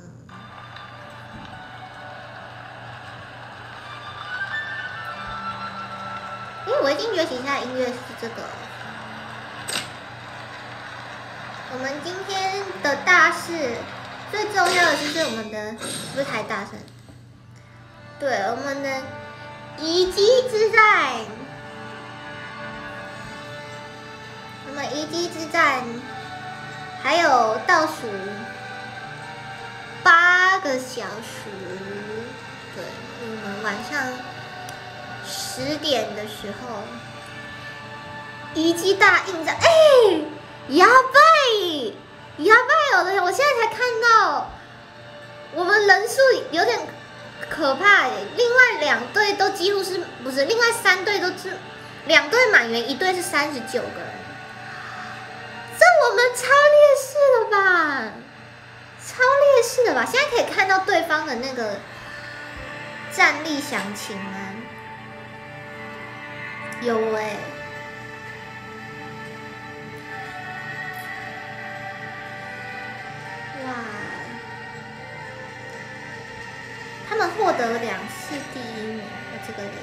因为我已经觉醒现在音乐是这个。我们今天的大事最重要的就是我们的不是太大声。对，我们的遗迹之战，我们遗迹之战还有倒数八个小时。对，我们晚上十点的时。候，遗迹大应战，哎，哑巴，哑巴有的，我现在才看到，我们人数有点。可怕耶！另外两队都几乎是不是？另外三队都是两队满员，一队是三十九个人，我们超劣势了吧？超劣势了吧？现在可以看到对方的那个战力详情吗？有哎，哇！他们获得两次第一名，在这个脸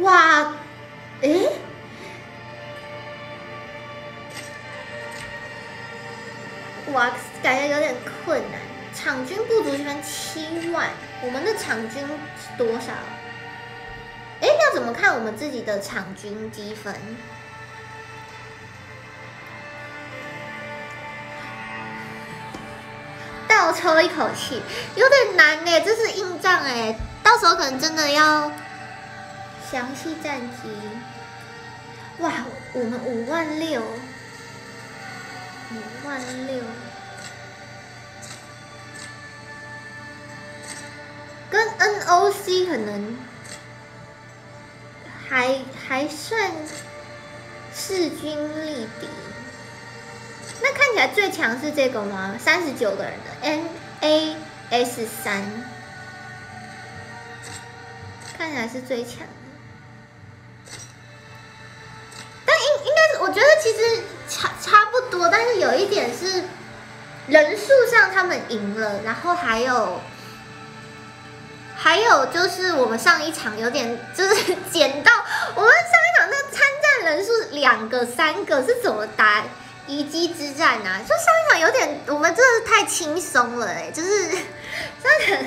哇，诶，哇，感觉有点困难。场均不足积分七万，我们的场均是多少？哎，要怎么看我们自己的场均积分？倒抽一口气，有点难哎，这是硬仗哎，到时候可能真的要详细战绩。哇，我们五万六，五万六，跟 NOC 可能还还算势均力敌。那看起来最强是这个吗？三十九个人的 N A S 三，看起来是最强多，但是有一点是人数上他们赢了，然后还有还有就是我们上一场有点 就是捡到，我们上一场那参战人数两个三个是怎么打遗迹之战啊？就上一场有点我们真的是太轻松了哎、就是 上一场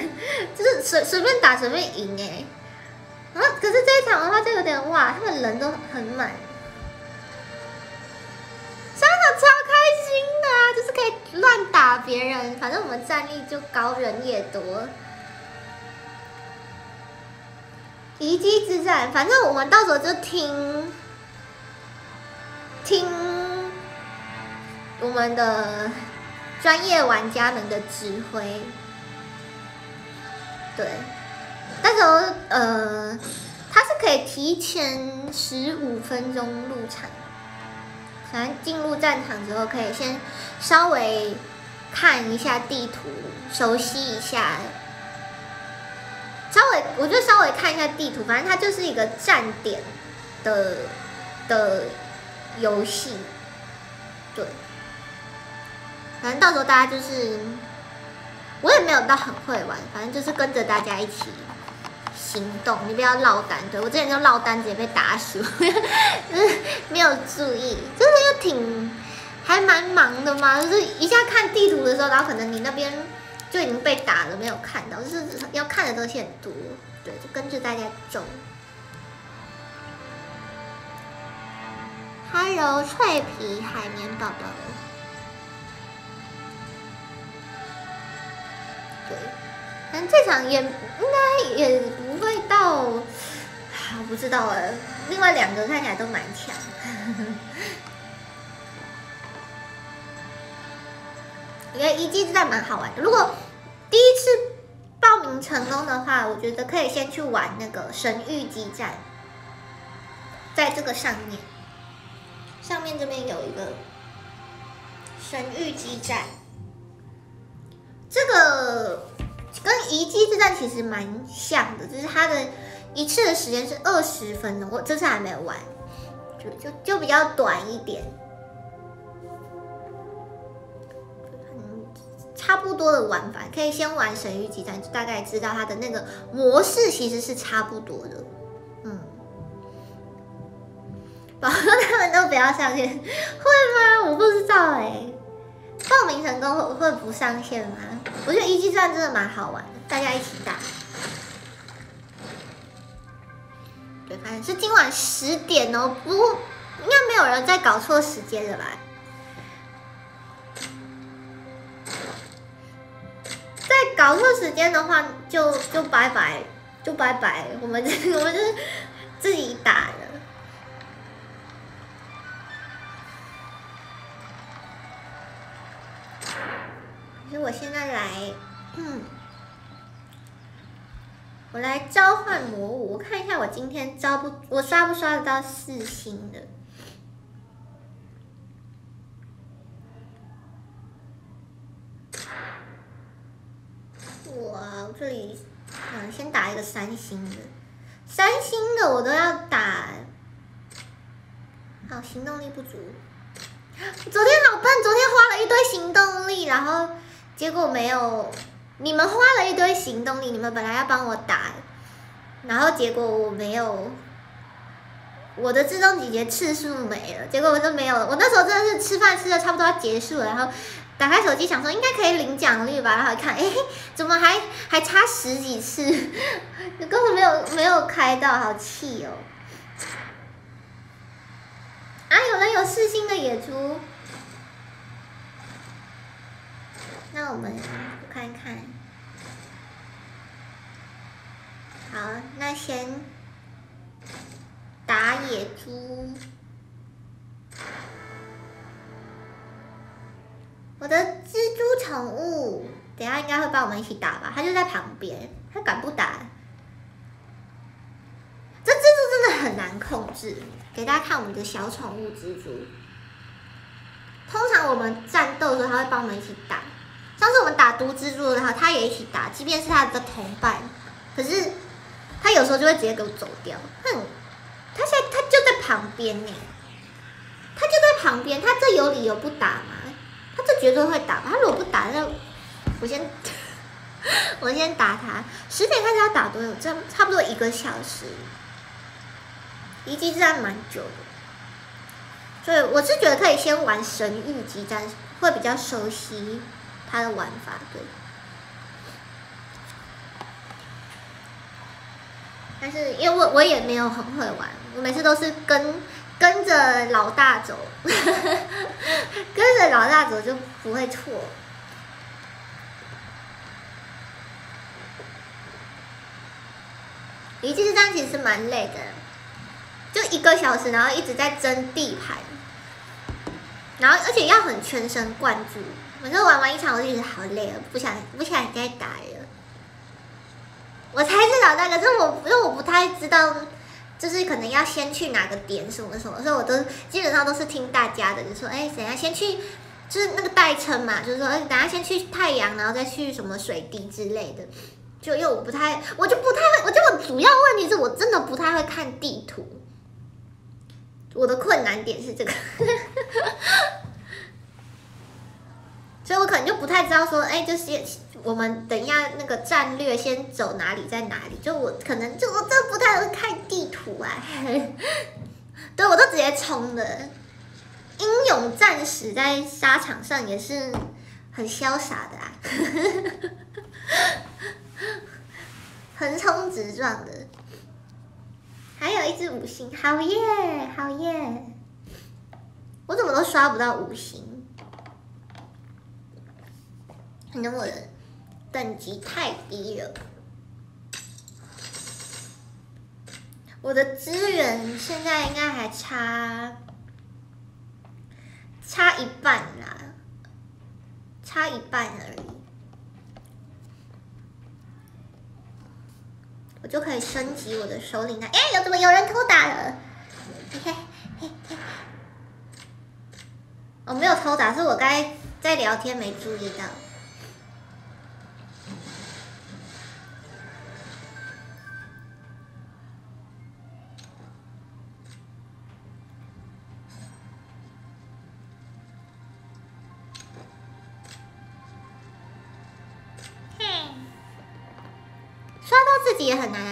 就是随随便打随便赢哎、然后可是这一场的话就有点哇，他们人都很满。可以乱打别人，反正我们战力就高，人也多。遗迹之战，反正我们到时候就听听我们的专业玩家们的指挥。对，那时候呃，他是可以提前十五分钟入场。反正进入战场之后，可以先稍微看一下地图，熟悉一下。稍微，我就稍微看一下地图，反正它就是一个站点的的游戏。对，反正到时候大家就是，我也没有到很会玩，反正就是跟着大家一起行动，你不要落单。对我之前就落单，直接被打死，就是没有注意，就是又挺还蛮忙的嘛，就是一下看地图的时候，然后可能你那边就已经被打了，没有看到，就是要看的东西很多，对，就跟着大家走。Hello，脆皮海绵宝宝。对，但这场也应该也不会到，我不知道哎。另外两个看起来都蛮强。我觉得一季之战蛮好玩的。如果第一次报名成功的话，我觉得可以先去玩那个神域激战，在这个上面，上面这边有一个神域激战，这个跟遗迹之战其实蛮像的，就是它的一次的时间是二十分钟，我这次还没玩，就就就比较短一点。差不多的玩法，可以先玩神域激战，大概知道它的那个模式其实是差不多的。嗯，保佑他们都不要上线，会吗？我不知道哎、报名成功会会不上线吗？我觉得一技战真的蛮好玩的，大家一起打。对，反正是今晚十点哦，不应该没有人再搞错时间了吧？再搞错时间的话，就就拜拜，就拜拜，我们我们就是自己打的。可是我现在来，嗯，我来召唤魔物，我看一下我今天招不，我刷不刷得到四星的。哇，这里，嗯，先打一个三星的，三星的我都要打，好，行动力不足。昨天好笨，昨天花了一堆行动力，然后结果没有。你们花了一堆行动力，你们本来要帮我打，然后结果我没有，我的自动集结次数没了，结果我就没有了。我那时候真的是吃饭吃的差不多要结束了，然后打开手机想说应该可以领奖励吧，然后一看，哎，怎么还还差十几次，根本没有没有开到，好气哦！啊，有人有四星的野猪，那我们看一看。好，那先打野猪。我的蜘蛛宠物，等下应该会帮我们一起打吧？它就在旁边，它敢不打？这蜘蛛真的很难控制。给大家看我们的小宠物蜘蛛。通常我们战斗的时候，它会帮我们一起打。上次我们打毒蜘蛛的时候，他也一起打，即便是他的同伴，可是他有时候就会直接给我走掉。哼，他现在他就在旁边呢，他就在旁边，他这有理由不打吗？他这绝对会打？他如果不打，那我先 我先打他。十点开始要打多久？这差不多一个小时，一击之战蛮久的。所以我是觉得可以先玩神域激战，会比较熟悉它的玩法，对。但是因为我我也没有很会玩，我每次都是跟跟着老大走，跟着老大走就不会错。一技之战其实蛮累的，就一个小时，然后一直在争地盘，然后而且要很全神贯注。每次玩完一场，我就觉得好累了，不想不想再打了。我才是老大，可是我因为我不太知道，就是可能要先去哪个点什么什么，所以我都基本上都是听大家的，就说哎，等下先去，就是那个代称嘛，就是说哎，等下先去太阳，然后再去什么水滴之类的。就因为我不太，我就不太会，我就主要问题是我真的不太会看地图，我的困难点是这个，所以我可能就不太知道说，哎，就是我们等一下那个战略先走哪里在哪里，就我可能就我真不太会看地图啊，对我都直接冲的，英勇战士在沙场上也是很潇洒的啊。横冲直撞的，还有一只五星，好耶，好耶！我怎么都刷不到五星？可能我的等级太低了，我的资源现在应该还差差一半啦，差一半而已。我就可以升级我的首领了。哎，有怎么有人偷打了？嘿嘿嘿嘿。我没有偷打，是我刚才在聊天没注意到。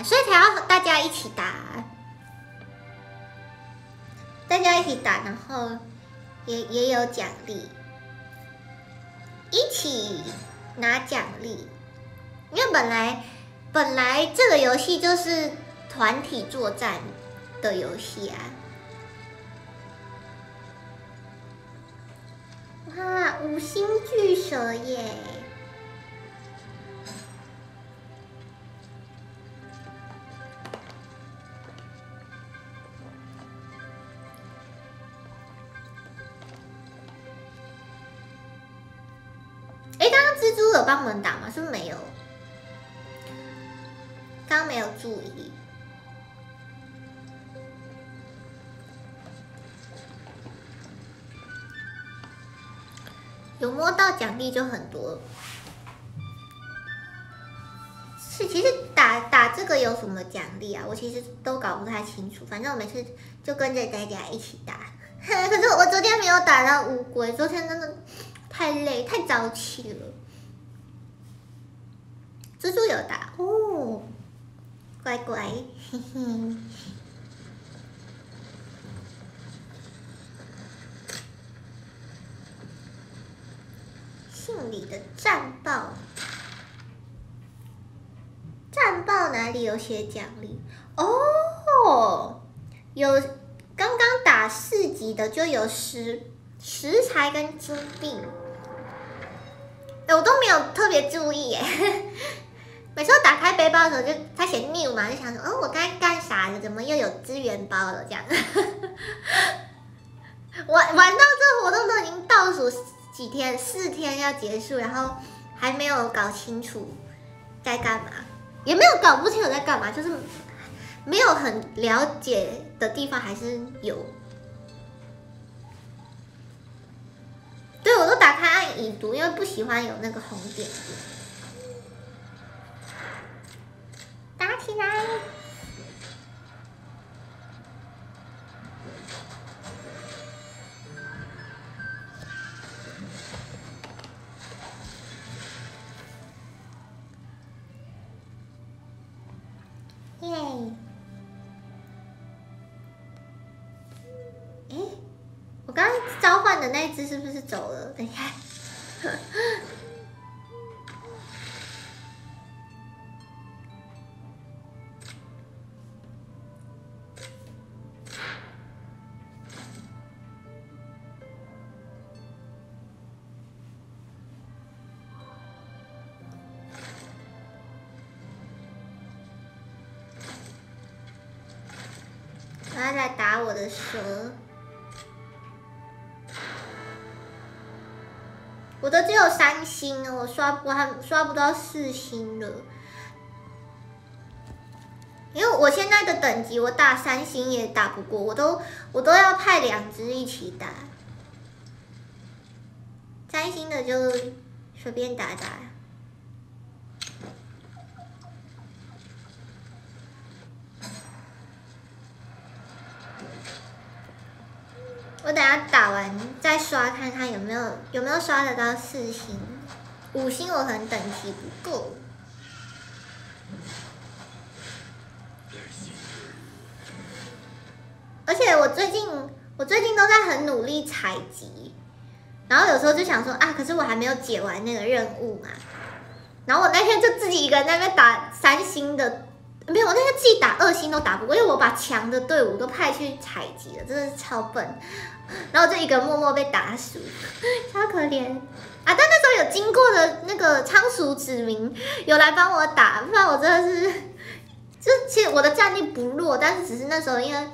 所以才要大家一起打，大家一起打，然后也也有奖励，一起拿奖励。因为本来本来这个游戏就是团体作战的游戏啊！哇，五星巨蛇耶！帮我们打吗？是不是没有？刚刚没有注意。有摸到奖励就很多。是，其实打打这个有什么奖励啊？我其实都搞不太清楚。反正我每次就跟着大家一起打。可是我昨天没有打到乌龟，昨天真的太累，太早起了。蜘蛛有打哦，乖乖，嘿嘿。信里的战报，战报哪里有写奖励？哦，有刚刚打四级的就有食食材跟金币，哎，我都没有特别注意耶。每次我打开背包的时候，就他写 new 嘛，就想说，哦，我该干啥了？怎么又有资源包了？这样，玩玩到这活动都已经倒数几天，四天要结束，然后还没有搞清楚在干嘛，也没有搞不清楚在干嘛，就是没有很了解的地方还是有。对我都打开按已读，因为不喜欢有那个红点点。打起来！耶！诶，我刚刚召唤的那只是不是走了？等一下。我刷不还刷不到四星了，因为我现在的等级，我打三星也打不过，我都我都要派两只一起打，三星的就随便打打。我等下打完再刷看看有没有有没有刷得到四星，五星我可能等级不够。而且我最近我最近都在很努力采集，然后有时候就想说啊，可是我还没有解完那个任务嘛。然后我那天就自己一个人在那边打三星的，没有，我那天自己打二星都打不过，因为我把强的队伍都派去采集了，真的是超笨。然后就一个默默被打死，超可怜啊！但那时候有经过的那个仓鼠指明有来帮我打，不然我真的是，就其实我的战力不弱，但是只是那时候因为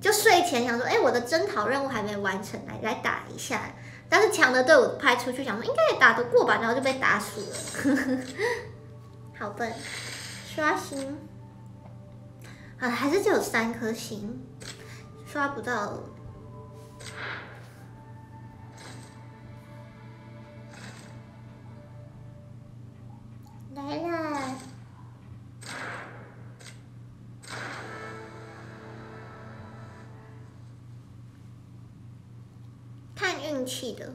就睡前想说，哎，我的征讨任务还没完成，来来打一下。但是强的队伍派出去，想说应该也打得过吧，然后就被打死了，好笨，刷新啊，还是只有三颗星，刷不到了。来了，看运气的，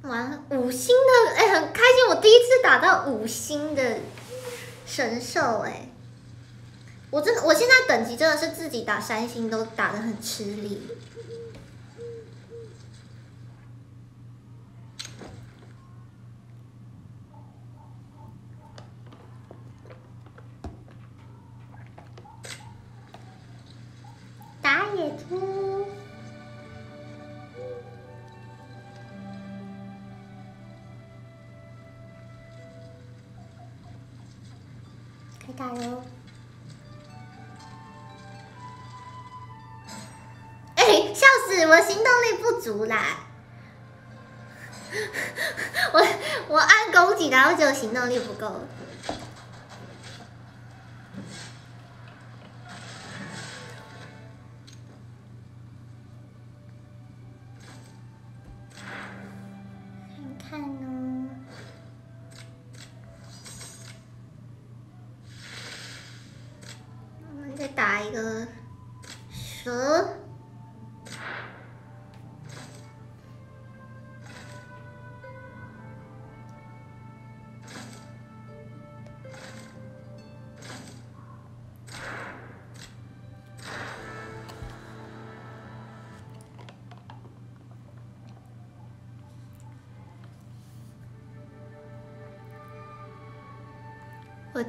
完了五星的，哎，很开心，我第一次打到五星的神兽，哎，我真的，我现在等级真的是自己打三星都打的很吃力。足啦，我我按攻击，然后就行动力不够。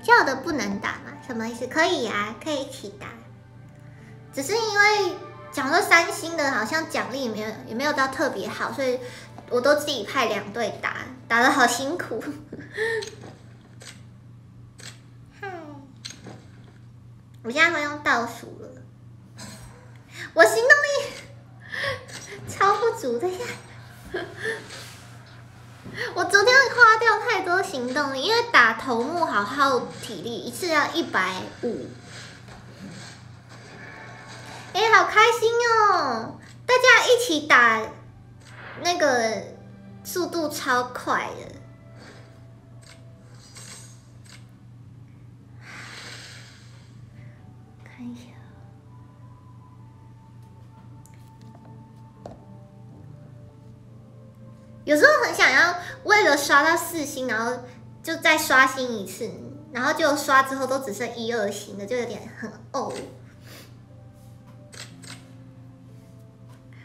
叫的不能打吗？什么意思？可以呀，可以一起打。只是因为讲说三星的，好像奖励也没有也没有到特别好，所以我都自己派两队打，打的好辛苦。嗨，我现在会用倒数了，我行动力超不足的呀。我昨天花掉太多行动力，因为打头目好耗体力，一次要一百五。哎，好开心哦！大家一起打那个速度超快的。看一下，有时候很想要为了刷到四星，然后就再刷新一次，然后就刷之后都只剩一二星的，就有点很呕。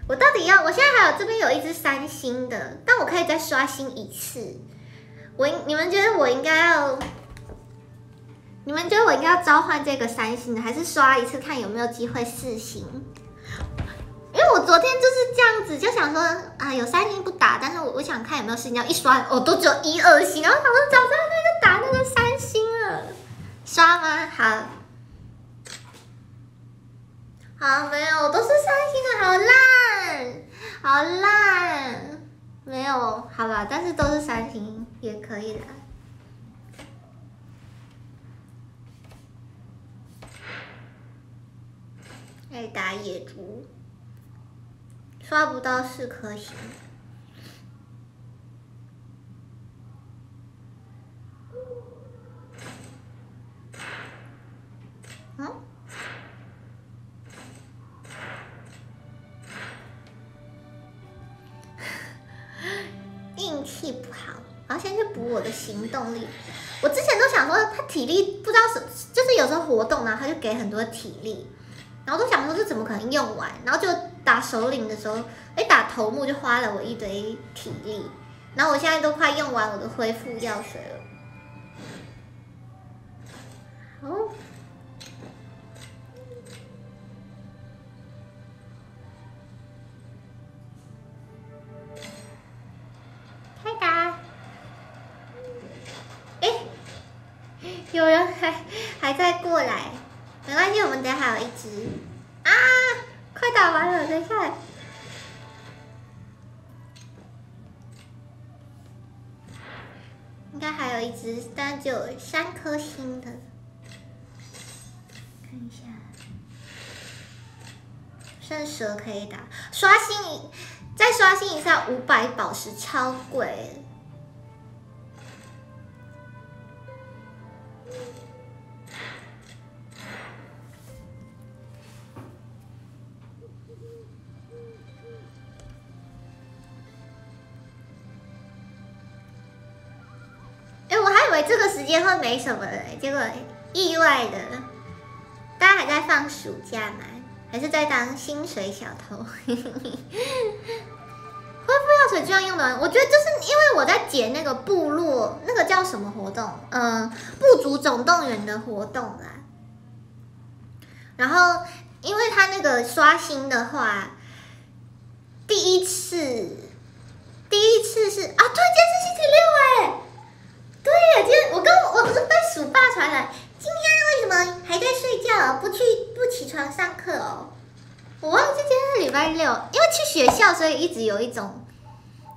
我到底要？我现在还有这边有一只三星的，但我可以再刷新一次。我应你们觉得我应该要？你们觉得我应该要召唤这个三星的，还是刷一次看有没有机会四星？因为我昨天就是这样子，就想说啊，有三星不打，但是我我想看有没有四星，要一刷哦，都只有一二星，然后想说早上那个打那个三刷吗？好，好没有，都是三星的，好烂，好烂，没有，好吧，但是都是三星也可以的。爱打野猪，刷不到四颗星。然后先去补我的行动力。我之前都想说，他体力不知道是，就是有时候活动呢，他就给很多体力。然后都想说这怎么可能用完？然后就打首领的时候，哎，打头目就花了我一堆体力。然后我现在都快用完我的恢复药水了。哦，剩蛇可以打，刷新一，再刷新一下五百宝石，超贵。哎，我还以为这个时间会没什么的，结果意外的，大家还在放暑假嘛，还是在当薪水小偷？恢复药水这样用的，我觉得就是因为我在解那个部落，那个叫什么活动？嗯，部族总动员的活动啦。然后，因为他那个刷新的话，第一次，第一次是啊，对，今天是星期六哎。对呀，今天我跟我不是被鼠爸传染，今天什么还在睡觉？不去不起床上课哦？我忘记今天是礼拜六，因为去学校，所以一直有一种，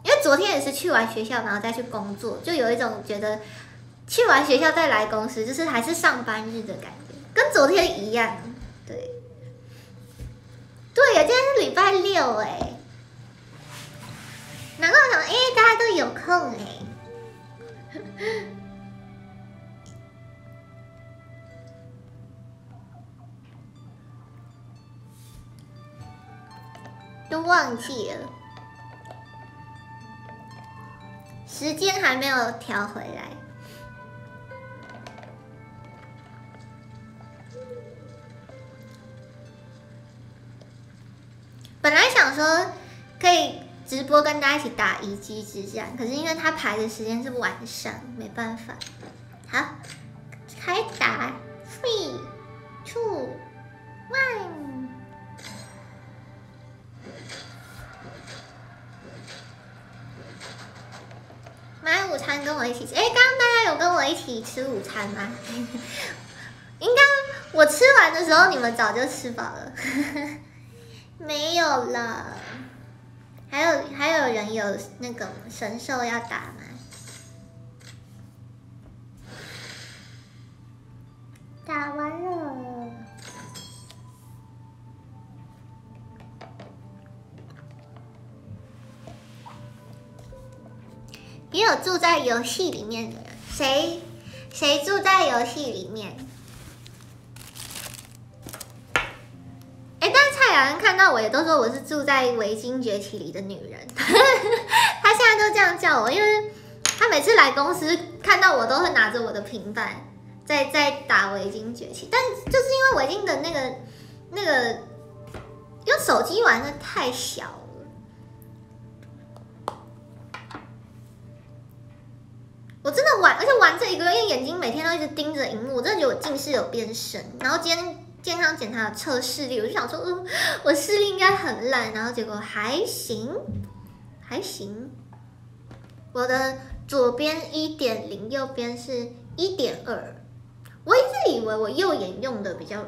因为昨天也是去完学校，然后再去工作，就有一种觉得去完学校再来公司，就是还是上班日的感觉，跟昨天一样。对，对呀，今天是礼拜六哎，难怪我想，哎，大家都有空哎。忘记了，时间还没有调回来。本来想说可以。直播跟大家一起打一击之战，可是因为他排的时间是晚上，没办法。好，开打，three two one。买午餐跟我一起吃，哎，刚刚大家有跟我一起吃午餐吗？应该我吃完的时候你们早就吃饱了，没有了。还有还有人有那个神兽要打吗？打完了。也有住在游戏里面的人，谁？谁住在游戏里面？哎，但是蔡雅恩看到我也都说我是住在《围巾崛起》里的女人，他现在都这样叫我，因为他每次来公司看到我都会拿着我的平板在在打《围巾崛起》，但就是因为围巾的那个那个用手机玩的太小我真的玩，而且玩这一个月，眼睛每天都一直盯着荧幕，我真的觉得我近视有变深。然后今天健康检查测视力，我就想说，嗯，我视力应该很烂，然后结果还行，还行。我的左边一点零，右边是一点二。我一直以为我右眼用的比较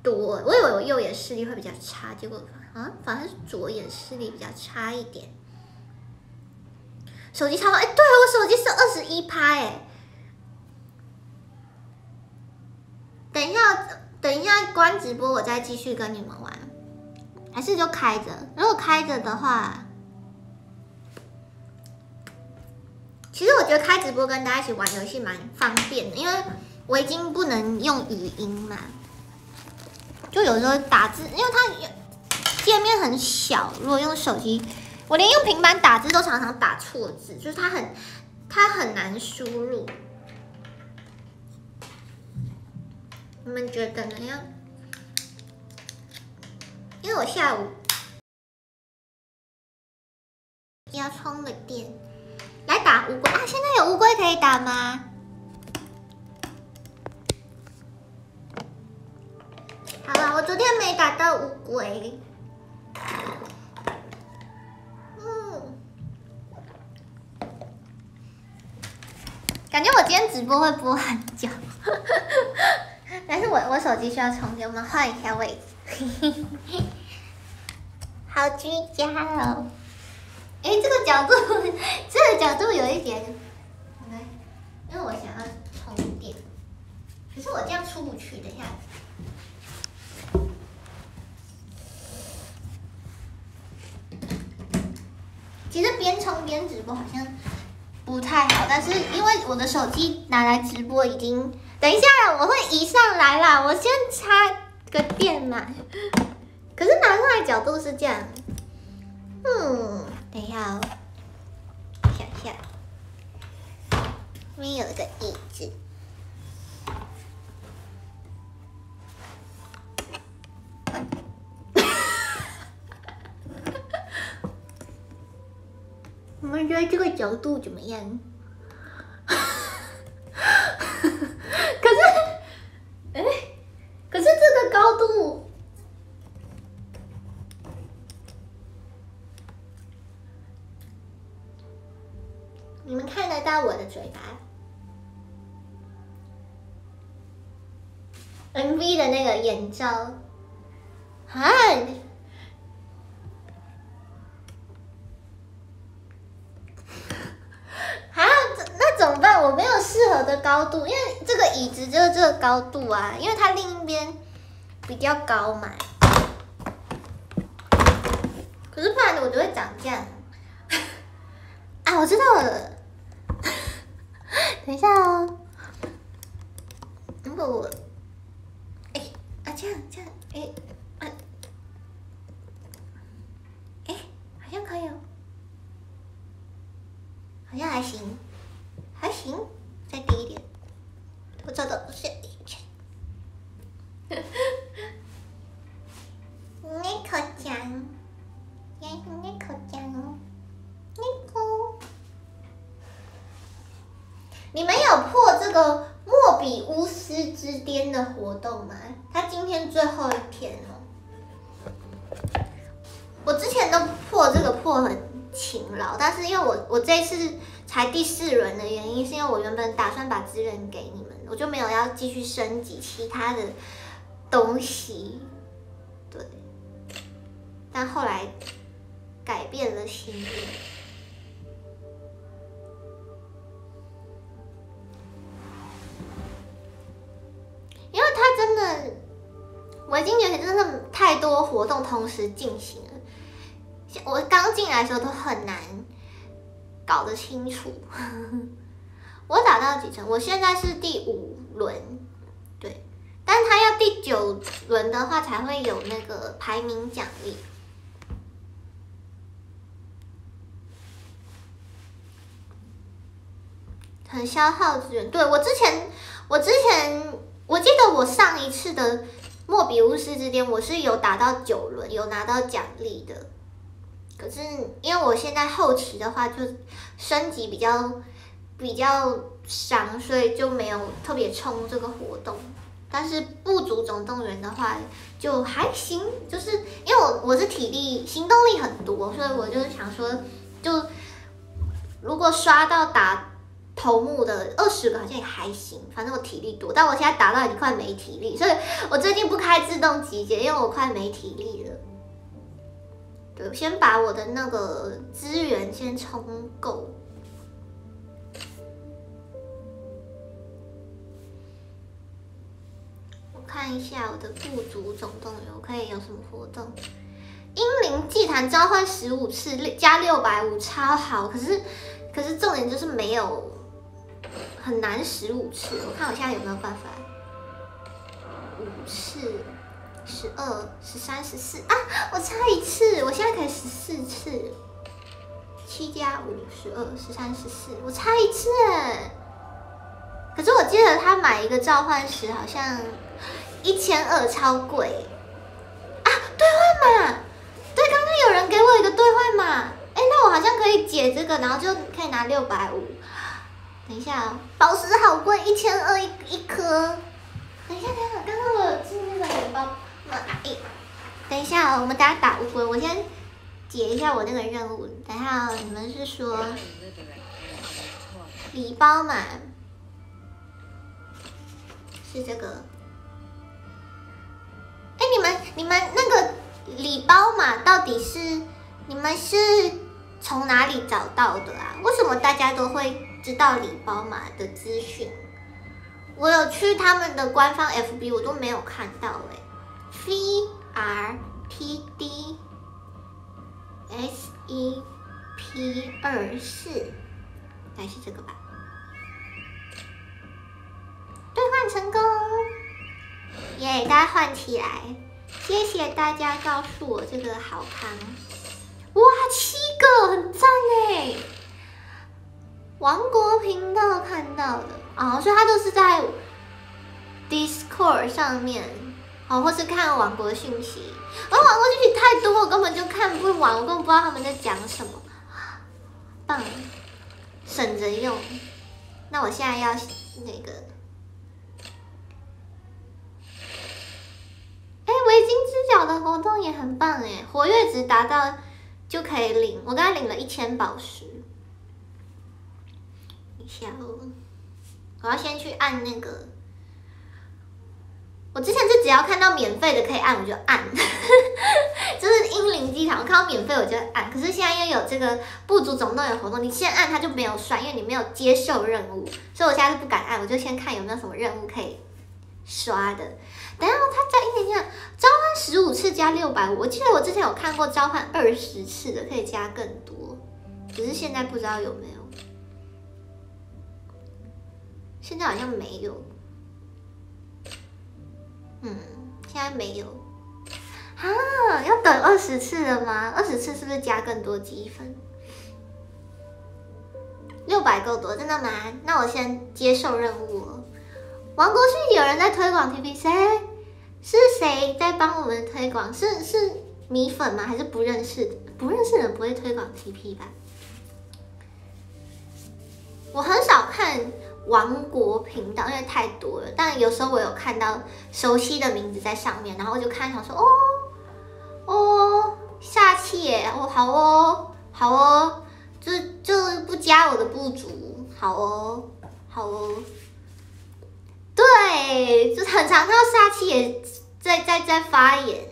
多，我以为我右眼视力会比较差，结果啊，反而是左眼视力比较差一点。手机超哎，对我手机是二十一拍哎。等一下，等一下关直播，我再继续跟你们玩，还是就开着？如果开着的话，其实我觉得开直播跟大家一起玩游戏蛮方便的，因为我已经不能用语音嘛，就有时候打字，因为它界面很小，如果用手机。我连用平板打字都常常打错字，就是它很它很难输入。你们觉得怎样？因为我下午要充了电，来打乌龟啊！现在有乌龟可以打吗？好了，我昨天没打到乌龟。感觉我今天直播会播很久，但是我我手机需要充电，我们换一下位置，好居家哦。哎，这个角度，这个角度有一点，因为我想要充电，可是我这样出不去，等一下。其实边充边直播好像。不太好，但是因为我的手机拿来直播已经，等一下我会移上来啦，我先插个电嘛。可是拿上来角度是这样，嗯，等一下哦，想一下，没有个椅子。你们觉得这个角度怎么样？可是，哎，可是这个高度，你们看得到我的嘴巴？MV 的那个眼罩，啊，那怎么办。我没有适合的高度，因为这个椅子就是这个高度啊，因为它另一边比较高嘛。可是不然我就会长这样。啊，我知道了。等一下哦。如果我，哎，啊这样这样，哎，啊，哎，好像可以哦，好像还行。还行，再低一点，我找到是一圈。你可讲，你你可讲，你可。你们有破这个莫比乌斯之巅的活动吗？他今天最后勤劳，但是因为我我这次。才第四轮的原因是因为我原本打算把资源给你们，我就没有要继续升级其他的东西，对。但后来改变了心意，因为他真的，我今年真的太多活动同时进行了，我刚进来的时候都很难。搞得清楚。我打到几层？我现在是第五轮，对，但他要第九轮的话才会有那个排名奖励。很消耗资源。对我之前，我之前我记得我上一次的莫比乌斯之巅，我是有打到九轮，有拿到奖励的。可是因为我现在后期的话，就升级比较比较伤，所以就没有特别冲这个活动。但是不足总动员的话就还行，就是因为我我是体力行动力很多，所以我就是想说，就如果刷到打。头目的二十个好像也还行，反正我体力多，但我现在打到已经快没体力，所以我最近不开自动集结，因为我快没体力了。先把我的那个资源先充够。我看一下我的部族总动员，我可以有什么活动？英灵祭坛召唤十五次，加六百五，超好。可是，可是重点就是没有。很难十五次，我看我现在有没有办法。五次，十二、十三、十四啊！我差一次，我现在可以十四次。七加五，十二、十三、十四，我差一次哎。可是我记得他买一个召唤石好像一千二，超贵。啊，兑换码！对，刚刚有人给我一个兑换码，哎，那我好像可以解这个，然后就可以拿六百五。等一下，宝石好贵，一千二一一颗。等一下，等，包，我拿一。等一下，我们等下打乌龟，我先解一下我那个任务。等一下，你们是说礼包嘛？是这个。哎，你们你们那个礼包码到底是你们是从哪里找到的啊？为什么大家都会？知道礼包码的资讯，我有去他们的官方 FB，我都没有看到哎。V R T D S E P 二四，还是这个吧？兑换成功，耶！大家换起来，谢谢大家告诉我这个好康。哇，七个，很赞哎！王国频道看到的哦，所以他都是在 Discord 上面哦，或是看王国讯息。而王国讯息太多，我根本就看不完，我根本不知道他们在讲什么。棒，省着用。那我现在要那个，哎，围巾之角的活动也很棒哎，活跃值达到就可以领，我刚才领了一千宝石。一下哦，我要先去按那个。我之前就只要看到免费的可以按，我就按，就是英灵机场，我看到免费我就按。可是现在又有这个部族总动员活动，你先按它就没有算，因为你没有接受任务，所以我现在是不敢按，我就先看有没有什么任务可以刷的。等下他在英灵上召唤十五次加六百五，我记得我之前有看过召唤二十次的可以加更多，只是现在不知道有没有。现在好像没有，嗯，现在没有啊，要等二十次了吗？二十次是不是加更多积分？六百够多，真的吗？那我先接受任务。王国是有人在推广 TP，谁？是谁在帮我们推广？是是米粉吗？还是不认识的？不认识的人不会推广 TP 吧？我很少看。王国频道因为太多了，但有时候我有看到熟悉的名字在上面，然后我就看想说哦哦下气耶，哦好哦好哦，就就不加我的不足，好哦好哦，对，就是很常看到下气也在在在发言，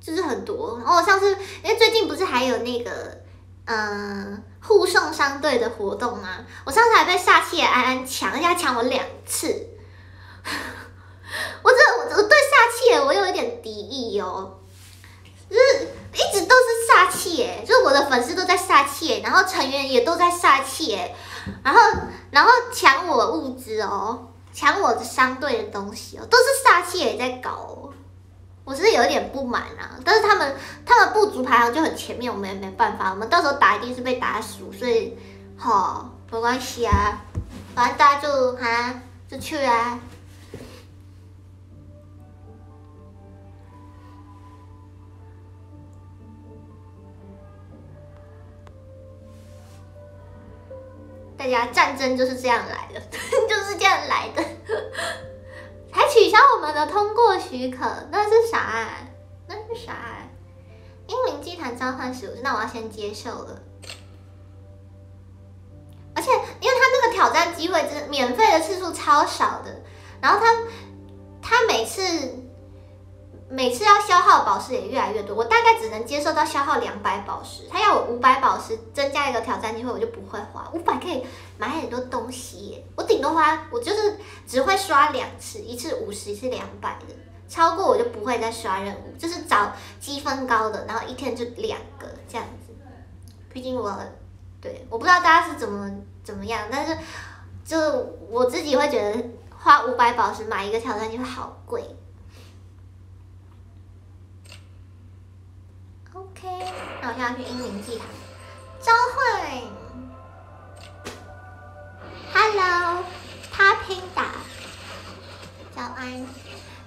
就是很多。然后上次因为最近不是还有那个嗯。互送商队的活动吗？我上次还被煞气的安安抢，人家抢我两次。我这我我对煞气我有一点敌意哦，就是一直都是煞气气耶，就是我的粉丝都在煞气耶，然后成员也都在煞气耶，然后然后抢我物资哦，抢我的商队的东西哦，都是煞气也在搞哦，我是有点不满啊，但是他们他们部族排行就很前面，我们也没办法，我们到时候打一定是被打死，所以好没关系啊，反正大家就哈就去啊。大家战争就是这样来的，就是这样来的，还取消我们的通过许可，那是啥、啊？那是啥、啊？英灵祭坛召唤使，那我要先接受了。而且，因为他那个挑战机会，是免费的次数超少的，然后他他每次每次要消耗宝石也越来越多，我大概只能接受到消耗两百宝石。他要我五百宝石增加一个挑战机会，我就不会花。五百可以买很多东西，我顶多花，我就是只会刷两次，一次五十，一次两百的，超过我就不会再刷任务，就是找积分高的，然后一天就两个这样子。毕竟我对我不知道大家是怎么怎么样，但是就我自己会觉得花五百宝石买一个挑战机会好贵。OK，那我现在去英灵祭坛召唤。Hello，他拼打，早安。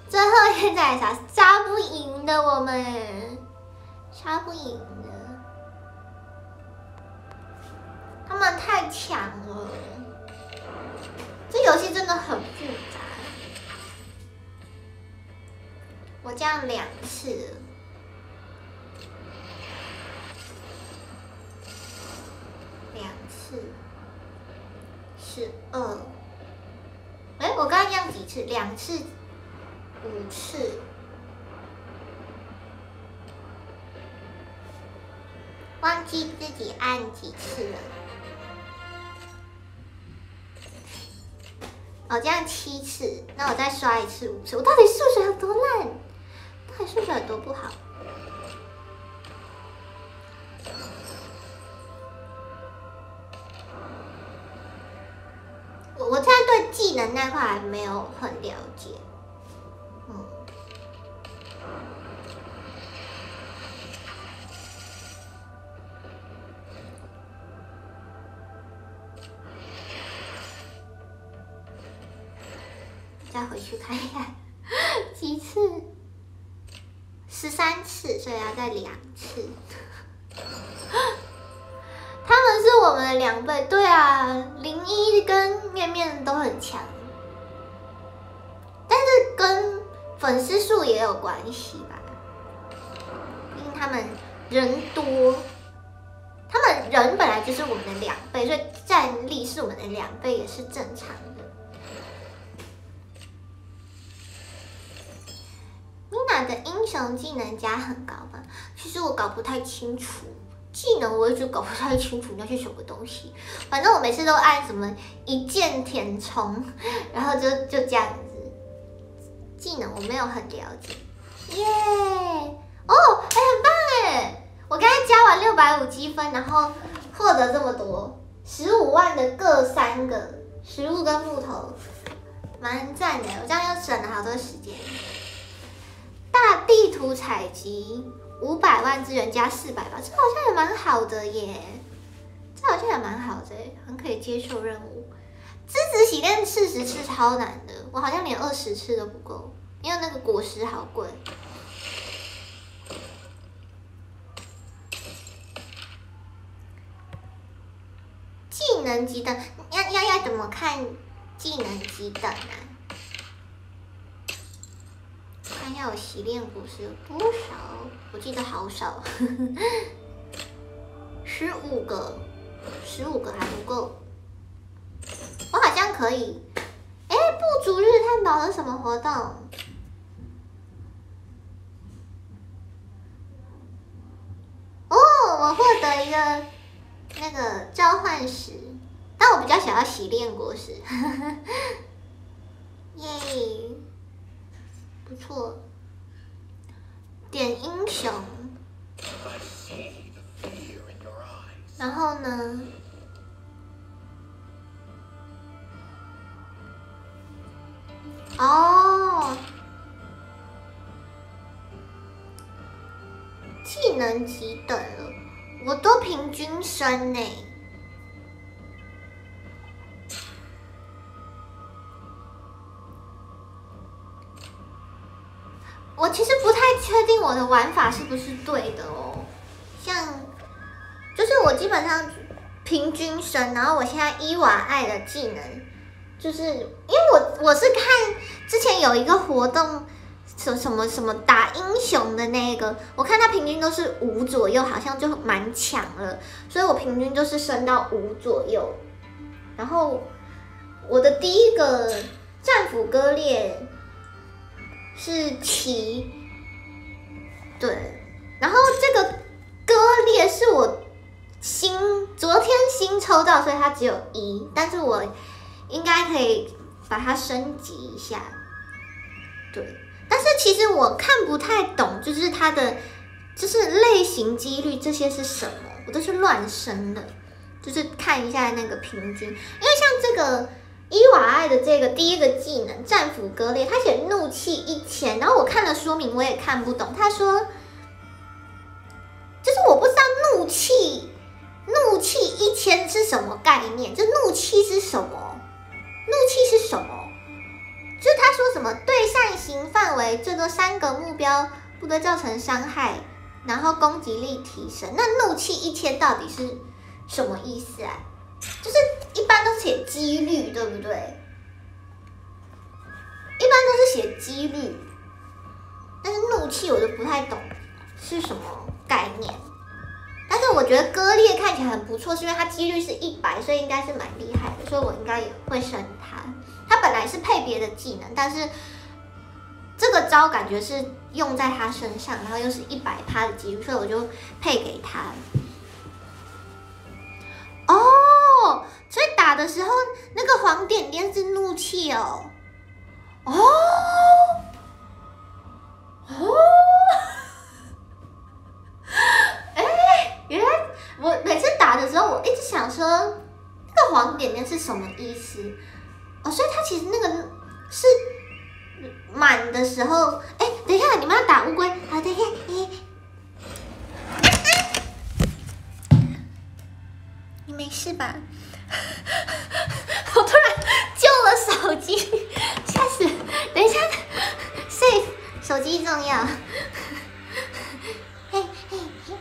最后现在啥？杀不赢的我们，杀不赢的，他们太强了。这游戏真的很复杂。我这样两次了。两次，十二。哎，我刚刚样几两次，五次。忘记自己按几次了。哦，这样七次，那我再刷一次五次。我到底数学有多烂？到底数学有多不好？不太清楚。技能我一直搞不太清楚那是什么东西，反正我每次都按什么一键填充，然后就就这样子。技能我没有很了解，耶！哦，哎，很棒哎！我刚才加完六百五积分，然后获得这么多，十五万的各三个食物跟木头，蛮赞的。我这样又省了好多时间。大地图采集。五百万资源加四百吧，这好像也蛮好的耶，这好像也蛮好的，很可以接受任务。资质洗练四十次超难的，我好像连二十次都不够，因为那个果实好贵。技能级等，要要要怎么看技能级等啊？看一下我洗练果实有多少，我记得好少，十五个，十五个还不够。我好像可以，哎，不足日探宝的什么活动？哦，我获得一个那个召唤石，但我比较想要洗练果实，耶。不错，点英雄。然后呢？哦，技能几等了？我都平均升呢。我其实不太确定我的玩法是不是对的哦，像，就是我基本上平均升，然后我现在伊娃爱的技能，就是因为我我是看之前有一个活动，什什么什么打英雄的那个，我看他平均都是五左右，好像就蛮强了，所以我平均就是升到五左右，然后我的第一个战斧割裂。是七，对，然后这个割裂是我新昨天新抽到，所以它只有一，但是我应该可以把它升级一下，对，但是其实我看不太懂，就是它的就是类型几率这些是什么，我都是乱升的，就是看一下那个平均，因为像这个。伊娃爱的这个第一个技能战斧割裂，他写怒气一千，然后我看了说明，我也看不懂。他说，就是我不知道怒气怒气一千是什么概念，就怒气是什么？怒气是什么？就是他说什么对扇形范围最多三个目标不得造成伤害，然后攻击力提升。那怒气一千到底是什么意思啊？就是一般都是写几率，对不对？一般都是写几率，但是怒气我就不太懂是什么概念。但是我觉得割裂看起来很不错，是因为它几率是一百，所以应该是蛮厉害的，所以我应该也会升它。它本来是配别的技能，但是这个招感觉是用在他身上，然后又是一百趴的几率，所以我就配给他。哦，所以打的时候那个黄点点是怒气哦，哦，哦，哎，原来我每次打的时候，我一直想说那个黄点点是什么意思？哦，所以它其实那个是满的时候，哎，等一下，你们要打乌龟，好，等一下，哎。你没事吧？我突然救了手机，吓死！等一下，safe，手机重要。嘿嘿嘿，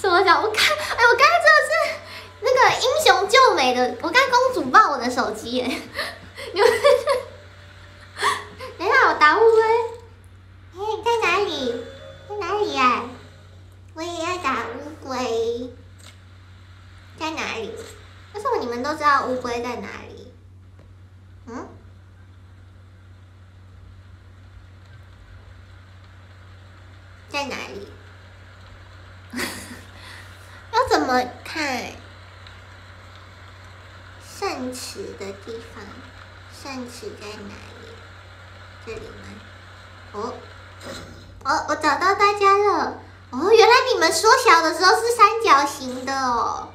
什么叫我看？哎，我刚才真的是那个英雄救美的，我刚公主抱我的手机耶！你们，等一下，我打乌龟。哎，在哪里？在哪里呀？我也要打乌龟。在哪里？为什么你们都知道乌龟在哪里？嗯？在哪里？要怎么看？圣池的地方，圣池在哪里？这里吗？哦，哦，我找到大家了。哦，原来你们缩小的时候是三角形的哦。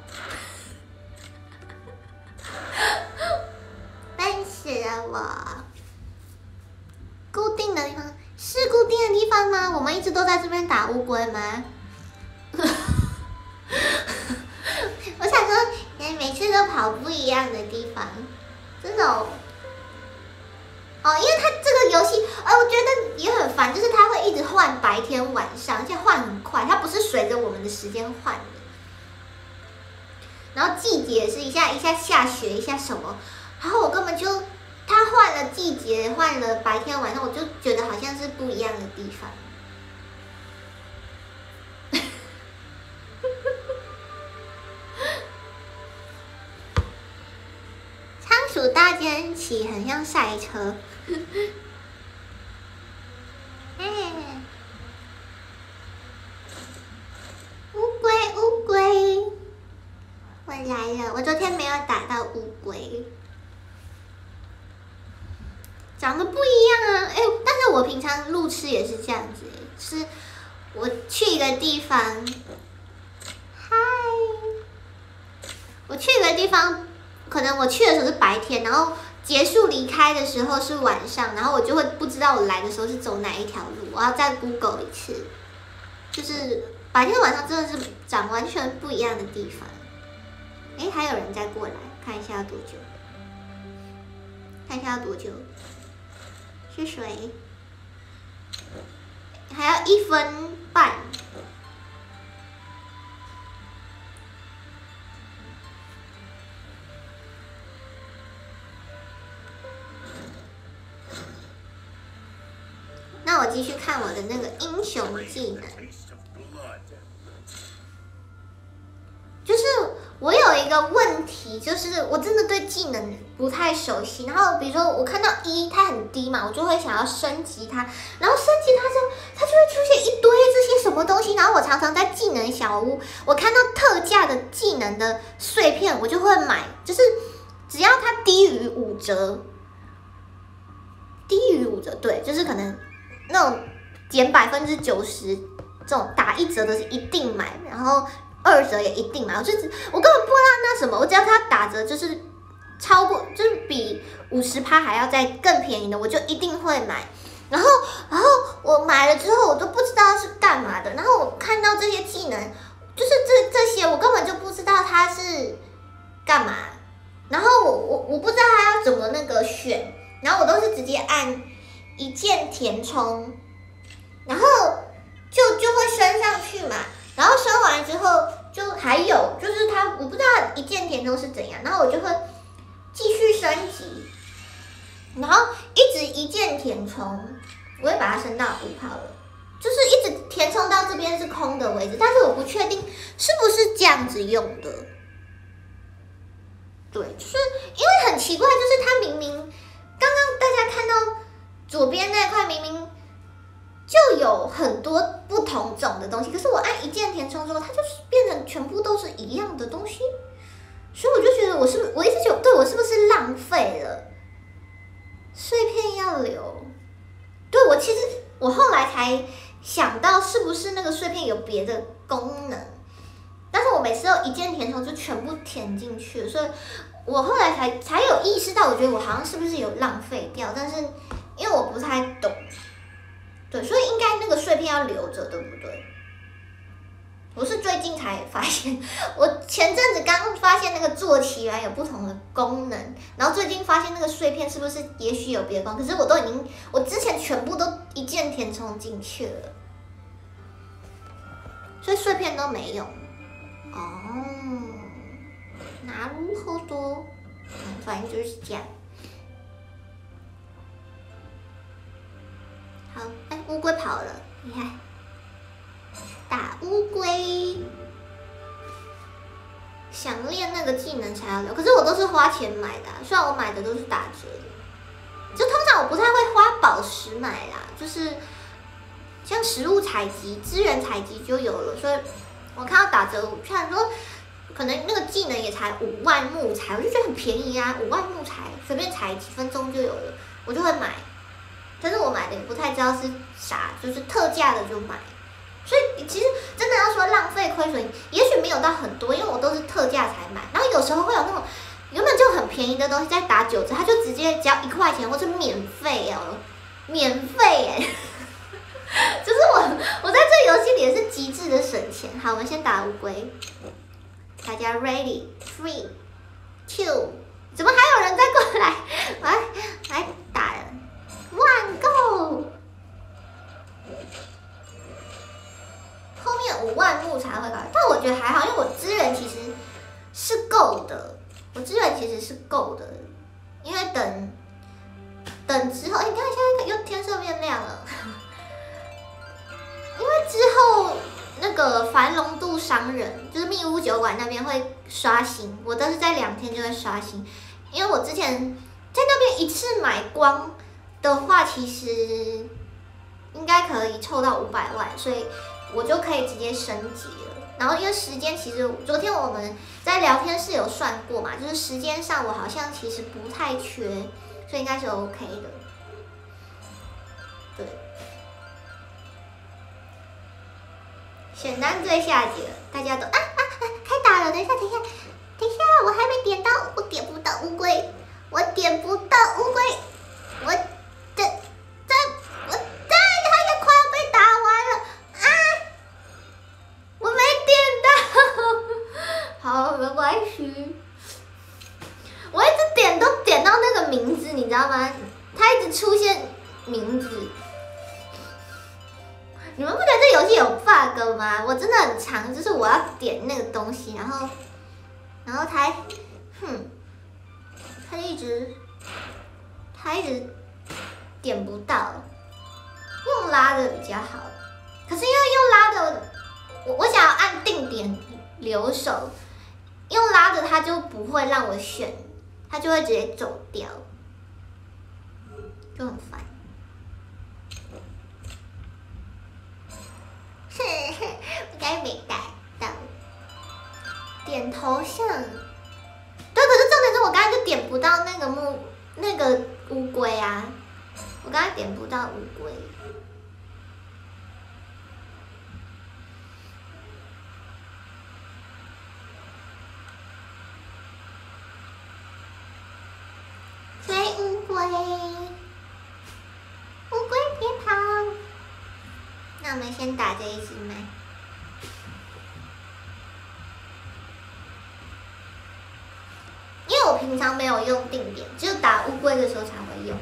哇！固定的地方是固定的地方吗？我们一直都在这边打乌龟吗？我想说，你每次都跑不一样的地方，真的哦。因为它这个游戏，呃，我觉得也很烦，就是它会一直换白天晚上，而且换很快，它不是随着我们的时间换的。然后季节是一下一下下雪一下什么，然后我根本就，他换了季节换了白天晚上，我就觉得好像是不一样的地方。仓鼠大间起很像赛车。乌龟乌龟。我来了，我昨天没有打到乌龟，长得不一样啊！哎，但是我平常路痴也是这样子，是我去一个地方，嗨。我去一个地方，可能我去的时候是白天，然后结束离开的时候是晚上，然后我就会不知道我来的时候是走哪一条路，我要再 Google 一次。就是白天晚上真的是长完全不一样的地方。哎，还有人在过来看一下要多久？看一下要多久？是谁？还要一分半。那我继续看我的那个英雄技能，就是我有一个问题，就是我真的对技能不太熟悉。然后比如说我看到一它很低嘛，我就会想要升级它，然后升级它之后，它就会出现一堆这些什么东西。然后我常常在技能小屋，我看到特价的技能的碎片，我就会买，就是只要它低于五折，低于五折，对，就是可能。那种减百分之九十，这种打一折的是一定买，然后二折也一定买。我就我根本不知道那什么，我只要它打折就是超过，就是比五十趴还要再更便宜的，我就一定会买。然后，然后我买了之后，我都不知道是干嘛的。然后我看到这些技能，就是这这些，我根本就不知道它是干嘛。然后我我我不知道它要怎么那个选，然后我都是直接按。一键填充，然后就就会升上去嘛。然后升完之后，就还有就是它，我不知道一键填充是怎样。然后我就会继续升级，然后一直一键填充，我会把它升到五号了，就是一直填充到这边是空的位置。但是我不确定是不是这样子用的。对，就是因为很奇怪，就是它明明刚刚大家看到。左边那块明明就有很多不同种的东西，可是我按一键填充之后，它就是变成全部都是一样的东西，所以我就觉得我是我一直觉得对我是不是浪费了碎片要留？对我其实我后来才想到是不是那个碎片有别的功能，但是我每次都一键填充就全部填进去，所以我后来才才有意识到，我觉得我好像是不是有浪费掉，但是。因为我不太懂，对，所以应该那个碎片要留着，对不对？我是最近才发现，我前阵子刚发现那个做起来有不同的功能，然后最近发现那个碎片是不是也许有别的功能？可是我都已经，我之前全部都一键填充进去了，所以碎片都没有。哦，拿如何多？反正就是这样。好，哎，乌龟跑了，你看，打乌龟，想练那个技能才要留，可是我都是花钱买的，虽然我买的都是打折的，就通常我不太会花宝石买啦，就是像食物采集、资源采集就有了，所以我看到打折，虽然说可能那个技能也才五万木材，我就觉得很便宜啊，五万木材随便采几分钟就有了，我就会买。但是我买的也不太知道是啥，就是特价的就买，所以其实真的要说浪费亏损，也许没有到很多，因为我都是特价才买。然后有时候会有那种原本就很便宜的东西再打九折，他就直接只要一块钱或者免费哦，免费哎，就是我我在这游戏里也是极致的省钱。好，我们先打乌龟，大家 ready three two，怎么还有人在过来？来来打。人，one go，后面五万木才会搞，但我觉得还好，因为我资源其实是够的，我资源其实是够的，因为等等之后，你看现在又天色变亮了，因为之后那个繁荣度商人就是密屋酒馆那边会刷新，我都是在两天就会刷新，因为我之前在那边一次买光。的话，其实应该可以凑到五百万，所以我就可以直接升级了，然后因为时间其实昨天我们在聊天室有算过嘛，就是时间上我好像其实不太缺，所以应该是 OK 的。对，简单最下级了，大家都啊啊啊开打了！等一下，等一下，等一下，我还没点到，我点不到乌龟，我点不到乌龟，我。会直接走先打这一只没？因为我平常没有用定点只有打乌龟的时候才会用。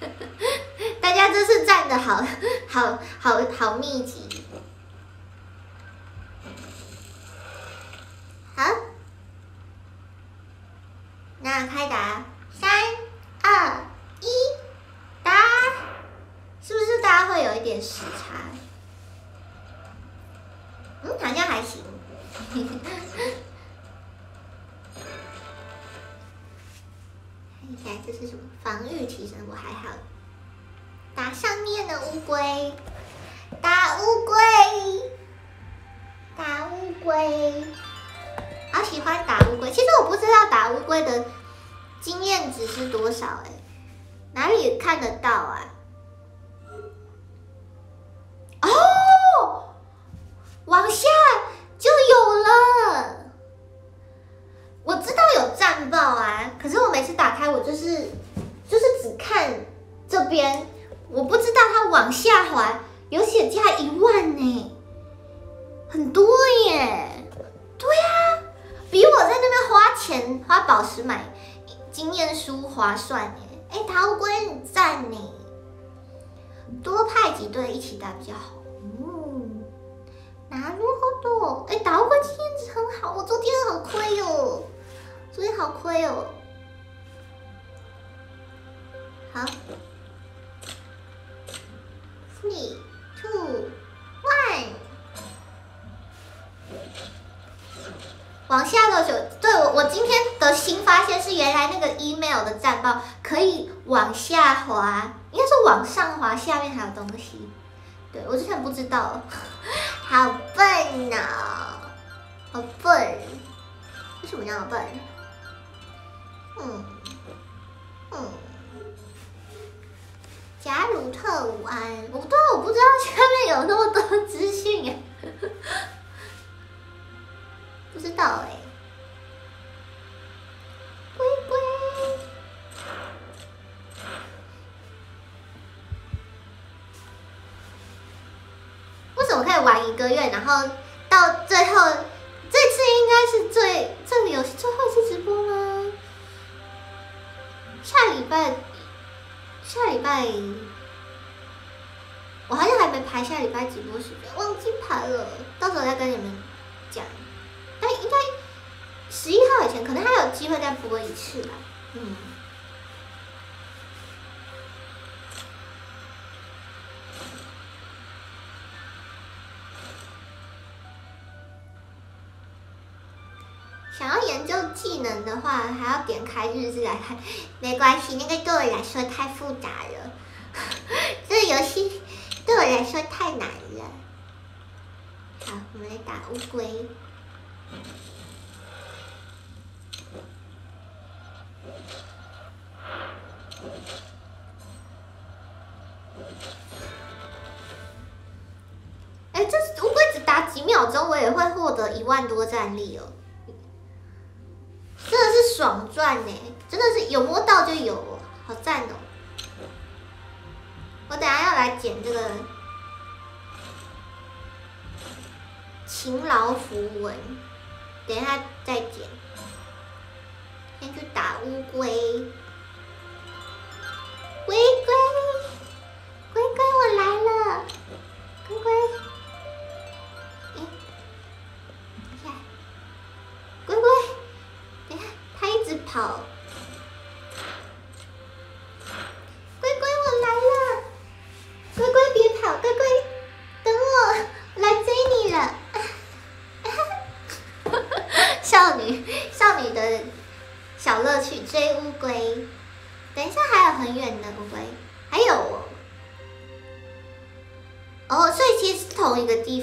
大家真是站的好好好好密集。玩一个月，然后到最后这次应该是最这个游戏最后一次直播吗？下礼拜，下礼拜，我好像还没排下礼拜直播时间，忘记排了，到时候再跟你们讲。但应该十一号以前，可能还有机会再播一次吧。嗯。点开日志来看，没关系，那个对我来说太复杂了。这个游戏对我来说太难了。好，我们来打乌龟。哎，这乌龟只打几秒钟，我也会获得一万多战力哦。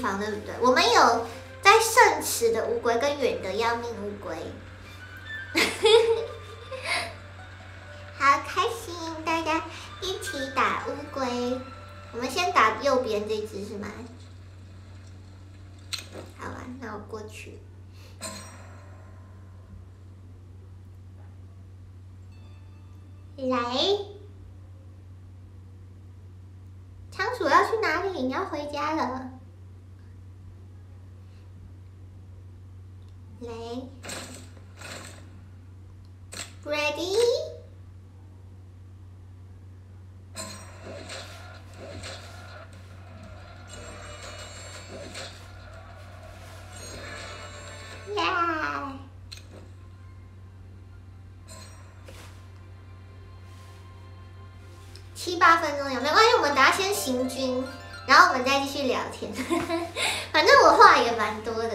方，对不对？我们有在圣池的乌龟跟远的要命乌龟。好开心，大家一起打乌龟。我们先打右边这只是吗？好吧，那我过去。来，仓鼠要去哪里？你要回家了。来，ready。耶！七八分钟有没有关系？我们等下先行军，然后我们再继续聊天。反正我话也蛮多的。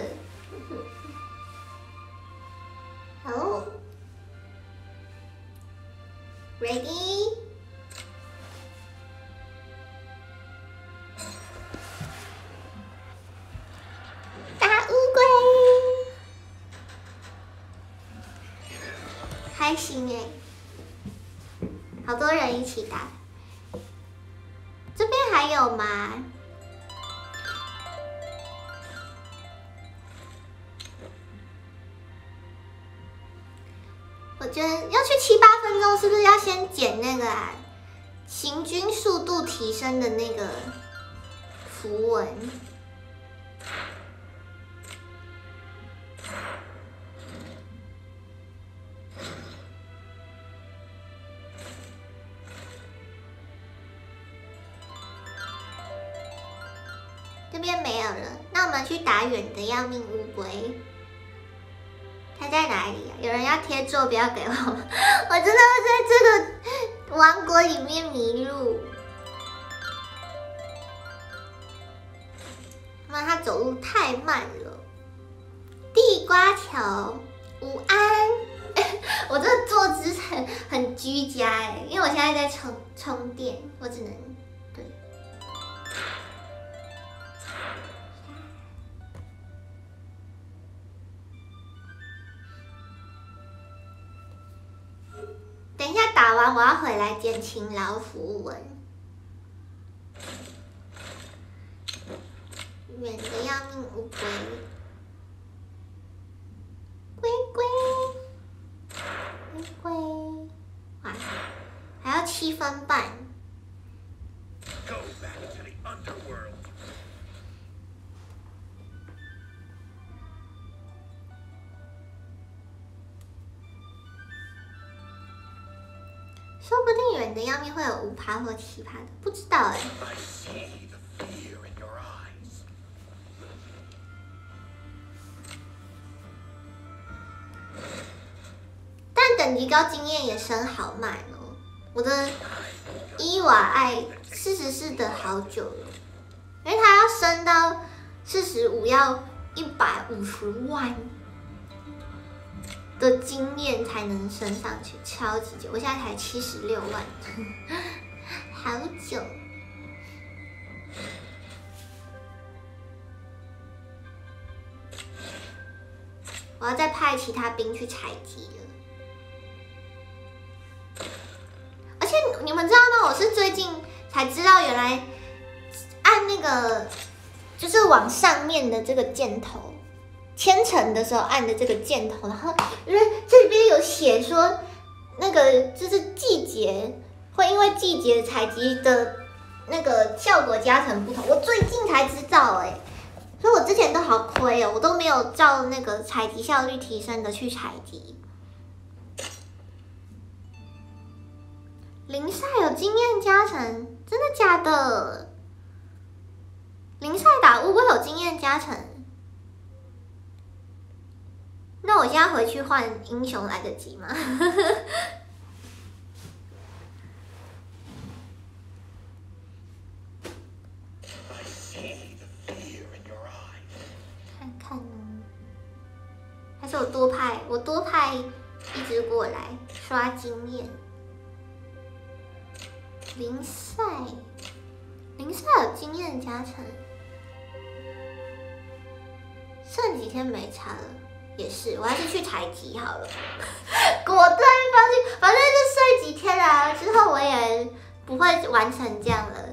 开心哎！好多人一起打。这边还有吗？我觉得要去七八分钟，是不是要先捡那个啊？行军速度提升的那去打远的要命乌龟。它在哪里啊？有人要贴坐标给我，我真的会在这个王国里面迷路。勤劳服务。的要命会有五趴或七趴的，不知道哎、但等级高，经验也升好慢哦。我的伊娃爱四十四的好久了，因为它要升到四十五要一百五十万的经验才能升上去，超级久。我现在才七十六万，好久。我要再派其他兵去采集了。而且你们知道吗？我是最近才知道原来按那个就是往上面的这个箭头，千层的时候按的这个箭头，然后因为这边有写说那个就是季节会因为季节采集的那个效果加成不同，我最近才知道哎、所以我之前都好亏哦，我都没有照那个采集效率提升的去采集。林赛有经验加成，真的假的？林赛打乌龟有经验加成，那我现在回去换英雄来得及吗？I see the fear in your eyes. 看看呢，还是我多派我多派一只过来刷经验。林赛，林赛有经验加成，剩几天没差了，也是，我还是去采集好了。果断放弃，反正就睡几天啊，之后我也不会完成这样了。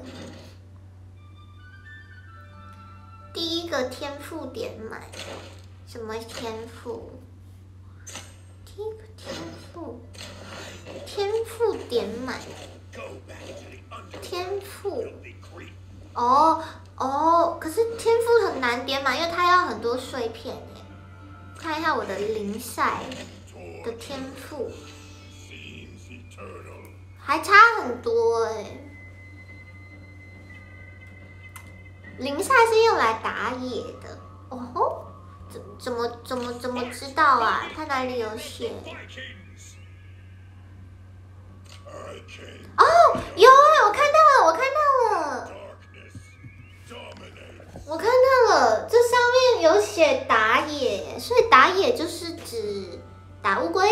第一个天赋点满，什么天赋？第一个天赋，天赋点满，天赋哦哦，可是天赋很难点满，因为它要很多碎片。看一下我的林赛的天赋，还差很多哎。林赛是用来打野的哦吼，怎怎么怎么怎么知道啊？他哪里有写？哦，有，我看到了，我看到了，我看到了，这上面有写打野，所以打野就是指打乌龟。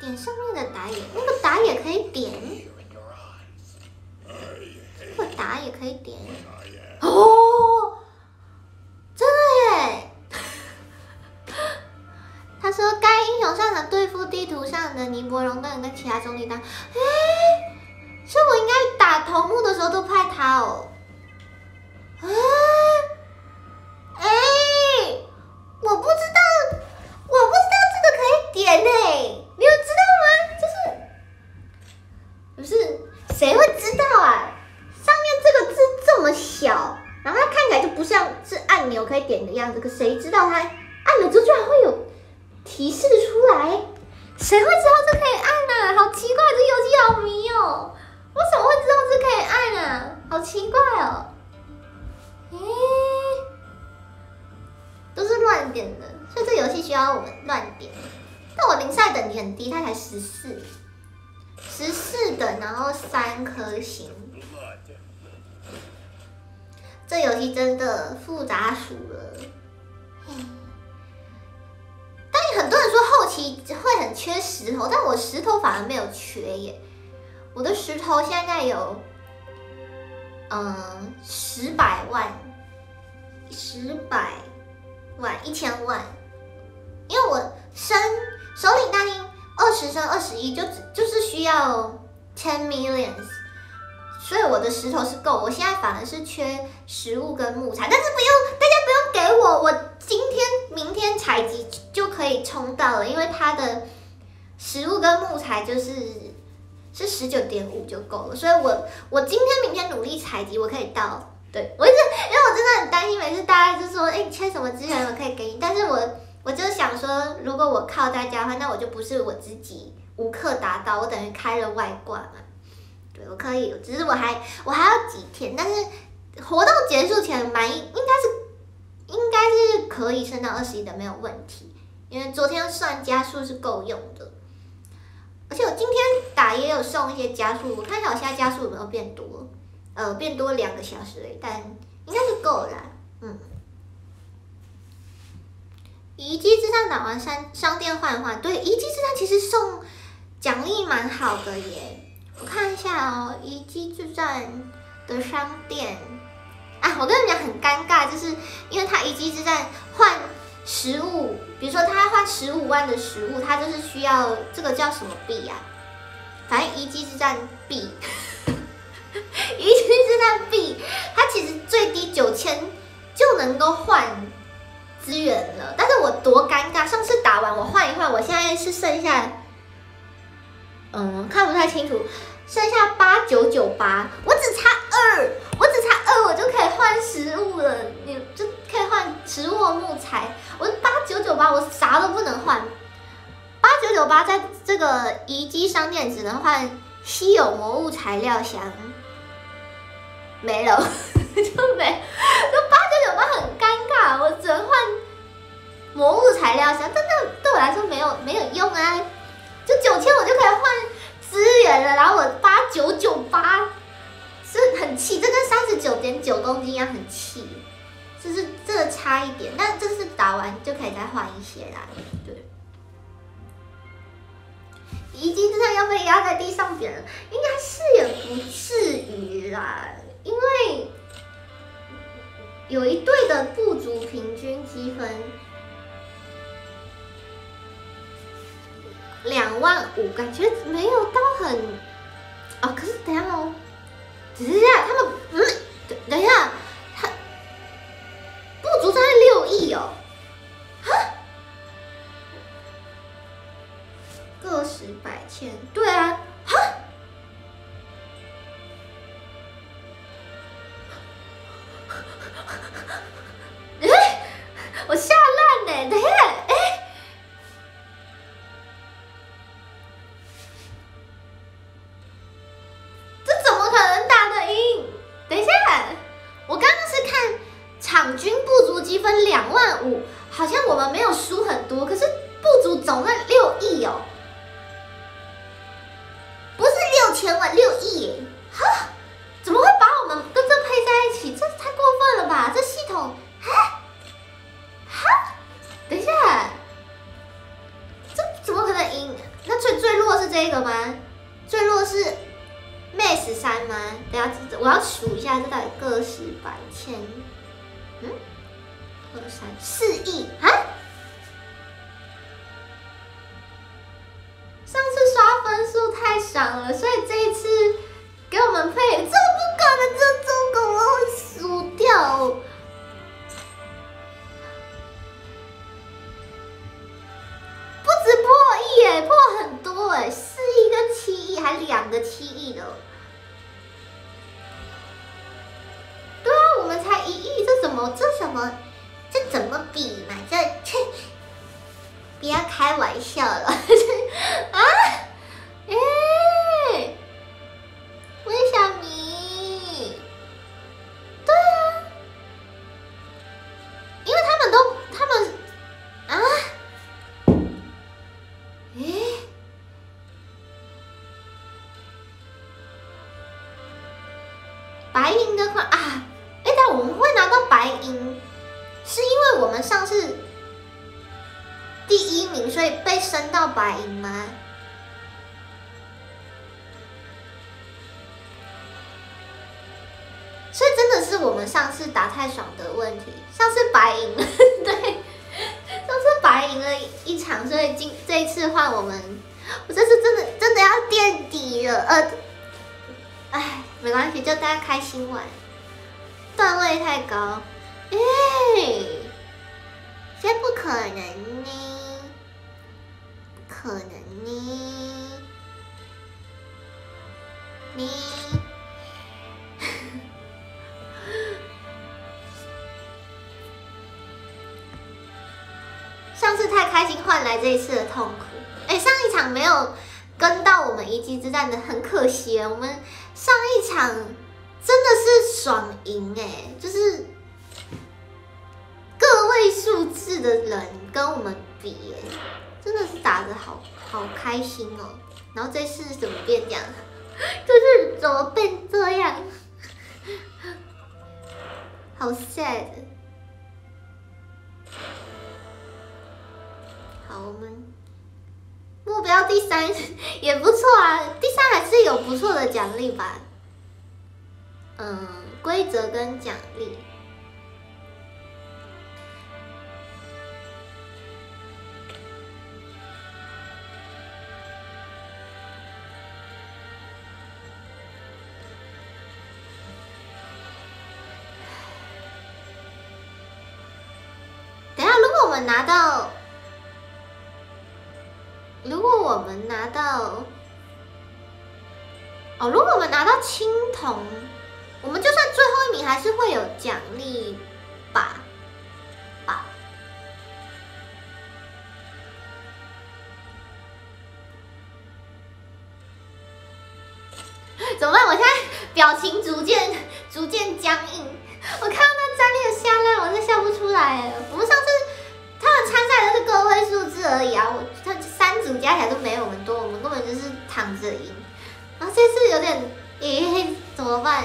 点上面的打野，那个打野可以点个打野可以点。哦，真的耶！他说该英雄上的对付地图上的尼泊龙顿跟其他中立单，哎，所以我应该打头目的时候都派他哦。啊，哎，我不知道，我不知道这个可以点呢，你有知道吗？就是，不是谁会知道啊？上面这个字这么小，然后它看起来就不像是按钮可以点的样子，可谁知道它以这游戏需要我们乱点。但我零赛等级很低，它才十四，十四等，然后三颗星。这游戏真的复杂数了。但很多人说后期会很缺石头，但我石头反而没有缺耶。我的石头现在有，嗯，十百万，十百万，一千万。因为我升首领大厅二十升二十一，就就是需要 ten millions。所以我的石头是够，我现在反而是缺食物跟木材，但是不用，大家不用给我，我今天、明天采集就可以冲到了，因为它的食物跟木材就是是十九点五就够了，所以我我今天、明天努力采集，我可以到。对我一直，因为我真的很担心，每次大家就说，哎、你缺什么资源，我可以给你，但是我我就想说，如果我靠大家的话，那我就不是我自己无氪达到，我等于开了外挂嘛。对，我可以，只是我还我还要几天，但是活动结束前满意应该是应该是可以升到二十一的，没有问题，因为昨天算加速是够用的，而且我今天打也有送一些加速，我看一下我现在加速有没有变多，呃，变多两个小时，但应该是够了啦，嗯。遗迹之战打完商商店换一换，对，遗迹之战其实送奖励蛮好的耶。我看一下哦，遗迹之战的商店啊，我跟你讲很尴尬，就是因为它遗迹之战换食物，比如说他换十五万的食物，他就是需要这个叫什么币啊？反正遗迹之战币，遗迹之战币，它其实最低九千就能够换资源了，但是我多尴尬，上次打完我换一换，我现在是剩下。嗯，看不太清楚，剩下八九九八，我只差二，我只差二，我就可以换食物了，你就可以换食物和木材。我八九九八，我啥都不能换，八九九八在这个遗迹商店只能换稀有魔物材料箱，没了 就没，就八九九八很尴尬，我只能换魔物材料箱，但那对我来说没有没有用啊。就九千我就可以换资源了，然后我八九九八是很气，这跟三十九点九公斤一样很气，就是这个差一点，但这是打完就可以再换一些啦。对，遗迹之战要被压在地上扁了，应该是也不至于啦，因为有一队的部族平均积分。两万五，感觉没有到很，哦，可是等下哦，等一下，他们，嗯，等等一下，他不足才六亿哦，哈，个十百千，对啊，哈，哎，我吓烂呢，等下，哎。到白银吗？所以真的是我们上次打太爽的问题，上次白银，对，上次白赢了一场，所以今这一次换我们，我这次真的真的要垫底了，呃，哎。没关系，就大家开心玩。段位太高，我们。上一场真的是爽赢哎，就是个位数字的人跟我们比，真的是打的好好开心哦。然后这次怎么变这样？就是怎么变这样？好 sad。好，我们不要第三 也不错啊，第三还是有不错的奖励吧。嗯，规则跟奖励。等下，如果我们拿到，到，哦，如果我们拿到青铜，我们就算最后一名还是会有奖励吧？吧？怎么办？我现在表情逐渐逐渐僵硬。着赢。然后这次有点，诶、怎么办？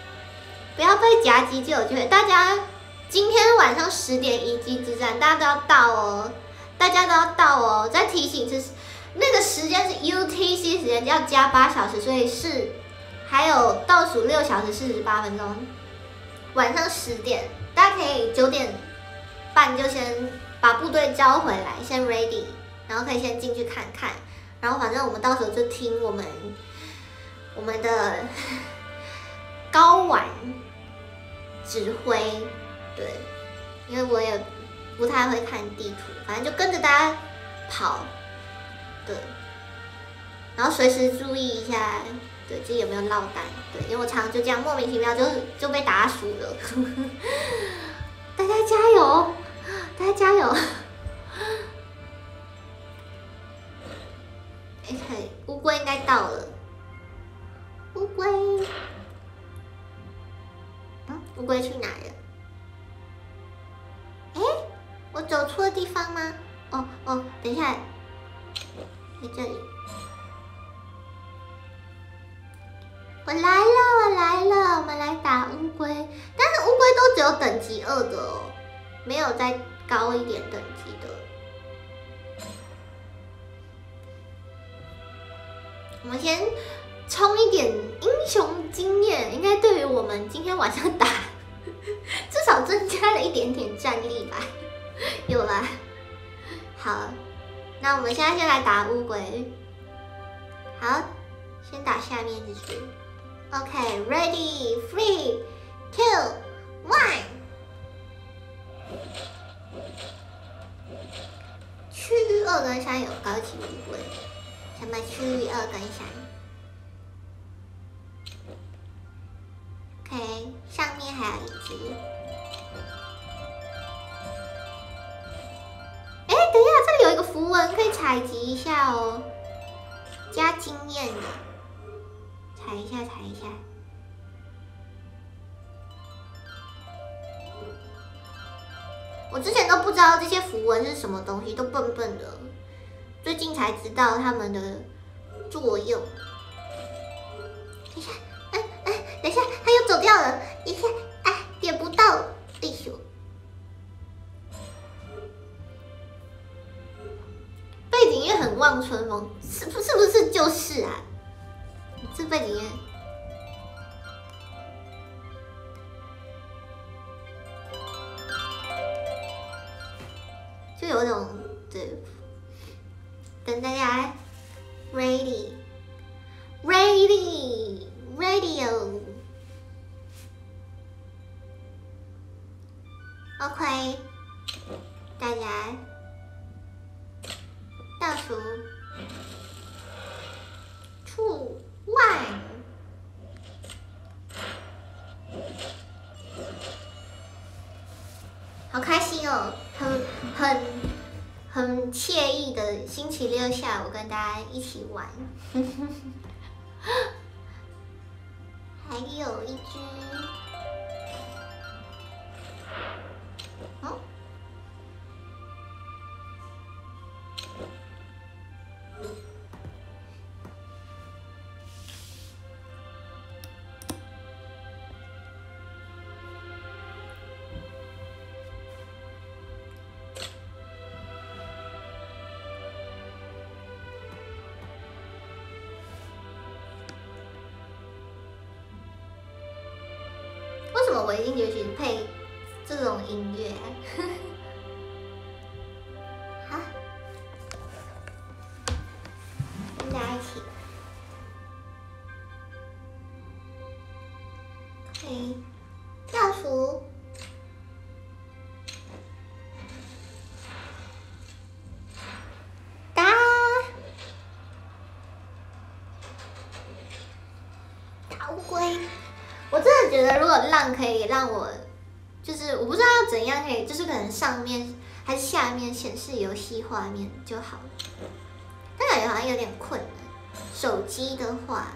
不要被夹击就有机会。大家今天晚上十点一击之战，大家都要到哦，大家都要到哦。再提醒就是那个时间是 UTC 时间，要加八小时，所以是还有倒数六小时四十八分钟。晚上十点，大家可以九点半就先把部队招回来，先 ready，然后可以先进去看看，然后反正我们到时候就听我们我们的高玩指挥，对，因为我也不太会看地图，反正就跟着大家跑，对，然后随时注意一下。对，自己有没有落单？对，因为我常常就这样莫名其妙就就被打输了。大家加油，大家加油！哎，乌龟应该到了。乌龟，嗯，乌龟去哪了？哎，我走错地方吗？哦哦，等一下，在这里。我来了，我来了，我们来打乌龟。但是乌龟都只有等级二的哦，没有再高一点等级的。我们先充一点英雄经验，应该对于我们今天晚上打，至少增加了一点点战力吧。有啦，好，那我们现在先来打乌龟。好，先打下面这只。OK, ready, three, two, one。区域二跟三有高级乌龟，什么区域二跟三？OK，上面还有一只。哎，等一下，这里有一个符文可以采集一下哦，加经验的。踩一下，踩一下。我之前都不知道这些符文是什么东西，都笨笨的。最近才知道它们的作用。等一下，哎哎，等一下，它又走掉了。一下，哎，点不到，哎呦！背景音乐很望春风，是不是不是就是啊？这背景音就有种对，等大家 ready ready radio OK，大家倒数 two one。好开心哦，很很很惬意的星期六下午跟大家一起玩。还有一只，哦，配这种音乐？好，跟大家一起。OK，倒数。哒。大乌龟，我真的觉得，如果浪可以让，我不知道要怎样可以，就是可能上面还是下面显示游戏画面就好了，但感觉好像有点困难。手机的话，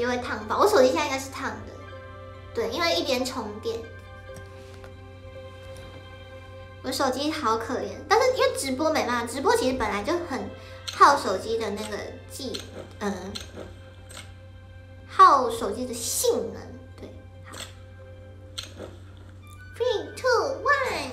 机会烫爆，我手机现在应该是烫的，对，因为一边充电。我手机好可怜，但是因为直播没办法，直播其实本来就很耗手机的那个技，嗯、耗手机的性能。对，好，three two one，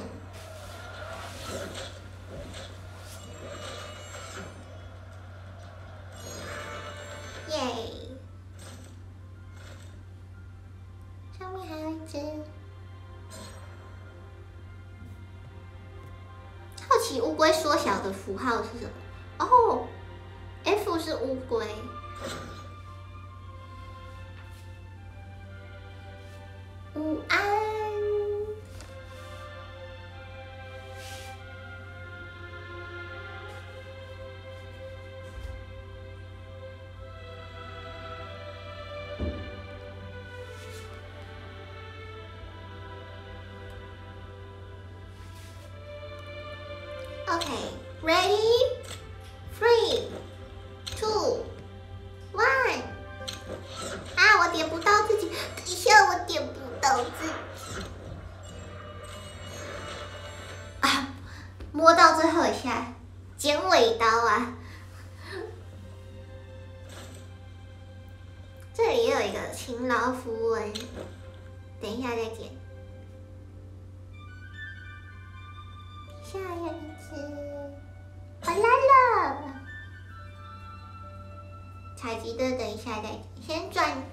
等一下再先赚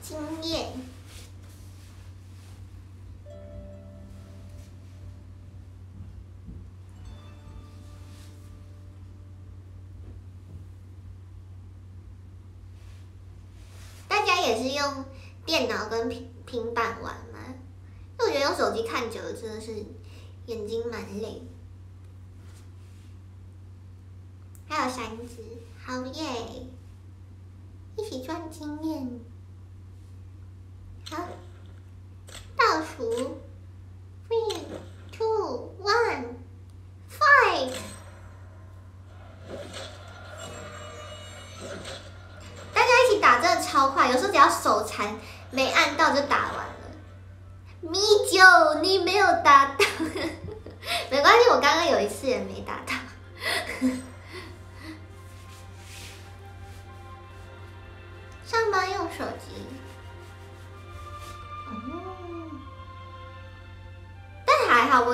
经验。大家也是用电脑跟平平板玩吗？因为我觉得用手机看久了真的是眼睛蛮累。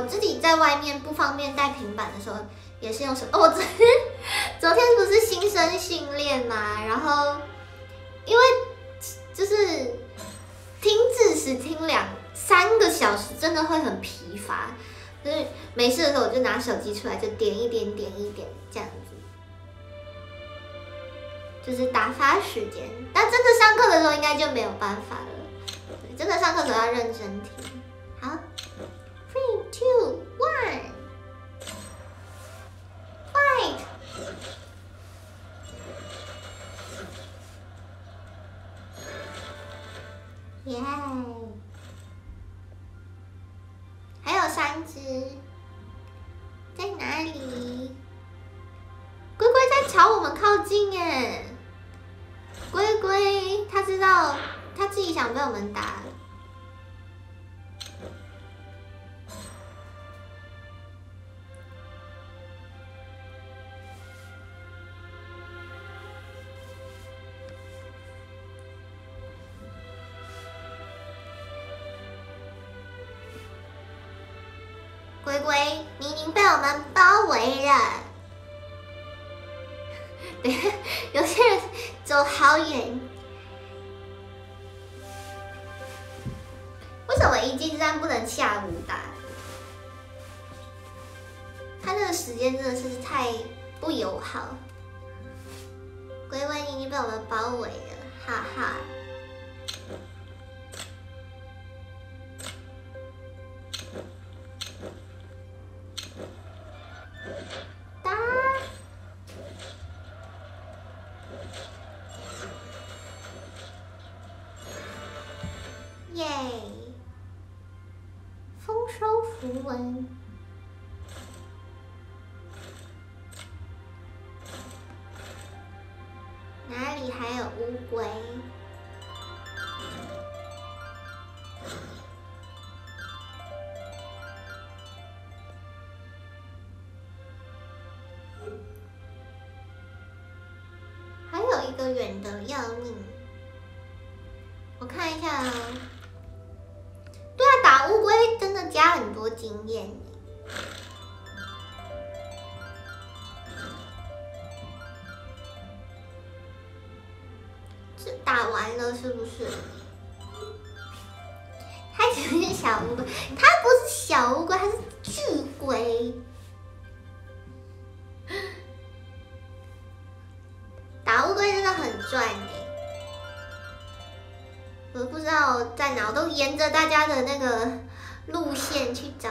自己在外面不方便带平板的时候，也是用手。哦，我昨天 昨天不是新生训练嘛，然后因为就是听字时听两三个小时，真的会很疲乏，所以没事的时候我就拿手机出来，就点一点点一点这样子。就是打发时间，但真的上课的时候应该就没有办法了。真的上课的时候要认真听。走好远要命！我看一下啊，对啊，打乌龟真的加很多经验。沿着大家的那个路线去找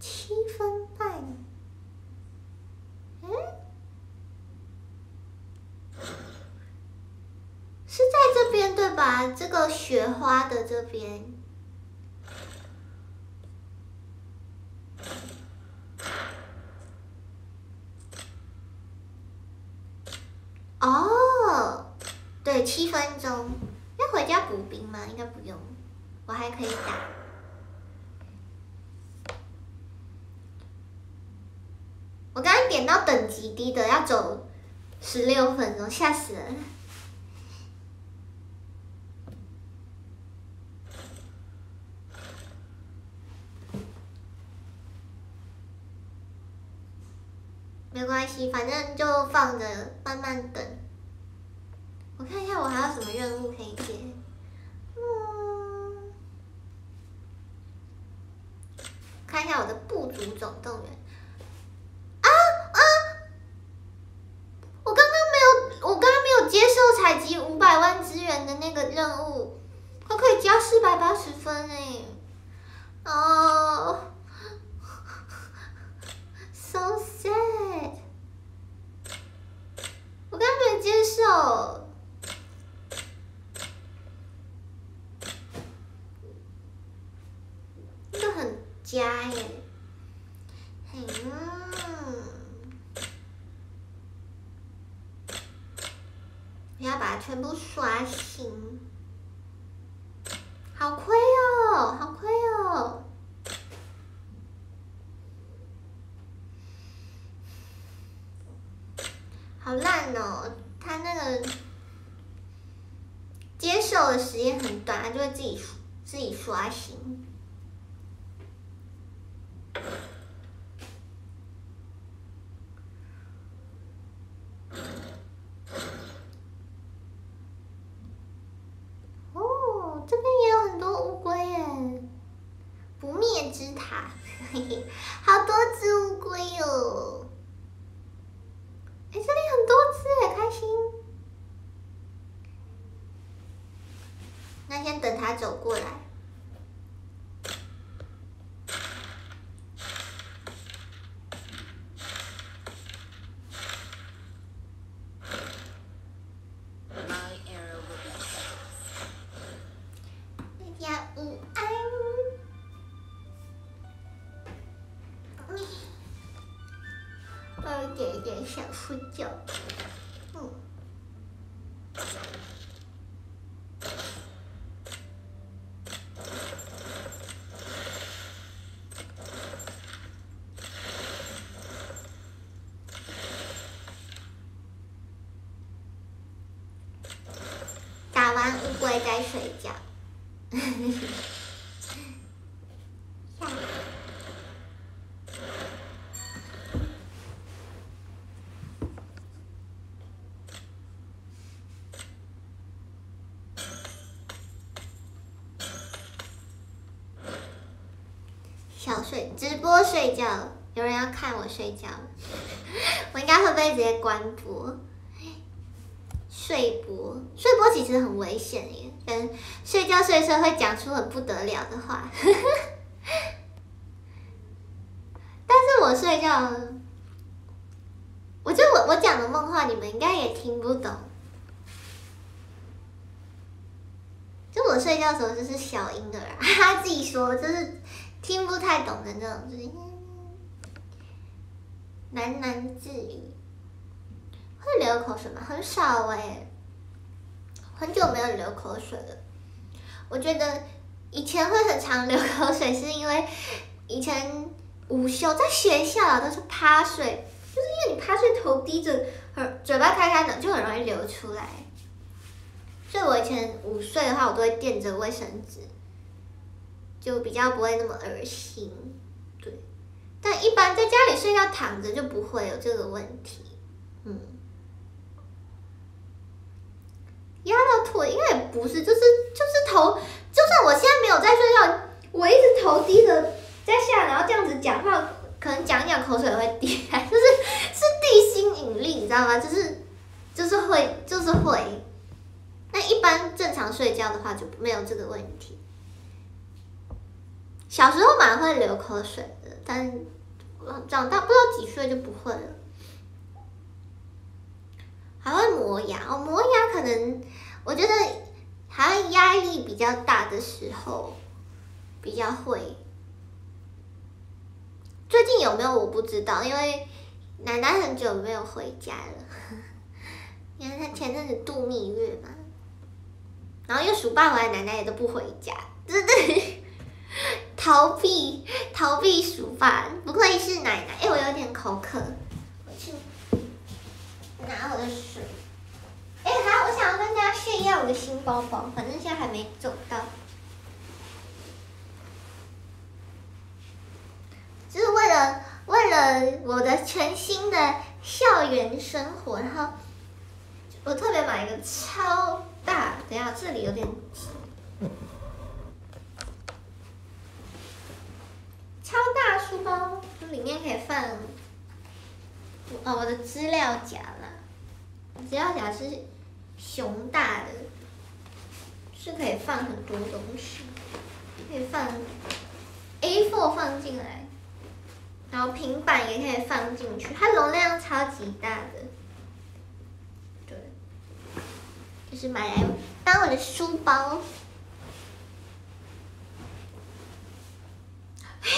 七分半。是在这边对吧？这个雪花的这边。哦对七分钟。要回家补兵吗？应该不用。我还可以打。极低的要走十六分钟吓死人没关系反正就放着慢慢等。就会自己自己刷新。哦，这边也有很多乌龟耶，不灭之塔，嘿嘿，好多只乌龟哦。哎，这里很多只哎，开心。走过来。大家午安。我有点点想睡觉。嗯。打完乌龟再睡觉。小睡直播睡觉，有人要看我睡觉，我应该会不会直接关播？睡播，睡播其实很危险耶，觉睡睡会讲出很不得了的话。但是我睡觉，我觉得我我讲的梦话你们应该也听不懂。就我睡觉的时候就是小婴儿，他自己说就是听不太懂的那种，就是喃喃自语。会流口水吗？很少哎、很久没有流口水了。我觉得以前会很常流口水，是因为以前午休在学校啊都是趴睡，就是因为你趴睡头低着，很嘴巴开开的，就很容易流出来。所以我以前午睡的话，我都会垫着卫生纸，就比较不会那么恶心。对，但一般在家里睡觉躺着就不会有这个问题。嗯。压到腿应该也不是，就是就是头，就算我现在没有在睡觉，我一直头低着在下，然后这样子讲话，可能讲一讲口水会滴，就是是地心引力，你知道吗？就是就是会就是会。那一般正常睡觉的话就没有这个问题。小时候蛮会流口水的，但长大不知道几岁就不会了。还会磨牙哦，磨牙可能我觉得还会压力比较大的时候比较会。最近有没有我不知道，因为奶奶很久没有回家了，因为她前阵子度蜜月嘛，然后又暑假回来，奶奶也都不回家，对对 逃避逃避暑假，不愧是奶奶。哎，我有点口渴，拿我的水。哎，好，我想要跟大家炫耀我的新包包，反正现在还没走到。就是为了为了我的全新的校园生活，然后我特别买一个超大，等下这里有点，超大书包，就里面可以放哦我的资料夹啦，资料夹是熊大的，是可以放很多东西，可以放 A4 放进来。然后平板也可以放进去，它容量超级大的，对，就是买来当我的书包。嘿，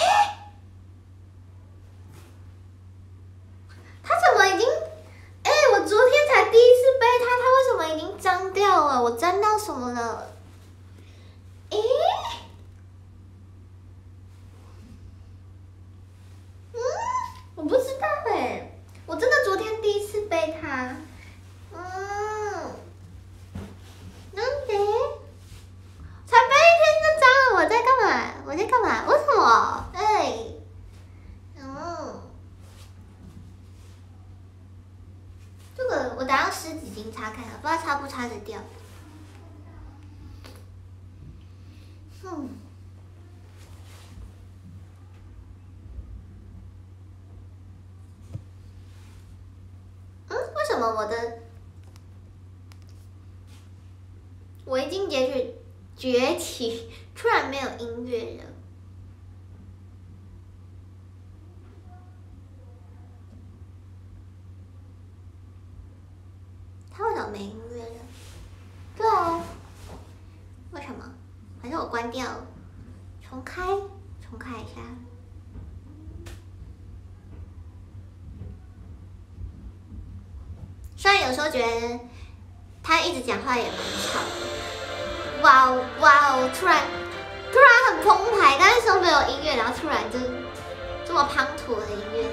No. 我的我的围巾结局崛起突然没有音乐了？它为什么没音乐了？对啊，为什么？还是我关掉，重开，重开一下。虽然有时候觉得他一直讲话也蛮吵的，哇哦哇哦，突然突然很澎湃，但是都没有音乐，然后突然就这么滂沱的音乐。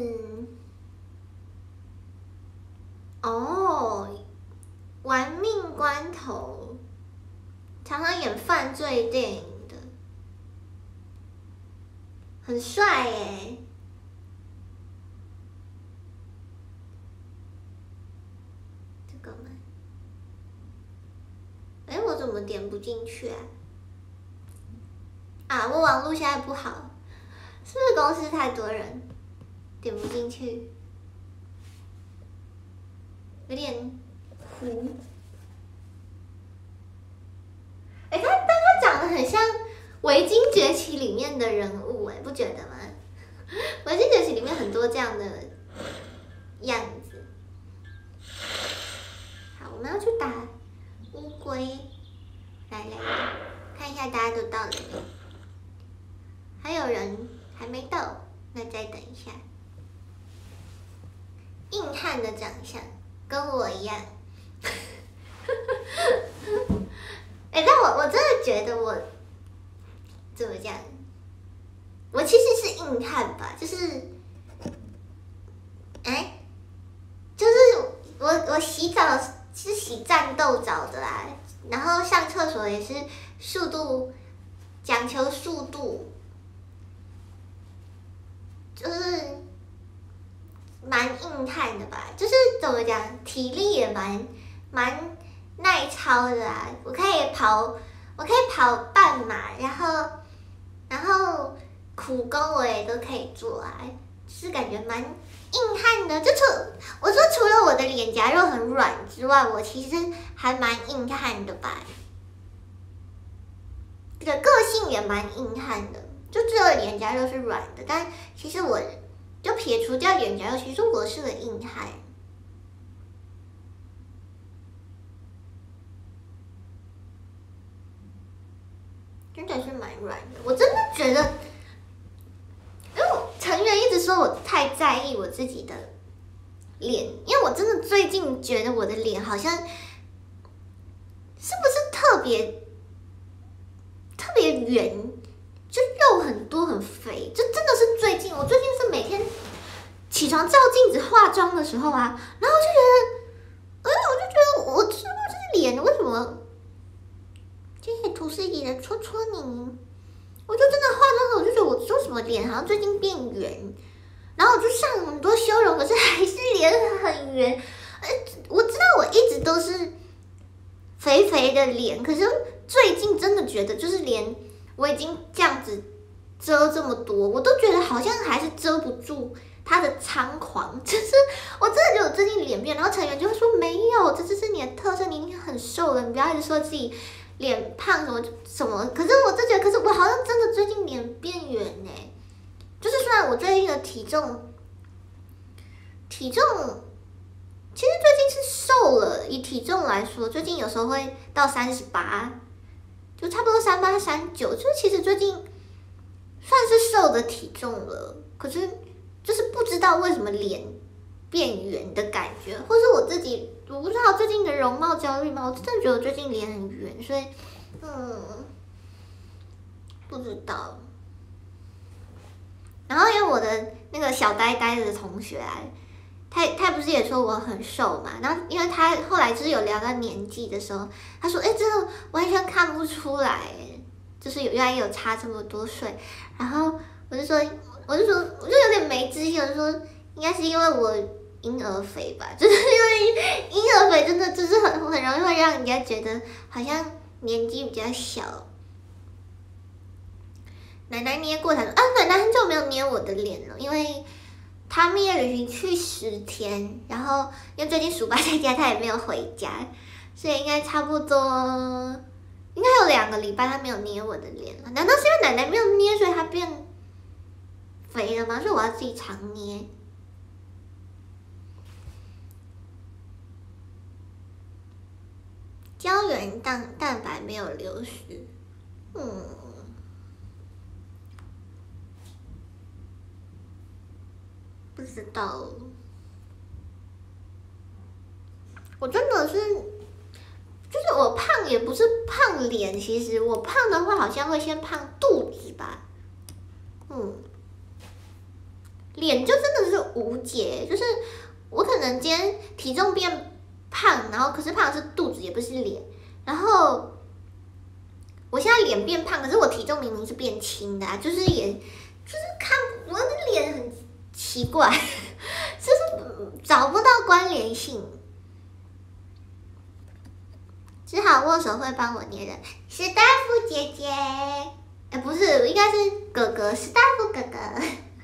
嗯哦，《玩命关头》常常演犯罪电影的，很帅耶。这个吗？哎，我怎么点不进去啊？啊，我网络现在不好，是不是公司太多人，点不进去？有点糊。哎，他但他长得很像《维京崛起》里面的人物，哎，不觉得吗？《维京崛起》里面很多这样的样子。好，我们要去打乌龟。来来来，看一下大家都到了没？还有人还没到，那再等一下。硬汉的长相跟我一样，哎、但我我真的觉得我怎么讲？我其实是硬汉吧，就是，哎、就是我我洗澡是洗战斗澡的啦，然后上厕所也是速度，讲求速度，就是蛮硬汉的吧，就是怎么讲，体力也蛮蛮耐操的啊。我可以跑，我可以跑半马，然后然后苦工我也都可以做啊，就是感觉蛮硬汉的。就除我说除了我的脸颊肉很软之外，我其实还蛮硬汉的吧。这个个性也蛮硬汉的，就只有脸颊肉是软的，但其实我就撇除掉脸颊肉，其实我是个硬汉。真的的是蛮软的。我真的觉得，因为我成员一直说我太在意我自己的脸，因为我真的最近觉得我的脸好像是不是特别特别圆，就肉很多很肥，就真的是最近我最近是每天起床照镜子化妆的时候啊，然后就觉得，哎，我就觉得我吃过这脸为什么？今天涂自己的戳戳你，我就真的化妆后，我就觉得我做什么脸好像最近变圆，然后我就上很多修容，可是还是脸很圆。哎，我知道我一直都是肥肥的脸，可是最近真的觉得，就是连我已经这样子遮这么多，我都觉得好像还是遮不住它的猖狂。就是我真的觉得我最近脸变，然后成员就会说没有，这就是你的特色，你已经很瘦了，你不要一直说自己。脸胖什么什么，可是我就觉得，可是我好像真的最近脸变圆呢。就是虽然我最近的体重，体重其实最近是瘦了，以体重来说，最近有时候会到三十八，就差不多三八三九，就其实最近算是瘦的体重了。可是就是不知道为什么脸变圆的感觉，或是我自己。我不知道最近的容貌焦虑吗？我真的觉得我最近脸很圆，所以，嗯，不知道。然后因为我的那个小呆呆的同学啊，他他不是也说我很瘦嘛？然后因为他后来就是有聊到年纪的时候，他说：“哎，真的完全看不出来，就是有原来有差这么多岁。”然后我就说，我就说，我就有点没自信，我就说应该是因为我。婴儿肥吧，就是因为婴儿肥真的就是很很容易会让人家觉得好像年纪比较小。奶奶捏过他说啊，奶奶很久没有捏我的脸了，因为她蜜月旅行去十天，然后因为最近暑假在家，她也没有回家，所以应该差不多应该有两个礼拜她没有捏我的脸了。难道是因为奶奶没有捏，所以她变肥了吗？所以我要自己常捏。胶原蛋蛋白没有流失，嗯，不知道，我真的是，就是我胖也不是胖脸，其实我胖的话好像会先胖肚子吧，嗯，脸就真的是无解，就是我可能今天体重变。胖，然后可是胖的是肚子，也不是脸。然后我现在脸变胖，可是我体重明明是变轻的啊，就是也，就是看我的脸很奇怪，就是找不到关联性。只好握手会帮我捏的，史大夫姐姐，哎，不是，应该是哥哥，史大夫哥哥。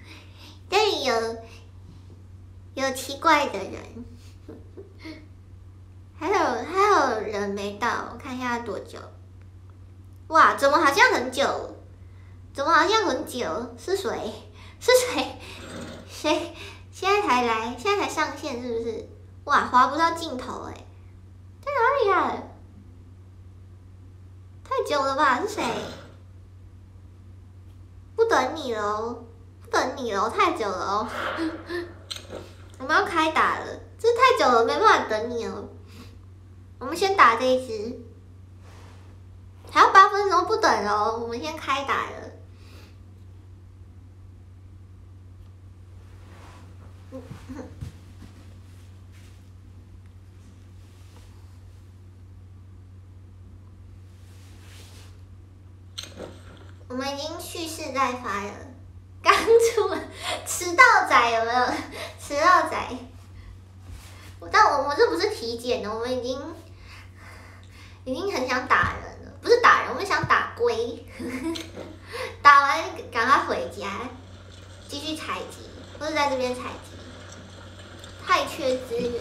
这里有有奇怪的人。还有还有人没到，我看一下多久。哇，怎么好像很久？怎么好像很久？是谁？是谁？谁？现在才来？现在才上线是不是？哇，划不到镜头哎，在哪里呀？太久了吧？是谁？不等你了，不等你了，太久了哦。我们要开打了，这太久了，没办法等你哦。我们先打这一只，还要八分钟不等哦。我们先开打了。我我们已经蓄势待发了，刚出迟到仔有没有？迟到仔，但我我这不是体检的，我们已经。已经很想打人了，不是打人，我们想打龟。打完赶快回家，继续采集，不是在这边采集，太缺资源了。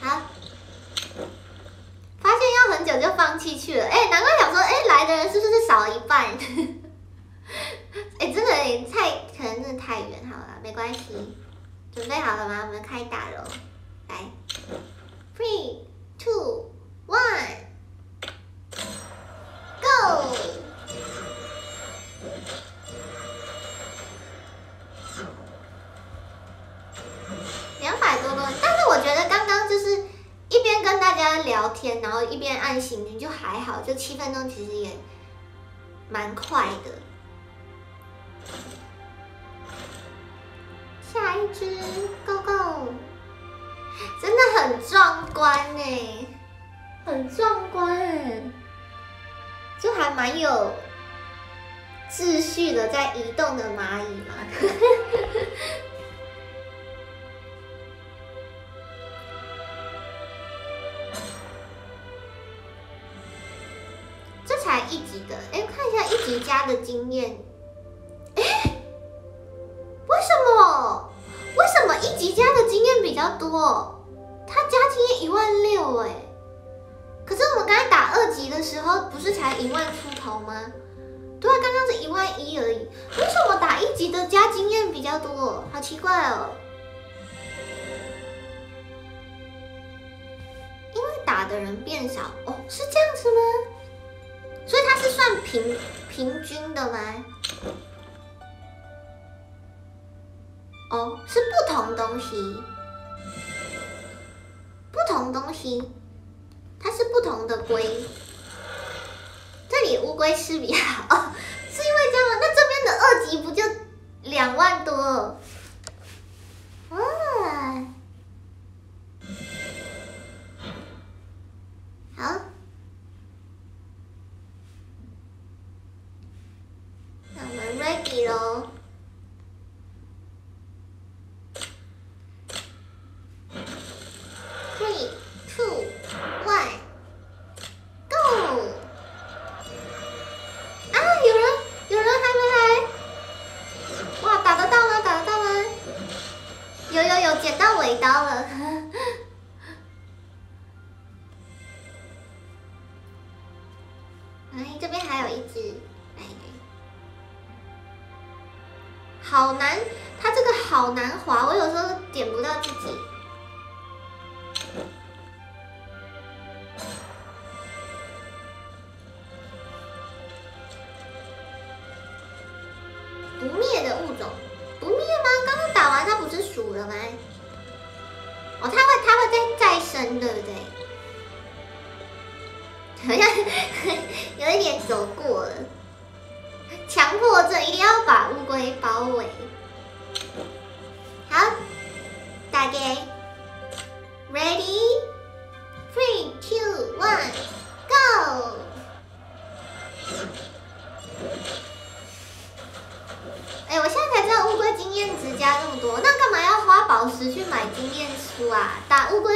好，发现要很久就放弃去了，哎，难怪想说，哎，来的人是不是少了一半？哎，真的，哎，太可能真的太远好了，没关系。准备好了吗？我们开打喽！来，three, two, one, go！两百多公。一边跟大家聊天，然后一边按行军就还好，就七分钟其实也蛮快的。下一只，Go Go，真的很壮观哎，很壮观哎，就还蛮有秩序的在移动的蚂蚁嘛。一级的，哎，看一下一级加的经验，哎，为什么？为什么一级加的经验比较多？他加经验一万六哎，可是我们刚才打二级的时候不是才一万出头吗？对啊，刚刚是一万一而已，为什么打一级的加经验比较多？好奇怪哦。因为打的人变少哦，是这样子吗？所以它是算平平均的吗？哦，是不同东西，不同东西，它是不同的龟。这里乌龟吃比较好，是因为这样吗？那这边的二级不就两万多？啊，好。那对不对？好像有一点走过了。强迫症一定要把乌龟包围。好，大家 ready three two one go。哎，我现在才知道乌龟经验值加那么多，那干嘛要花宝石去买经验书啊？打乌龟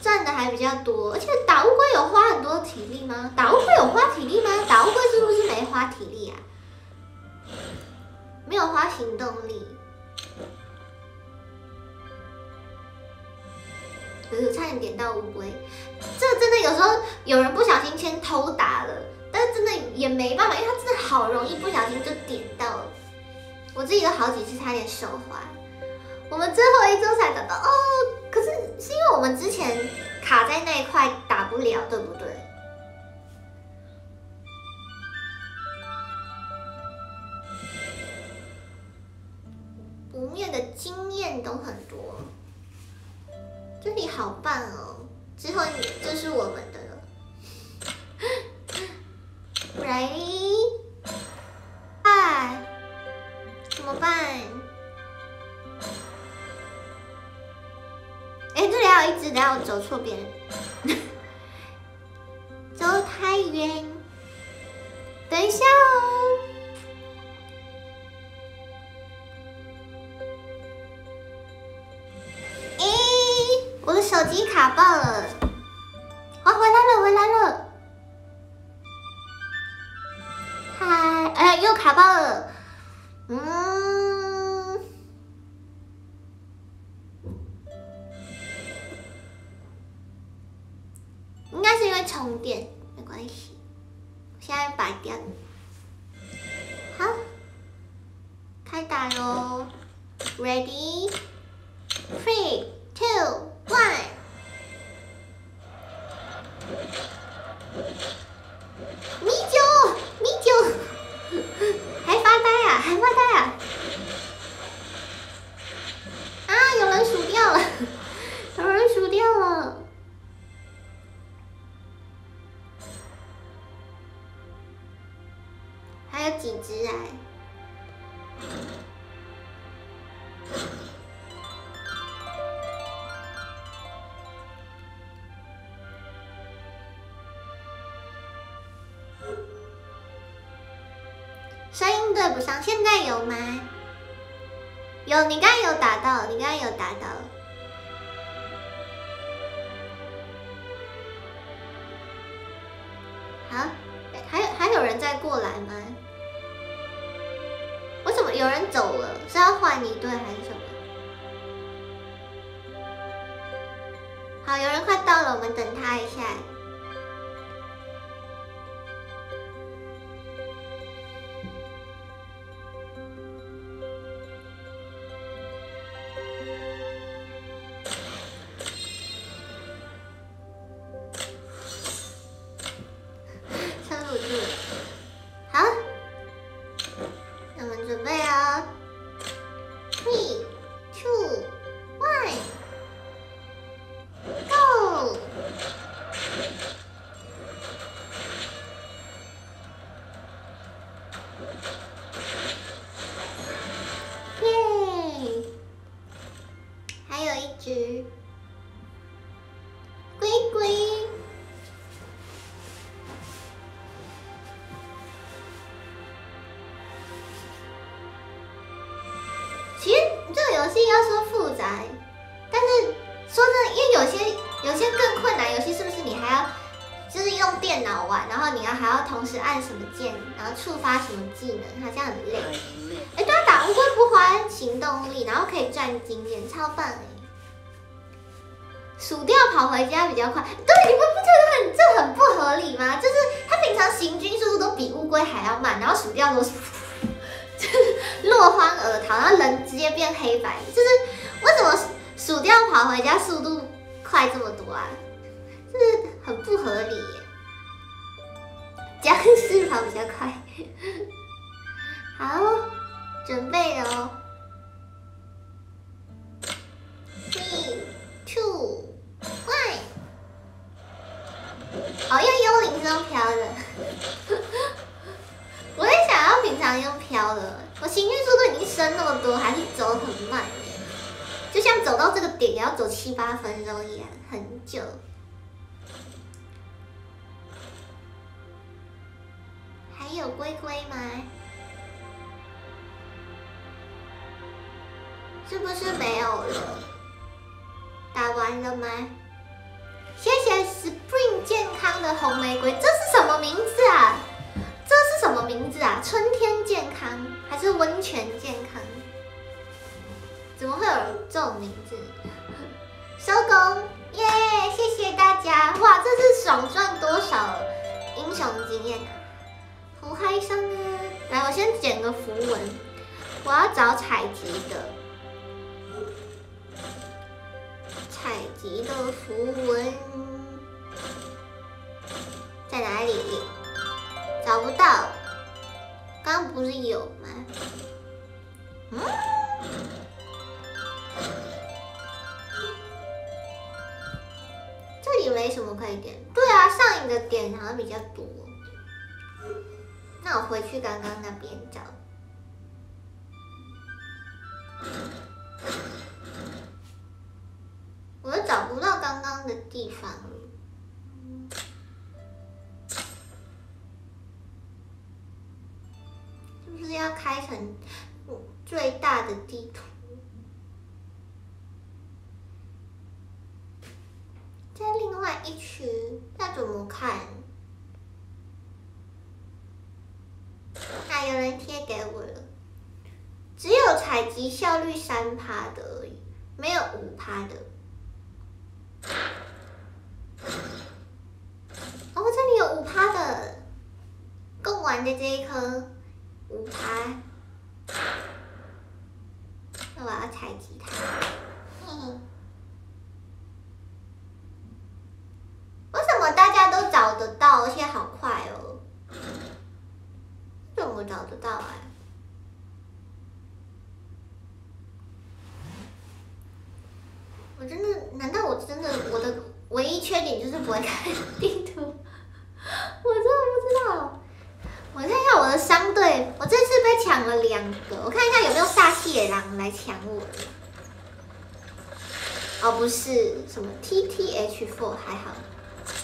赚的还比较多，而且打乌龟有花很多体力吗？打乌龟有花体力吗？打乌龟是不是没花体力啊？没有花行动力，呃，差点点到乌龟，这真的有时候有人不小心先偷打了，但是真的也没办法，因为它真的好容易不小心就点到了。我自己都好几次差点手滑，我们最后一周才打到哦，可是是因为我们之前卡在那一块打不了，对不对？不灭的经验都很多，这里好棒哦！之后你就是我们的了，Ready？哎，怎么办？要，一只，等下我走错边，走太远，等一下哦。咦，我的手机卡爆了！啊，回来了，回来了！嗨，哎，又卡爆了。嗯，应该是因为充电，没关系。现在拔掉。好，开打喽！Ready？Three, two, one。米酒，米酒，还发呆啊，还发呆啊！啊，有人数掉了，有人数掉了。还有几只啊？声音对不上现在有吗？有你刚有打到你刚有打到。召唤你对还是什么？好，有人快到了，我们等他一下。边找，我找不到刚刚的地方。是不是要开成最大的地图？在另外一区，那怎么看？三趴的而已没有五趴的。不是什么 T T H four 还好。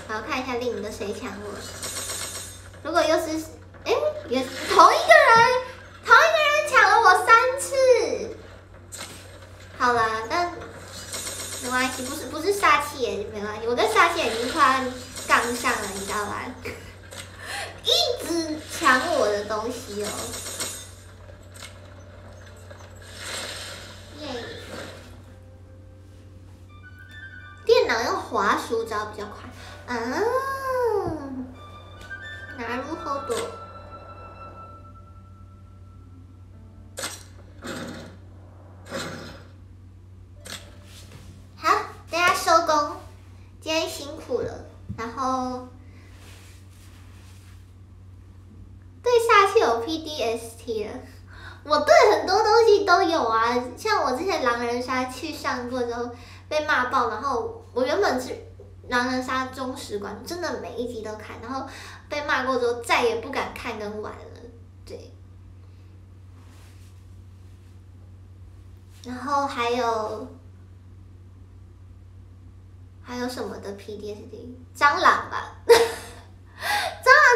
好，看一下另一个谁抢我。如果又是，哎、欸，去上过之后被骂爆，然后我原本是狼人杀忠实观众，真的每一集都看，然后被骂过之后再也不敢看跟玩了。对，然后还有。还有什么的 PDSD？蟑螂吧，蟑螂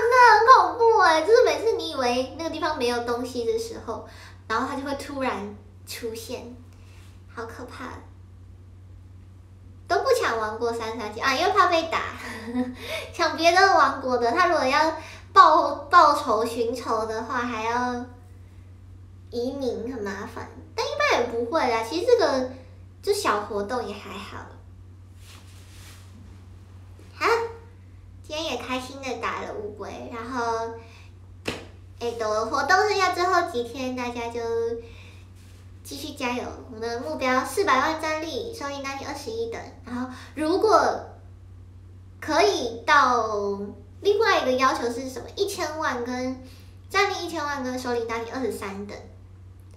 真的很恐怖哎！就是每次你以为那个地方没有东西的时候，然后它就会突然出现，好可怕！都不抢王国三三七啊，因为怕被打。抢别的王国的，他如果要报报仇寻仇的话，还要移民，很麻烦。但一般也不会啦，其实这个就小活动也还好。好，今天也开心的打了乌龟，然后，哎，等活动剩下最后几天，大家就继续加油。我们的目标四百万战力，收益单体二十一等。然后，如果可以到另外一个要求是什么？一千万跟战力一千万跟收益单体二十三等。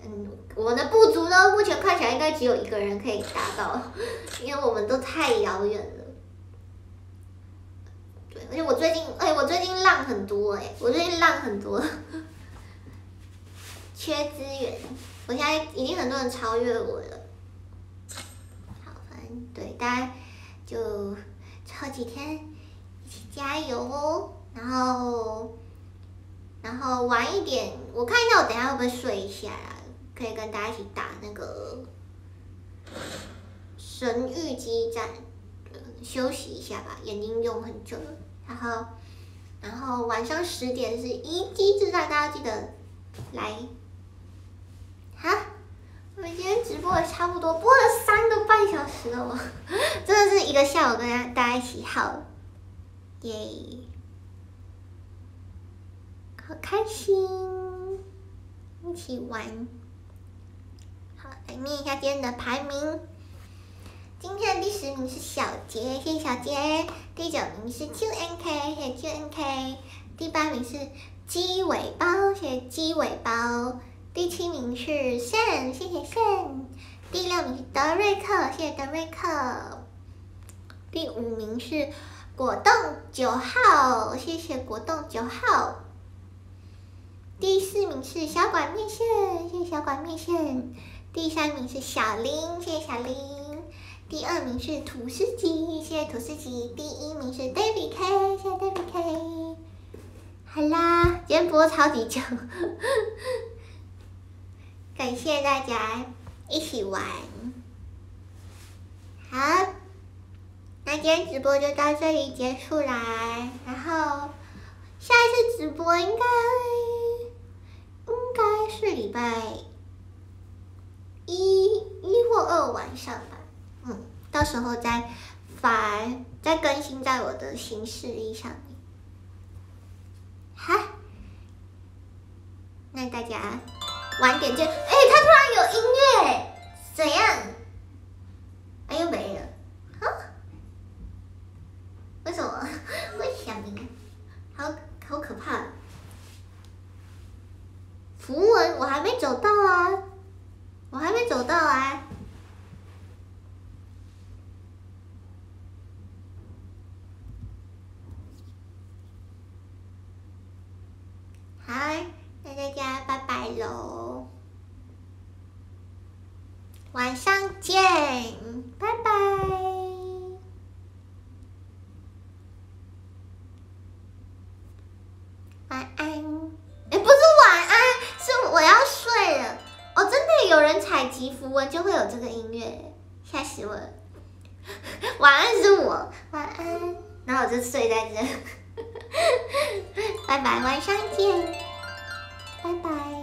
嗯，我们的不足呢，目前看起来应该只有一个人可以达到，因为我们都太遥远了。对而且我最近，哎，我最近浪很多哎，我最近浪很多，缺资源，我现在已经很多人超越我了。好，反正对大家就后几天一起加油哦，然后然后晚一点，我看一下我等下会不会睡一下啊？可以跟大家一起打那个神域激战，休息一下吧，眼睛用很久了。然后，然后晚上十点是一击之战，大家记得来。啊，我今天直播也差不多播了三个半小时了，我 真的是一个下午跟大家一起好，耶，好开心，一起玩。好，来念一下今天的排名。今天的第十名是小杰，谢谢小杰。第九名是 Q N K，谢谢 Q N K。第八名是鸡尾包，谢谢鸡尾包。第七名是 Sam，谢谢 Sam。第六名是德瑞克，谢谢德瑞克。第五名是果冻九号，谢谢果冻九号。第四名是小管面线，谢谢小管面线。第三名是小林，谢谢小林。第二名是土司机，谢谢土司机。第一名是 David K，谢谢 David K。好啦，今天播超级久，感谢大家一起玩。好，那今天直播就到这里结束啦。然后下一次直播应该应该是礼拜一一或二晚上吧。嗯，到时候再发再更新在我的新势力上面。好，那大家晚点见。哎，他突然有音乐，怎样？哎，又没了。啊？为什么？为什么？好好可怕。符文我还没走到啊，我还没走到啊。嗨，那大家拜拜喽，晚上见，拜拜，晚安。哎，不是晚安，是我要睡了。哦，真的有人采集符文就会有这个音乐，吓死我了。晚安是我，晚安。然后我就睡在这，拜拜，晚上见，拜拜。